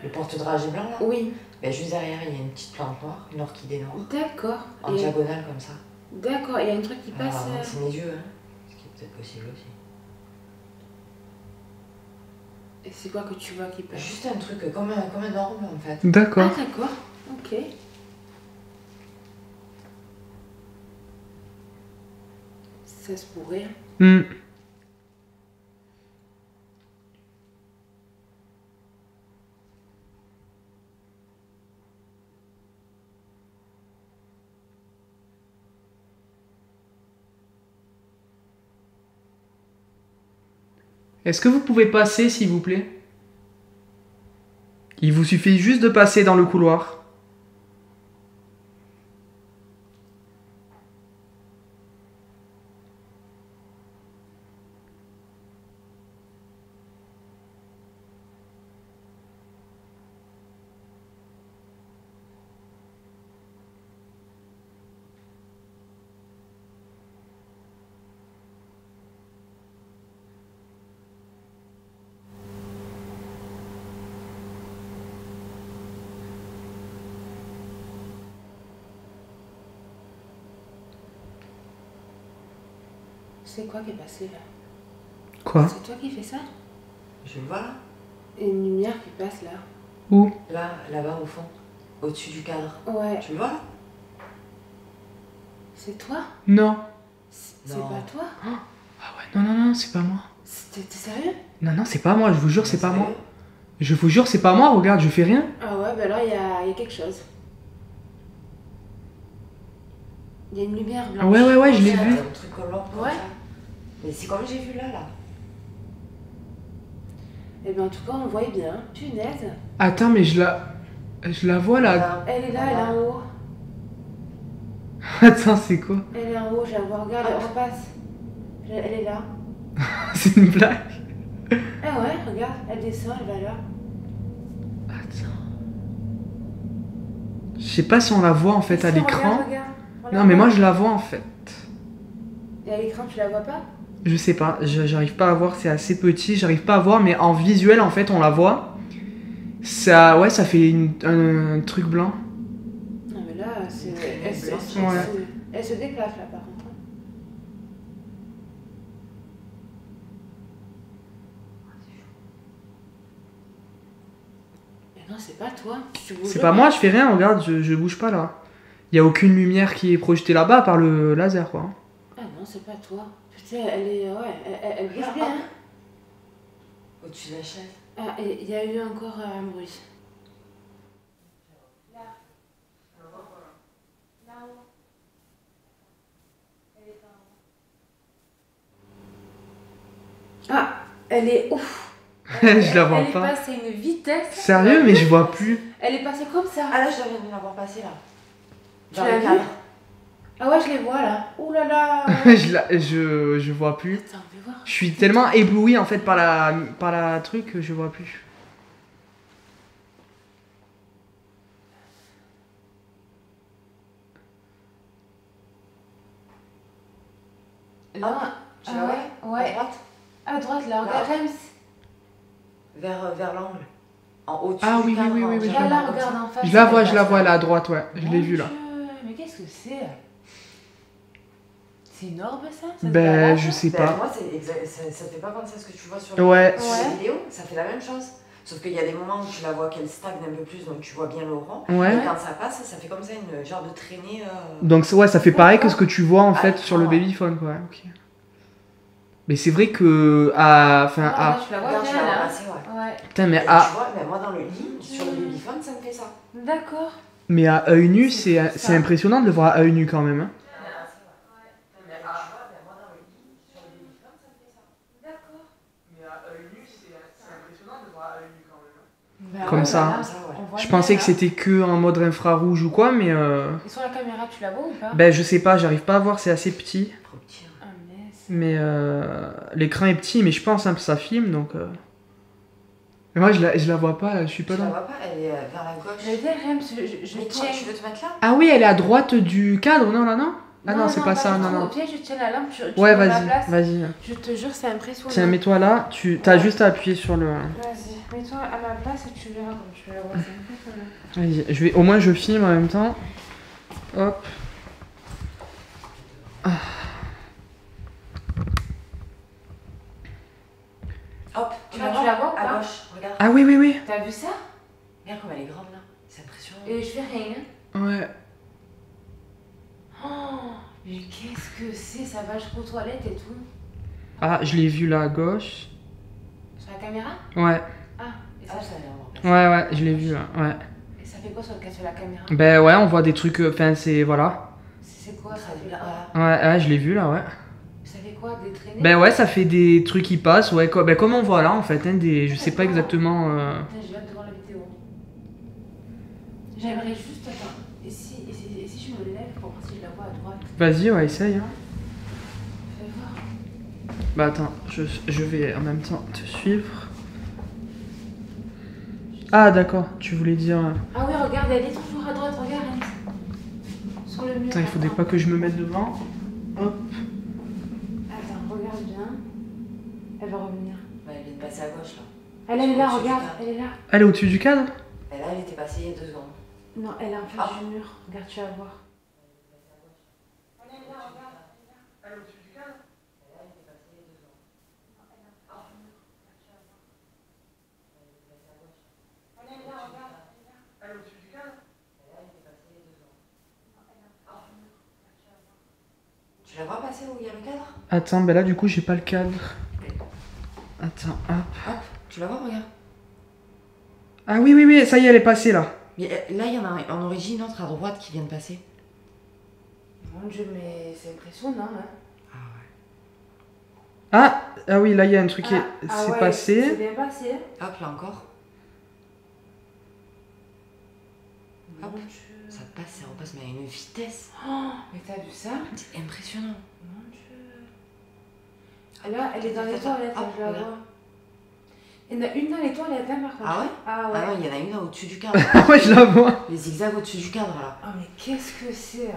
le porte-dragée blanc là? Oui. ben, Juste derrière, il y a une petite plante noire, une orchidée noire. D'accord. En Et- diagonale comme ça. D'accord, il y a un truc qui passe. Alors, euh, c'est mes yeux, hein. Ce qui est peut-être possible aussi. Et c'est quoi que tu vois qui passe? Juste un truc comme un, comme un orbe en fait. Ah, D'accord. d'accord. Ok. Ça se pourrait. Hmm. Est-ce que vous pouvez passer, s'il vous plaît? Il vous suffit juste de passer dans le couloir. C'est quoi qui est passé là Quoi C'est toi qui fais ça Je vois là une lumière qui passe là. Où Là, là-bas au fond. Au-dessus du cadre. Ouais, Tu le vois là c'est toi Non. C'est pas toi Ah ouais, non, non, non, c'est pas moi. T'es sérieux Non, non, c'est pas moi, je vous jure, c'est pas Sérieux moi. Je vous jure, c'est pas moi, regarde, je fais rien. Ah ouais, bah alors il y a, il y a quelque chose. Il y a une lumière Ah blanche. ouais, ouais, ouais, je l'ai vu. Un truc Ouais. Mais c'est comme j'ai vu là, là. Et bien en tout cas, on le voyait bien. Punaise. Attends, mais je la. Je la vois là. Elle est là, elle est en haut. Attends, c'est quoi? Elle est en haut, je la vois. Regarde, Ah elle repasse. Elle elle est là. C'est une blague Ah ouais, regarde, elle descend, elle va là. Attends. Je sais pas si on la voit en fait à Si, l'écran. Non, mais voit. moi je la vois en fait. Et à l'écran, tu la vois pas? Je sais pas, j'arrive pas à voir, c'est assez petit, j'arrive pas à voir, mais en visuel en fait on la voit. Ça, ouais, ça fait une- un, un truc blanc. Non, mais là, c'est. Elle Elle, se- blanche. elle se- Ouais. elle se déplace là, par contre. Mais non, c'est pas toi. C'est pas moi, je fais rien, regarde, je, je bouge pas là. Y a aucune lumière qui est projetée là-bas par le laser quoi. Ah non, c'est pas toi. Putain, elle est. Ouais, elle, elle- elle bouge bien. hein. Au-dessus de la chaise. Ah, et il y a eu encore euh, un bruit. Ah, elle est ouf. Je la vois elle pas. est passée à une vitesse. Sérieux, mais je vois plus. Elle est passée comme ça. Ah là, je viens de la voir passer là. Tu Dans l'as le vu. Ah ouais, je les vois là. Ouh là là. je, la- je, je vois plus. Attends, on va voir. Je suis tellement ébloui en fait par la, par la truc que je vois plus. Là, Tu ah la vois ouais, ouais. À droite À droite, là, regarde. James. Vers, vers l'angle. En haut-dessus Ah du oui, oui, oui, oui, je Là, la là, diagonale, regarde comme en face. Je la vois, je la vois là à droite, ouais. Je l'ai vue là. Dieu, Mais qu'est-ce que c'est C'est une orbe ça, Ça Ben, je sais Ben, pas. moi, c'est exact- ça, fait pas penser à ce que tu vois sur, Ouais. sur Ouais. la vidéo. Ça fait la même chose. Sauf qu'il y a des moments où tu la vois qu'elle stagne un peu plus, donc tu vois bien le rond. Ouais. Et quand ça passe, ça fait comme ça une genre de traînée. euh, Donc ouais, ça fait pareil que ce que tu vois en Ah, fait sur le ouais. babyphone quoi. ok. Mais c'est vrai que à, enfin Ah, à, tu la vois tu bien là. passer, ouais. Ouais, putain mais Et à, tu vois, mais moi dans le lit, sur le babyphone, ça me fait ça. d'accord. mais à œil nu, C'est impressionnant de le voir à œil nu quand même. hein. Bah Comme ouais, ça. bah là, Je pensais que là. c'était que en mode infrarouge ou quoi, mais euh, Et sur la caméra, tu la vois ou pas? ben je sais pas, j'arrive pas à voir, c'est assez petit. Trop petit. hein. Ah. Mais euh, l'écran est petit, mais je pense hein, que ça filme donc. euh. Mais moi je la, je la vois pas là, je suis pas Tu la dans. vois pas Elle est euh, vers la gauche. Je je, je, je Mais toi, tiens. tu veux te mettre là? Ah oui, elle est à droite du cadre, non là non Ah non, c'est pas ça, non non. Au pied, je tiens la lampe, tu, tu Ouais, vas-y, place. vas-y. Je te jure, c'est impressionnant. Tiens, mets-toi là, tu as juste à appuyer sur le. Vas-y, mets-toi à ma place et tu verras comme tu vas la voir. Vas-y, je vais, au moins je filme en même temps. Hop. Hop, tu Ah, la tu vois la vois À gauche, regarde. Ah oui, oui, oui. T'as vu ça? Regarde comme elle est grande là. C'est impressionnant. Et je fais rien. Ouais. Oh, mais qu'est-ce que c'est Ça va jusqu'aux toilettes et tout. Ah, je l'ai vu là à gauche. Sur la caméra? Ouais, Ah, et ça, Ah, ça a ouais, ouais, je l'ai vu là. Ouais. et ça fait quoi sur, le, sur la caméra? Ben ouais, on voit des trucs. euh, Enfin, c'est. Voilà. C'est quoi ça fait, Là. Ouais, ouais, je l'ai vu là, ouais. ça fait quoi Des traînées? Ben ouais, ça fait des trucs qui passent, ouais. co- ben comme on voit là en fait, hein, des. Je sais pas exactement. euh, Putain, J'ai hâte de voir la vidéo. J'aimerais juste. Attends. Et si, et, si, et si je me lève pour voir si je la vois à droite Vas-y, ouais, essaye. hein. Fais voir. Bah attends, je, je vais en même temps te suivre. Ah d'accord, tu voulais dire... euh, Ah oui, regarde, elle est toujours à droite, regarde. Sur le mur. Putain, il faudrait attends. pas que je me mette devant. Hop. Attends, regarde bien. Elle va revenir. Bah, elle vient de passer à gauche là. Elle, elle est là, regarde, elle est là. Elle est au-dessus du cadre? Et là, elle était passée il y a deux secondes. Non, elle est en face Ah. du mur. Regarde, tu vas voir. La vois passer où il y a le cadre Attends, ben là du coup j'ai pas le cadre. Attends, hop. Hop, tu la vois, regarde. Ah oui, oui, oui, ça y est, elle est passée là. Mais euh, là, il y en a en origine une autre à droite qui vient de passer. Mon dieu, mais c'est impressionnant, hein. Ah, ah oui, là il y a un truc qui est- Ah, ah c'est ouais, passé. C'est bien passé. Hop, là encore. Hop. Ça passe, ça repasse, mais à une vitesse. Oh, mais t'as vu ça C'est impressionnant. Mon dieu. Ah, Là, elle est dans les toilettes, là. vois. Il y en a une dans les toilettes, hein, par contre. Ah ouais Ah ouais. Ah ouais, il y en a une là au-dessus du cadre. Ah ouais, je la vois. Les zigzags au-dessus du cadre là. Ah, mais qu'est-ce que c'est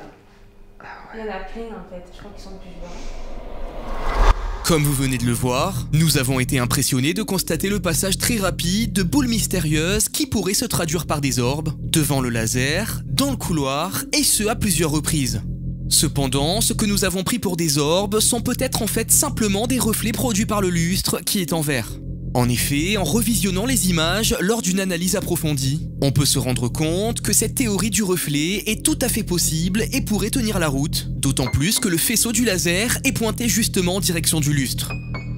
Ah Il y en a plein en fait, je crois qu'ils sont plusieurs. Comme vous venez de le voir, nous avons été impressionnés de constater le passage très rapide de boules mystérieuses qui pourraient se traduire par des orbes, devant le laser, dans le couloir, et ce à plusieurs reprises. Cependant, ce que nous avons pris pour des orbes sont peut-être en fait simplement des reflets produits par le lustre qui est en verre. En effet, en revisionnant les images lors d'une analyse approfondie, on peut se rendre compte que cette théorie du reflet est tout à fait possible et pourrait tenir la route, d'autant plus que le faisceau du laser est pointé justement en direction du lustre.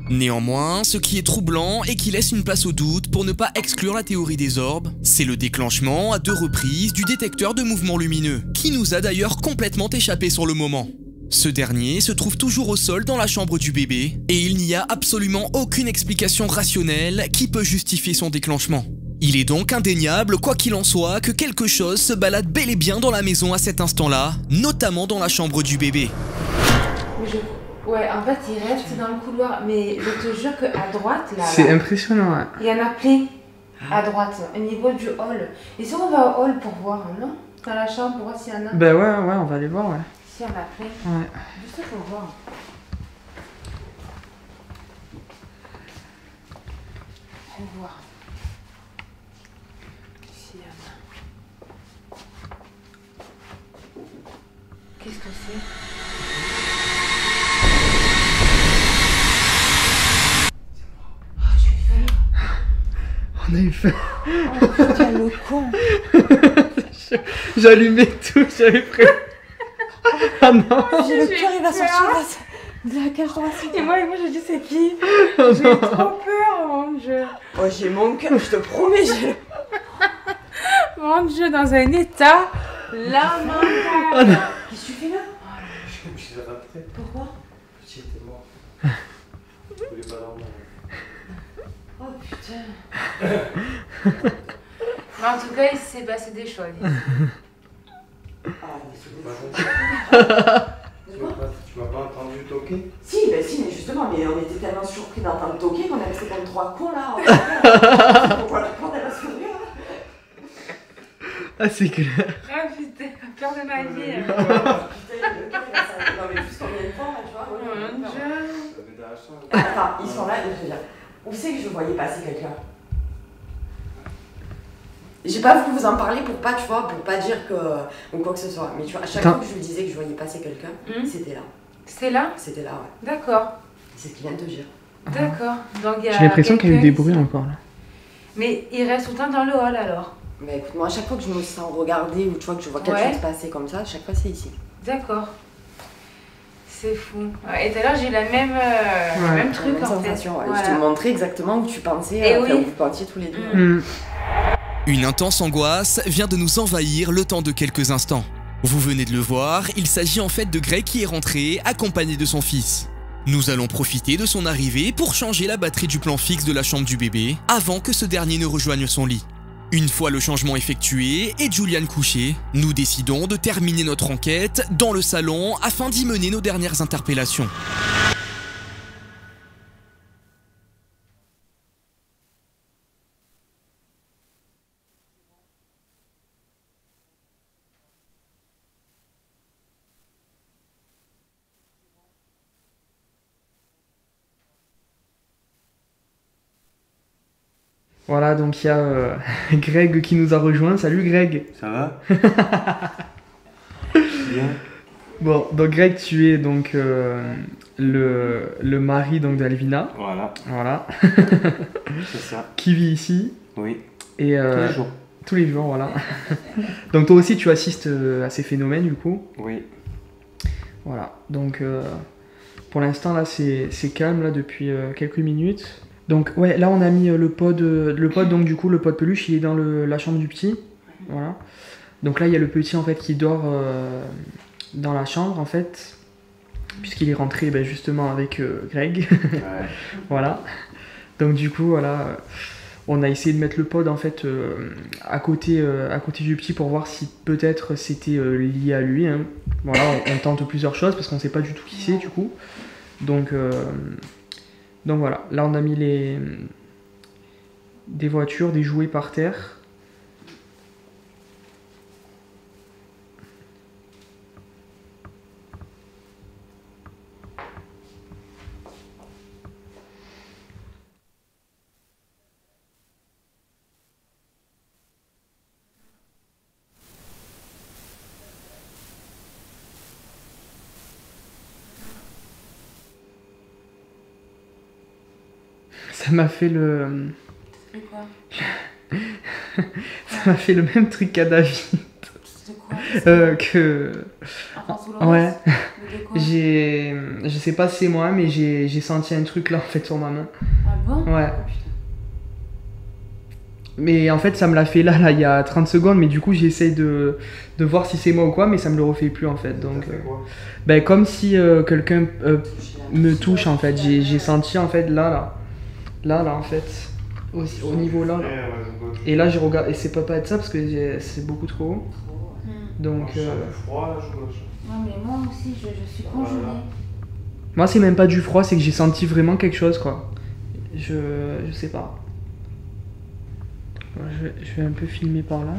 Néanmoins, ce qui est troublant et qui laisse une place au doute pour ne pas exclure la théorie des orbes, c'est le déclenchement à deux reprises du détecteur de mouvement lumineux, qui nous a d'ailleurs complètement échappé sur le moment. Ce dernier se trouve toujours au sol dans la chambre du bébé, et il n'y a absolument aucune explication rationnelle qui peut justifier son déclenchement. Il est donc indéniable, quoi qu'il en soit, que quelque chose se balade bel et bien dans la maison à cet instant-là, notamment dans la chambre du bébé. Je... Ouais, en fait, il reste dans le couloir. Mais je te jure qu'à droite, là, C'est impressionnant. ouais. il y en a plein à droite, au niveau du hall. Et si on va au hall pour voir, non? Dans la chambre pour voir s'il y en a Ben ouais, ouais, on va aller voir, ouais. S'il y en a plein. Ouais. Juste pour voir. Voir. S'il y en a. Qu'est-ce que c'est On a eu faim. Putain, le con. J'allumais tout, j'avais pris. Ah non, J'ai le cœur, il va sortir de la cage thoracique. Et moi, et moi, je dis c'est qui oh J'ai trop peur, mon dieu. Oh, j'ai mon cœur, je te promets, j'ai Mon dieu, dans un état lamentable. Qu'est-ce que tu fais là Je suis rentré, Pourquoi petit était mort. Je voulais pas dormir. Oh putain. Mais en tout cas, il s'est passé des choses. Ah, mais c'est Tu m'as pas- entendu toquer? Si, bah si, mais justement, mais on était tellement surpris d'entendre toquer qu'on est resté comme trois cons là. Pourquoi la porte elle a s'ouvrir Ah, c'est clair. Ah putain, la peur de ma vie. Putain, le cœur il a s'arrêté. Non, mais juste combien de temps là, tu vois Oh mon dieu. Attends, ils sont là, je veux dire. Où c'est que je voyais passer quelqu'un? J'ai pas voulu vous en parler pour pas, tu vois, pour pas dire que. ou quoi que ce soit. Mais tu vois, à chaque fois que je lui disais que je voyais passer quelqu'un, Hmm. c'était là. C'est là? C'était là, ouais. D'accord, C'est ce qu'il vient de te dire. d'accord. Donc il y a J'ai l'impression qu'il y a eu des bruits encore là. Mais il reste tout le temps dans le hall alors Mais écoute, moi, à chaque fois que je me sens regarder ou tu vois que je vois quelque Ouais. chose passer comme ça, à chaque fois c'est ici. D'accord. C'est fou. Ouais, Et tout à l'heure, j'ai eu la même, euh, le même La truc même en fait. sensation, ouais. Voilà. Je te montrais exactement où tu pensais, Eh euh, oui. où vous pensiez tous les deux. Mm. Une intense angoisse vient de nous envahir le temps de quelques instants. Vous venez de le voir, il s'agit en fait de Greg qui est rentré, accompagné de son fils. Nous allons profiter de son arrivée pour changer la batterie du plan fixe de la chambre du bébé, avant que ce dernier ne rejoigne son lit. Une fois le changement effectué et Julian couché, nous décidons de terminer notre enquête dans le salon afin d'y mener nos dernières interpellations. Voilà, donc il y a euh, Greg qui nous a rejoint. Salut Greg. Ça va? Bien. Bon, donc Greg, tu es donc euh, le, le mari donc d'Alvina, Voilà, voilà, c'est ça. qui vit ici. Oui, Et, tous euh, les jours. Tous les jours, voilà. donc toi aussi, tu assistes à ces phénomènes du coup. Oui. Voilà, donc pour l'instant là c'est c'est calme là depuis quelques minutes. Donc ouais, là on a mis euh, le pod, euh, le pod donc du coup le pod peluche il est dans le- la chambre du petit. Voilà. Donc là il y a le petit en fait qui dort euh, dans la chambre en fait, puisqu'il est rentré ben, justement avec euh, Greg. voilà. Donc du coup voilà, on a essayé de mettre le pod en fait euh, à côté à côté du petit pour voir si peut-être c'était lié à lui. hein. Voilà, on, on tente plusieurs choses parce qu'on sait pas du tout qui c'est du coup. Donc euh, donc voilà, là on a mis les des voitures, des jouets par terre. Ça m'a fait le quoi? Ça m'a fait le même truc qu'à David C'est quoi? Euh, que ouais. De J'ai je sais pas si c'est moi mais j'ai j'ai senti un truc là en fait sur ma main. Ah bon? Ouais. Oh. Mais en fait, ça me l'a fait là, là, il y a 30 secondes, mais du coup, j'essaye de, de voir si c'est moi ou quoi, mais ça me le refait plus en fait. Donc, fait euh, quoi? ben, comme si euh, quelqu'un euh, me touche en fait. J'ai j'ai senti en fait là, là, là, là en fait, au, au niveau là. Et là, j'ai regardé, et c'est pas pas être ça parce que c'est beaucoup trop haut. Hmm. Donc, Moi, euh, j'ai froid, là, je gauche. Non, mais moi aussi, je, je suis congelée. Moi, c'est même pas du froid, c'est que j'ai senti vraiment quelque chose quoi. Je, je sais pas. Je, vais- je vais un peu filmer par là.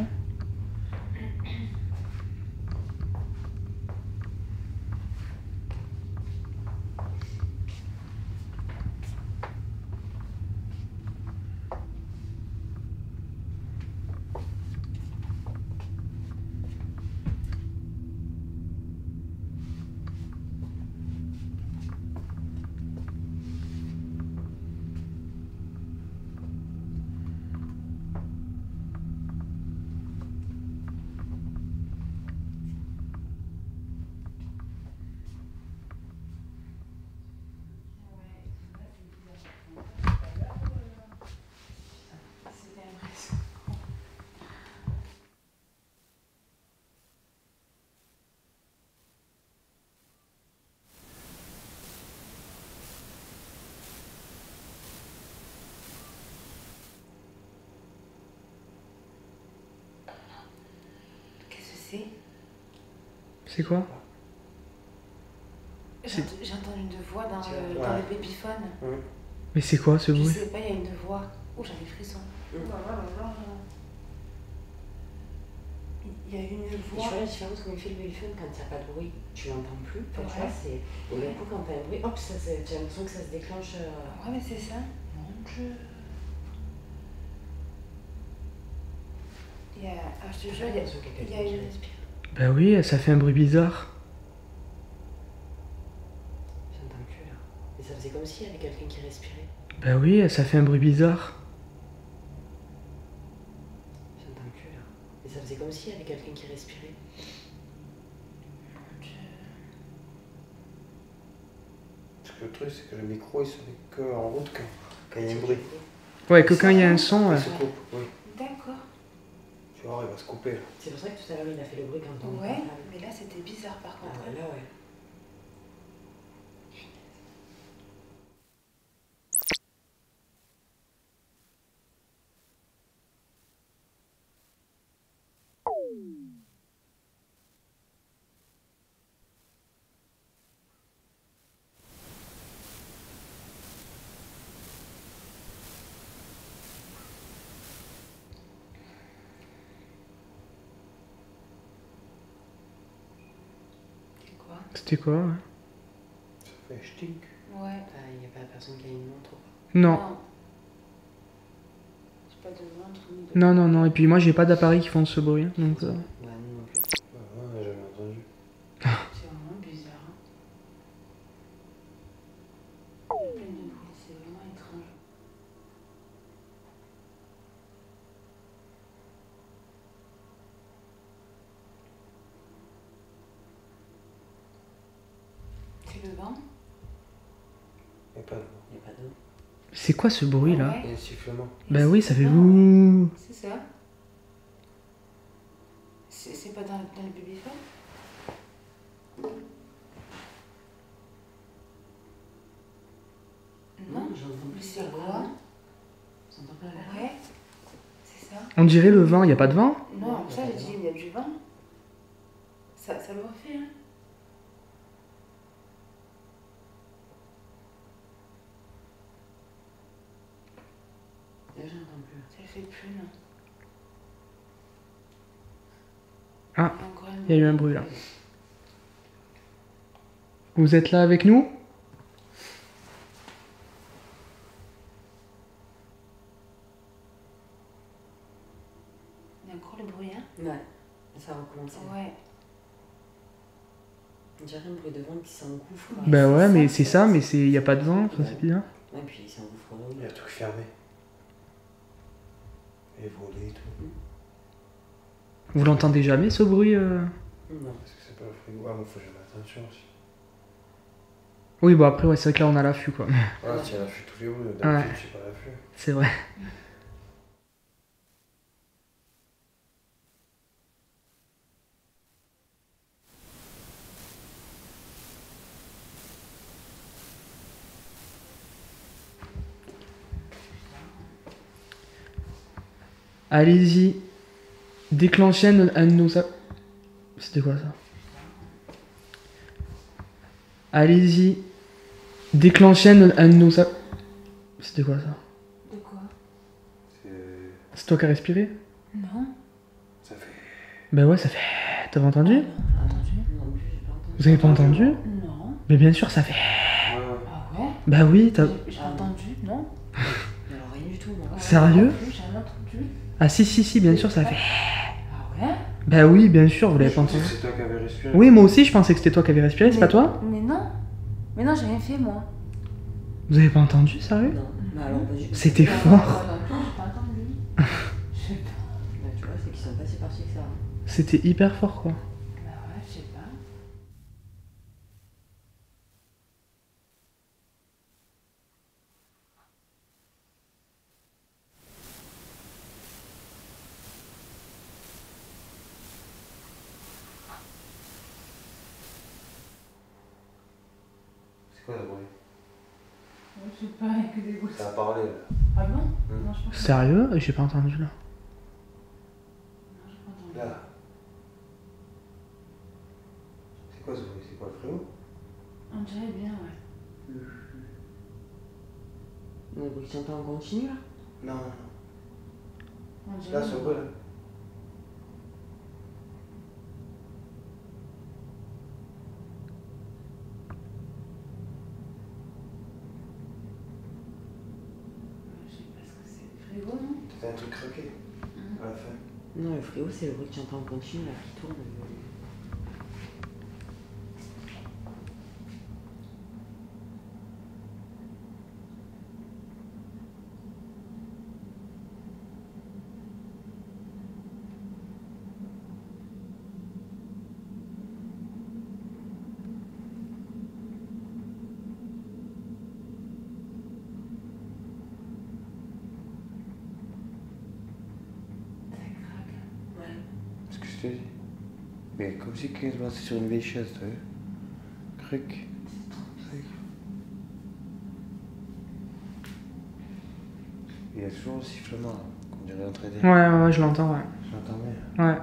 C'était impressionnant. Qu'est-ce que c'est C'est quoi J'ent- J'entends une voix dans le, Ouais. dans le babyphone. Mais c'est quoi ce Je bruit sais pas, il y a une voix. Oh, j'ai là là là là. Il y a une Et tu voix. vois la différence comme il fait le babyphone quand il n'y a pas de bruit, tu l'entends plus. Enfin, tu Ouais. vois, c'est... Et d'un coup, quand t'as un bruit, hop, ça, c'est- tu as l'impression que ça se déclenche. euh, Ouais, mais c'est ça. Mon dieu. Il y a. Ah, je te jure, il y a, il y a une. Bah oui, ça fait un bruit bizarre. J'entends plus là. Et ça faisait comme s'il y avait quelqu'un qui respirait. Bah oui, ça fait un bruit bizarre. J'entends plus là. Et ça faisait comme s'il y avait quelqu'un qui respirait. Parce que le truc, c'est que le micro, il se met que en route quand quand il y a un bruit. Ouais, que quand il y a un son. Il ouais. se coupe, oui. D'accord. Tu vois, il va se couper là. C'est pour ça que tout à l'heure il a fait le bruit quand on Ouais, mais là c'était bizarre par Ah, contre. là, ouais. Quoi C'était quoi ouais Ça fait stink. Ouais. Ah, Il n'y a pas personne qui a une montre ou pas Non, J'ai pas de montre ni de. non, non, non. Et puis moi, j'ai pas d'appareil qui font ce bruit. hein, Donc, euh, Ouais, nous non plus. Ouais, ouais, j'avais entendu. C'est vraiment bizarre. Hein. Plein de bruit, c'est vraiment étrange. fait le vent. Il n'y a pas de Il n'y a pas d'eau. C'est quoi ce bruit là Ouais. Il y a un sifflement. Bah oui, ça fait ouh. C'est ça. C'est c'est pas dans, dans le babyphone Non j'entends Mais c'est quoi J'entends pas la Ouais. C'est ça On dirait le vent, y a pas de vent Non, ça j'ai dit, il y a du vent. Ça, ça le refait, hein Là, j'entends Ah, Il y a Il eu un bruit là. Vous êtes là avec nous? Il y a encore le bruit, hein Ouais, ça a recommencé. Ouais. On dirait un bruit de vent qui s'engouffre. Bah ouais, mais c'est ça, mais c'est y a pas de vent, ça c'est bien. Ouais, puis il s'engouffre Il y a tout fermé. Et volé et tout. Vous l'entendez jamais ce bruit euh Non. Parce que c'est pas le frigo. Ah, mais faut jamais attention aussi. Oui, bon après, ouais, c'est vrai que là on a l'affût quoi. Ah, tiens, l'affût tous les bruits. D'habitude, Ouais. c'est pas l'affût. C'est vrai. Allez-y. Déclenchez un, de nos... C'était quoi ça? Allez-y. Déclenchez un, de nos... C'était quoi ça? De quoi? C'est. C'est toi qui as respiré? Non. Ça fait. Bah ouais, ça fait... T'avais entendu? Non, entendu Non plus, j'ai pas entendu? Vous avez pas entendu? Non. Mais bien sûr, ça fait... Ah ouais? Bah oui, t'as... J'ai- J'ai entendu, non? Mais alors, rien du tout, moi. Sérieux Non plus, J'ai jamais entendu. Ah si, si, si, bien sûr, ça fait... Ah ouais? Bah oui, bien sûr, vous l'avez pas Je pensais entendu. que C'est toi qui avais respiré. Oui, moi aussi, je pensais que c'était toi qui avais respiré, c'est Mais- pas toi? Mais non. Mais non, j'ai rien fait, moi. Vous avez pas entendu, sérieux? Non, mais alors, pas du tout. C'était Non, fort. non, non, non, J'ai pas entendu. Je sais pas. Bah, tu vois, c'est qu'ils sont pas si partis que ça. hein. C'était hyper fort, quoi. Bah ouais, je sais pas. C'est quoi ce bruit Je sais pas, il y a que des gouttes. Ça a parlé là. Ah bon Hmm. Non, je pense pas. Sérieux J'ai pas entendu, là. Non, j'ai pas entendu. Là. C'est quoi ce bruit? C'est quoi le frigo On dirait bien, ouais. Le bruit que tu entends en continu, là Non, non. On dirait Là, ce bruit là. Je sais pas ce que c'est. Le frigo, non T'as fait un truc craqué à la fin. Frigo, c'est le bruit que tu entends en continu, là, qui tourne. Passait sur une vieille chaise, t'as vu Cric. Il y a toujours le sifflement, là, qu'on dirait entraîné. Ouais, ouais, ouais, je l'entends, ouais. J'entends bien. Ouais.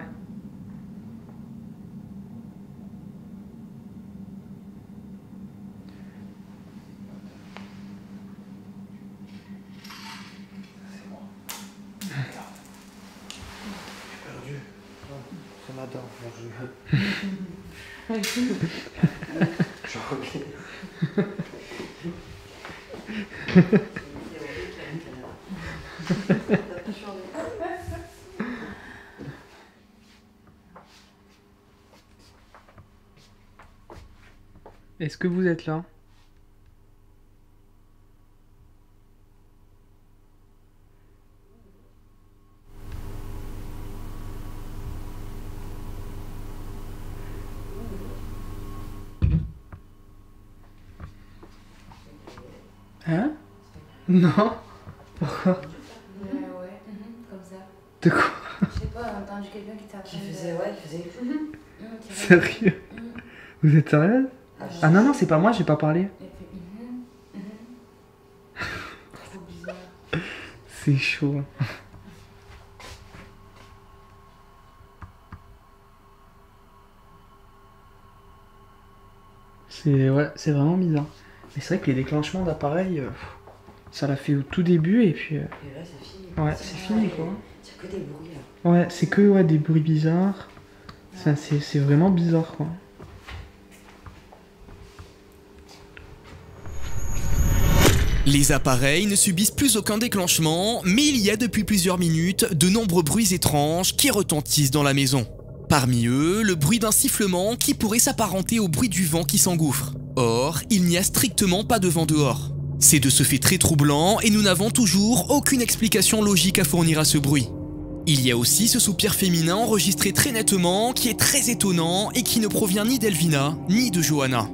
C'est moi. Regarde. J'ai perdu. Oh, c'est ma dent. Bon, je... J'ai oublié. Est-ce que vous êtes là Hein? Non? Pourquoi? Ouais, ouais, mhm, comme ça. De quoi? Je sais pas, j'ai entendu quelqu'un qui t'appelle. Qui faisait, ouais, qui faisait. Mhm, fait- Sérieux Mhm. Vous êtes sérieuse Ah, non, non, c'est pas moi, j'ai pas parlé. Mhm, mhm. Trop bizarre. C'est chaud. C'est ouais, c'est vraiment bizarre. Mais c'est vrai que les déclenchements d'appareil, euh, ça l'a fait au tout début et puis euh, Et là, c'est fini. ouais, c'est fini quoi. C'est que des bruits là. Ouais, c'est que ouais, des bruits bizarres. C'est vraiment bizarre quoi. Les appareils ne subissent plus aucun déclenchement, mais il y a depuis plusieurs minutes de nombreux bruits étranges qui retentissent dans la maison. Parmi eux, le bruit d'un sifflement qui pourrait s'apparenter au bruit du vent qui s'engouffre. Or, il n'y a strictement pas de vent dehors. C'est de ce fait très troublant et nous n'avons toujours aucune explication logique à fournir à ce bruit. Il y a aussi ce soupir féminin enregistré très nettement qui est très étonnant et qui ne provient ni d'Elvina ni de Johanna.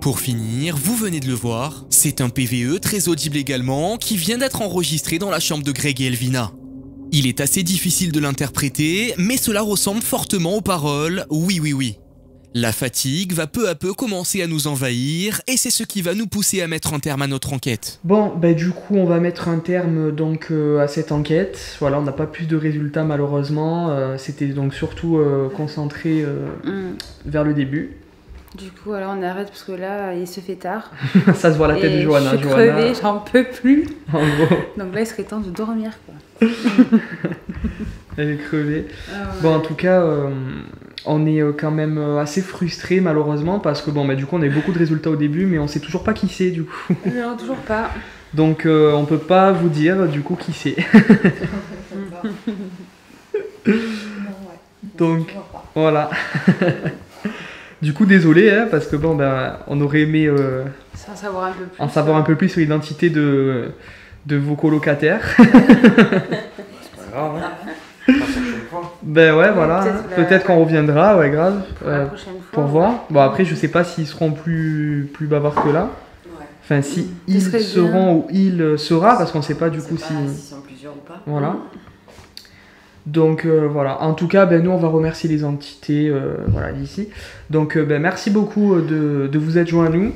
Pour finir, vous venez de le voir, c'est un PVE très audible également qui vient d'être enregistré dans la chambre de Greg et Elvina. Il est assez difficile de l'interpréter, mais cela ressemble fortement aux paroles Oui, oui, oui. La fatigue va peu à peu commencer à nous envahir et c'est ce qui va nous pousser à mettre un terme à notre enquête. Bon, bah du coup, on va mettre un terme donc euh, à cette enquête. Voilà, on n'a pas plus de résultats malheureusement. Euh, C'était donc surtout euh, concentré euh, Mhm. vers le début. Du coup, alors on arrête parce que là, il se fait tard. Ça se voit la tête de Johanna. Je suis Johanna, crevée, j'en peux plus. en gros, Donc là, il serait temps de dormir, quoi. elle est crevée. Ah ouais. Bon, en tout cas, euh, on est euh, quand même euh, assez frustré malheureusement parce que bon, bah du coup, on a eu beaucoup de résultats au début, mais on sait toujours pas qui c'est du coup. Non, toujours pas. Donc, euh, on peut pas vous dire du coup qui c'est. Donc, voilà. Du coup, désolé, hein, parce que bon, ben, on aurait aimé euh, Sans savoir un peu plus. en savoir un peu plus sur l'identité de, de vos colocataires. C'est pas grave, hein. Pas la prochaine fois. ben ouais, voilà. Peut-être la- qu'on reviendra, ouais, grave. Pour la prochaine fois. pour voir. Bon, après, je sais pas s'ils seront plus, plus bavards que là. Ouais. Enfin, si Mm. ils bien. seront ou il sera, parce qu'on sait pas du coup pas si. s'ils sont plusieurs ou pas. Voilà. Donc euh, voilà, en tout cas, ben, nous on va remercier les entités euh, voilà, ici. Donc euh, ben, merci beaucoup de, de vous être joints à nous.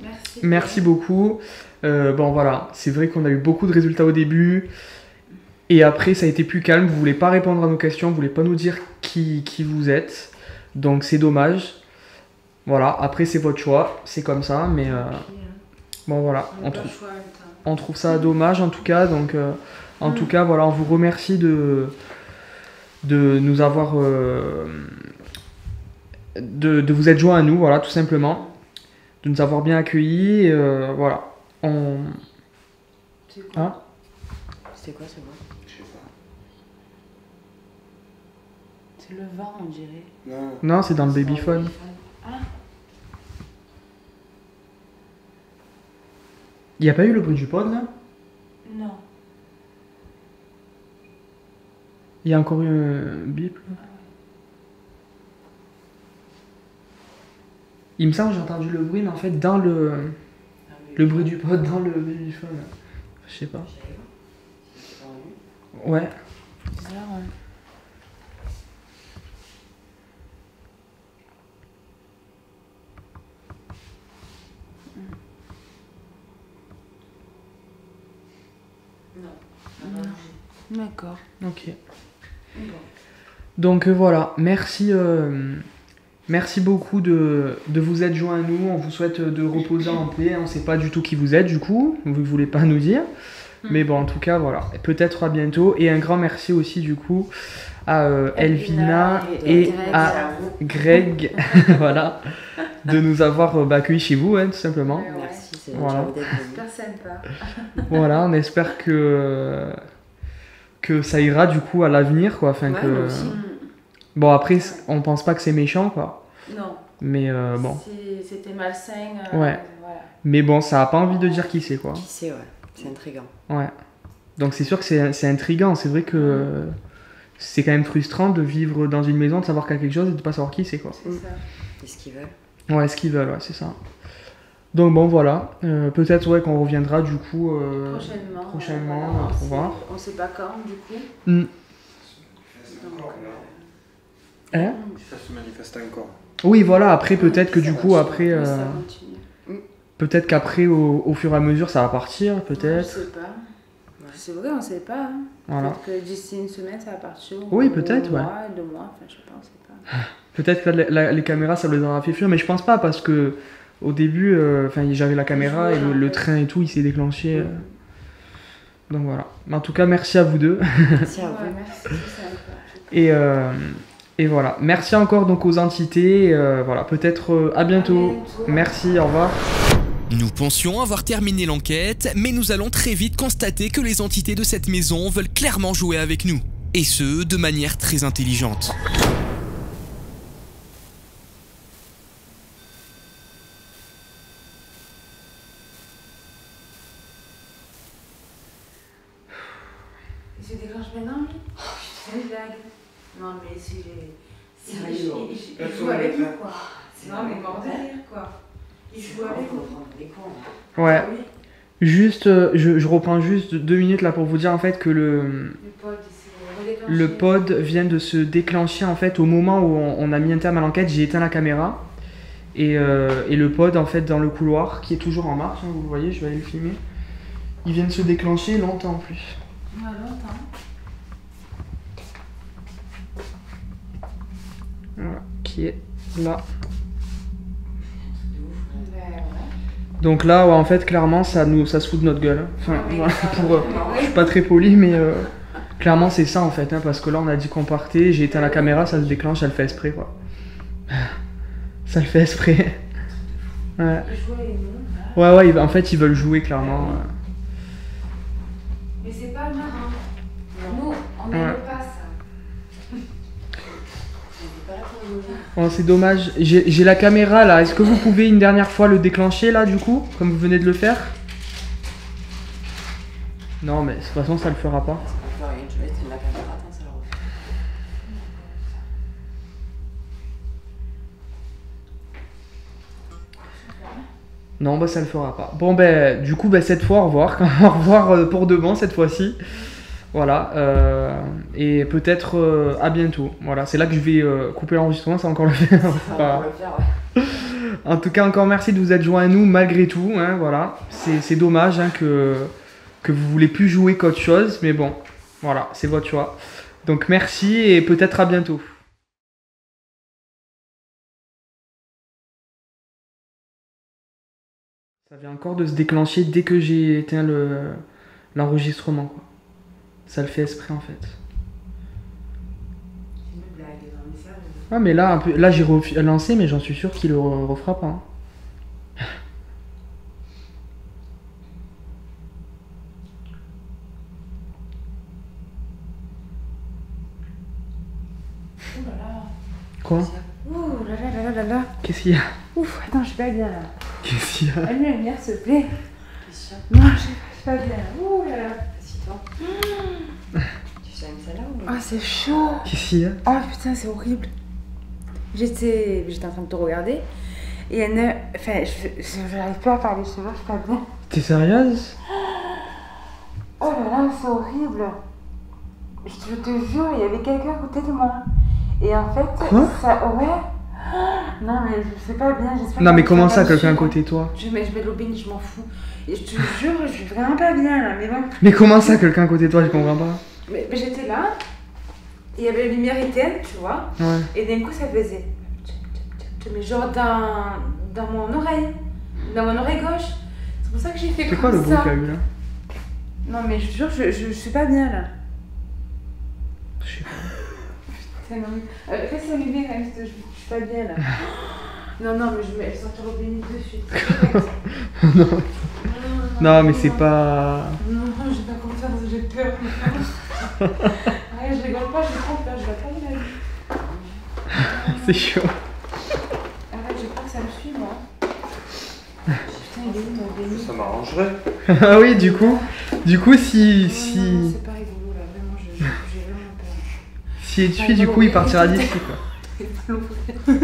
Merci. Merci beaucoup. Bon voilà, c'est vrai qu'on a eu beaucoup de résultats au début. Et après ça a été plus calme, vous voulez pas répondre à nos questions, vous voulez pas nous dire qui, qui vous êtes. Donc c'est dommage. Voilà, après c'est votre choix, c'est comme ça, mais euh, bon voilà, on trouve, on trouve ça dommage en tout cas. Donc en Mm. tout cas voilà, on vous remercie de, de nous avoir euh, de, de vous être joints à nous, voilà, tout simplement. De nous avoir bien accueillis. euh, voilà. On... C'est quoi Hein C'était quoi ce mot Je sais pas. C'est le vent, on dirait. Non. Non, c'est dans le babyphone. Ah, Il n'y a pas eu le bruit du pod là? Non. Il y a encore eu un bip là Il me semble que j'ai entendu le bruit, mais en fait dans le, le bruit du pod, dans le babyphone. Je sais pas. Ouais. Bizarre, ouais. D'accord. Ok. Donc euh, voilà, merci, euh, merci beaucoup de, de vous être joints à nous. On vous souhaite de reposer en paix. On sait pas du tout qui vous êtes du coup, vous ne voulez pas nous dire. Mais bon, en tout cas, voilà. Peut-être à bientôt. Et un grand merci aussi du coup à euh, Elvina et- et et Greg. à Greg, voilà, de nous avoir euh, bah, accueillis chez vous, hein, tout simplement. Merci, c'est Voilà. Super sympa. Voilà, on espère que que ça ira du coup à l'avenir, quoi. Enfin Ouais, que aussi. bon après, on pense pas que c'est méchant, quoi. Non. Mais euh, bon, C'est- C'était malsain. euh, Ouais. Voilà. mais bon, ça a pas envie de dire qui c'est, quoi. Qui sait, ouais. C'est intriguant. Ouais. Donc c'est sûr que c'est c'est intriguant. C'est vrai que c'est quand même frustrant de vivre dans une maison, de savoir qu'il y a quelque chose et de pas savoir qui c'est, quoi. C'est ça. C'est ce qu'ils veulent. Ouais, ce qu'ils veulent, ouais, c'est ça. Donc bon voilà, Euh, peut-être ouais qu'on reviendra du coup. euh, Prochainement. prochainement, voilà, on sait- voir. On sait pas quand, du coup. hmm. Donc, Hein Ça se manifeste encore. Oui voilà, après peut-être que Ça du coup après, euh, continue. peut-être qu'après au, au fur et à mesure ça va partir, Je peut-être. sais pas. C'est vrai, on sait pas. hein. Voilà. Peut-être que d'ici une semaine, ça va partir. Oui, ou peut-être, un ouais. mois, deux mois, enfin, je sais pas, on sait pas. Peut-être que la- la- les caméras ça les aura fait fuir, mais je pense pas parce que au début, euh, enfin j'avais la caméra et le, le train et tout, il s'est déclenché. euh. Donc voilà. Mais en tout cas, merci à vous deux. Merci à vous. merci. Et, euh, et voilà. Merci encore donc aux entités. euh, voilà. Peut-être euh, à bientôt. Merci. Au revoir. Nous pensions avoir terminé l'enquête, mais nous allons très vite constater que les entités de cette maison veulent clairement jouer avec nous. Et ce, de manière très intelligente. Il se déclenche maintenant, lui C'est une blague. Non, mais si j'ai. Sérieux joue avec nous, quoi. Non, mais mort de rire, quoi. Il joue avec nous. Ouais. Juste, euh, je, je reprends juste deux minutes là pour vous dire en fait que le, le pod, il s'est redéclenché. le pod vient de se déclencher en fait au moment où on, on a mis un terme à l'enquête. J'ai éteint la caméra. Et, euh, et le pod en fait dans le couloir qui est toujours en marche, hein, vous le voyez, je vais aller le filmer. Il vient de se déclencher longtemps en plus. Ouais, longtemps. Voilà, qui est là. Donc là, ouais, en fait, clairement, ça nous, ça se fout de notre gueule. hein. Enfin, voilà, ça pour, euh, je suis pas très poli, mais euh, clairement, c'est ça en fait, hein, parce que là, on a dit qu'on partait, j'ai éteint la caméra, ça se déclenche, elle fait exprès, quoi. Ça le fait exprès. Ouais, ouais, ouais, en fait, ils veulent jouer, clairement. ouais. Mais c'est pas marrant. Nous, on Ouais. n'aime pas ça. Bon, c'est dommage. J'ai la caméra là. Est-ce que vous pouvez une dernière fois le déclencher là, du coup, comme vous venez de le faire? Non, mais de toute façon, ça le fera pas. Non, bah ça le fera pas. Bon, ben, du coup, bah, cette fois, au revoir. au revoir euh, pour de cette fois-ci. Voilà. euh, et peut-être euh, à bientôt. Voilà, c'est là que je vais euh, couper l'enregistrement, ça encore le faire. Pas- le ouais. En tout cas, encore merci de vous être joints à nous malgré tout. hein, voilà. C'est dommage hein, que, que vous voulez plus jouer qu'autre chose. Mais bon, voilà, c'est votre choix. Donc merci et peut-être à bientôt. Ça vient encore de se déclencher dès que j'ai éteint le- l'enregistrement. quoi. Ça le fait exprès en fait. Ah mais là, un peu, là j'ai lancé mais j'en suis sûr qu'il le re- refera pas. hein. Ouh là là. Quoi? Ouh là là là là là là. Qu'est-ce qu'il y a? Ouf, attends, je suis pas bien là. Qu'est-ce qu'il y a? Allume la lumière, s'il te plaît. Christian, Non, je suis pas bien là. Ouh là là. assis-toi. Tu celle-là ou Ah, c'est chaud. Qu'est-ce qu'il y a Oh putain, c'est horrible. J'étais j'étais en train de te regarder. Et elle ne. Enfin, je j'arrive pas à parler, je sais pas, je suis pas bien. T'es sérieuse? Oh là là, c'est horrible. Je te, te jure, il y avait quelqu'un à côté de moi. Et en fait, Quoi? ça. Ouais. Non, mais je sais pas bien, j'espère Non mais comment ça, quelqu'un à côté de toi? Je mets, je mets de je m'en fous. Et je te jure, je suis vraiment pas bien là, mais bon. Mais comment ça, quelqu'un à côté de toi Je comprends pas. Mais, mais j'étais là, il y avait la lumière éteinte, tu vois, Ouais. et d'un coup ça faisait. Mais genre dans, dans mon oreille, dans mon oreille gauche. C'est pour ça que j'ai fait C'est comme quoi le bruit ça. qu'il y a eu là Non, mais je te jure, je, je, je suis pas bien là. Je sais pas. Putain, non, mais- euh, Reste allumé je, je suis pas bien là. Non, non, mais je vais sortir au béni de suite. non. non mais c'est pas... Non, j'ai pas confiance, j'ai peur. ouais, je rigole pas, j'ai trop peur, je vais pas y aller. C'est chaud. Arrête, j'ai peur que ça me suive, moi. Putain, il est où mon béni Ça m'arrangerait. ah oui, du coup, du coup si... Non, non, si... c'est pas rigolo là, vraiment, je- je- j'ai vraiment peur. Si il te suit, du coup, il partira d'ici quoi.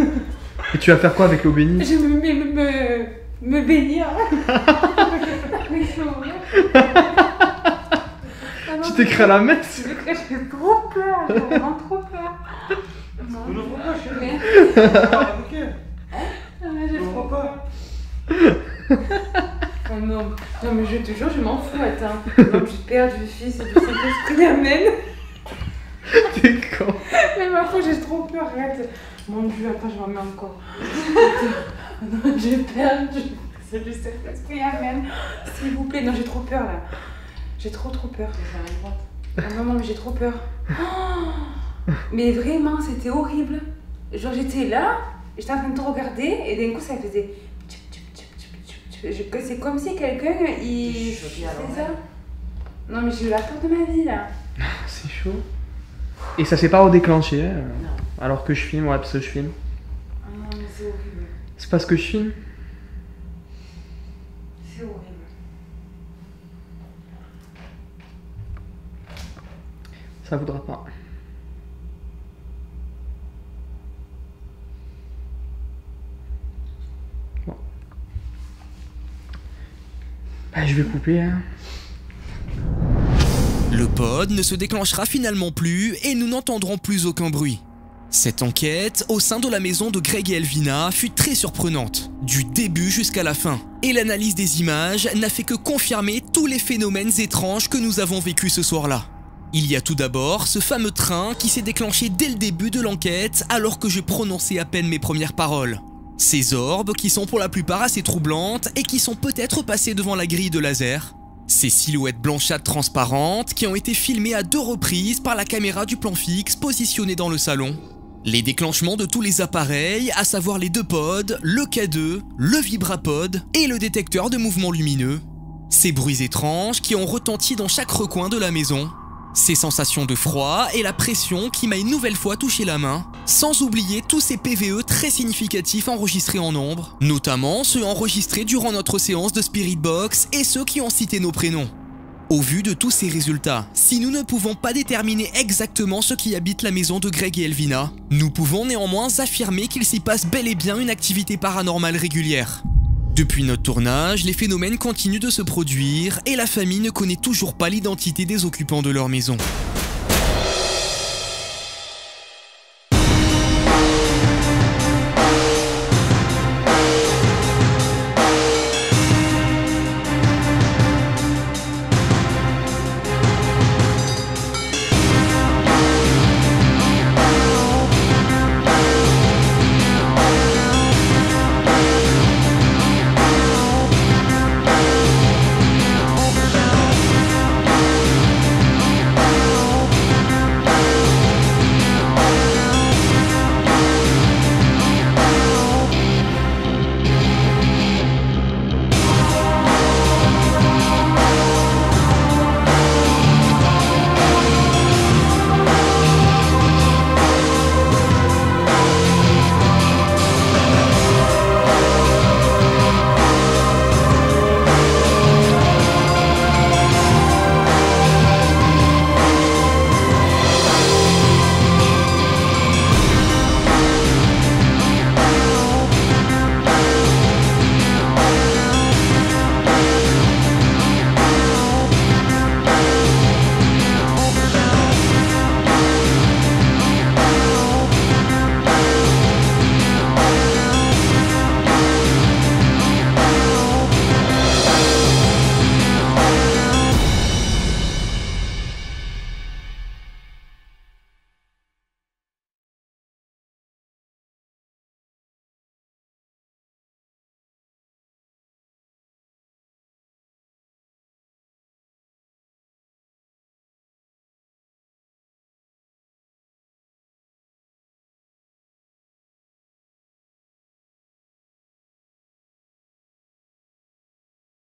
Et tu vas faire quoi avec l'eau bénie Je me, me, me, me bénir. tu t'écris à la messe J'ai trop peur, j'ai vraiment trop peur. Non, Ne l'ouvre pas, chérie. mais- Ah, ok. J'ai Ne trop peur. Oh non. non, mais je te jure, je m'en fous, attends. Non, du Père, du Fils et du Saint-Esprit, Amen. T'es con. Mais ma foi, j'ai trop peur, arrête. Mon Dieu, attends, je m'en mets encore. non, j'ai perdu. C'est du Saint-Esprit, Amen. S'il vous plaît, non, j'ai trop peur là. J'ai trop, trop peur. Ah, maman, mais j'ai trop peur. Oh mais vraiment, c'était horrible. Genre, j'étais là, j'étais en train de te regarder, et d'un coup, ça faisait. C'est comme si quelqu'un, il. C'est ça. Non, mais j'ai eu la peur de ma vie là. C'est chaud. Et ça s'est pas redéclenché, hein, alors que je filme, ouais, parce que je filme. Ah non, mais c'est horrible. C'est parce que je filme C'est horrible. Ça voudra pas. Bah, je vais couper, hein. Le pod ne se déclenchera finalement plus et nous n'entendrons plus aucun bruit. Cette enquête, au sein de la maison de Greg et Elvina, fut très surprenante, du début jusqu'à la fin. Et l'analyse des images n'a fait que confirmer tous les phénomènes étranges que nous avons vécus ce soir-là. Il y a tout d'abord ce fameux train qui s'est déclenché dès le début de l'enquête alors que je prononçais à peine mes premières paroles. Ces orbes qui sont pour la plupart assez troublantes et qui sont peut-être passées devant la grille de laser. Ces silhouettes blanchâtres transparentes qui ont été filmées à deux reprises par la caméra du plan fixe positionnée dans le salon. Les déclenchements de tous les appareils, à savoir les deux pods, le K2, le vibrapod et le détecteur de mouvements lumineux. Ces bruits étranges qui ont retenti dans chaque recoin de la maison. Ces sensations de froid et la pression qui m'a une nouvelle fois touché la main, sans oublier tous ces PVE très significatifs enregistrés en nombre, notamment ceux enregistrés durant notre séance de Spirit Box et ceux qui ont cité nos prénoms. Au vu de tous ces résultats, si nous ne pouvons pas déterminer exactement ce qui habite la maison de Greg et Elvina, nous pouvons néanmoins affirmer qu'il s'y passe bel et bien une activité paranormale régulière. Depuis notre tournage, les phénomènes continuent de se produire et la famille ne connaît toujours pas l'identité des occupants de leur maison.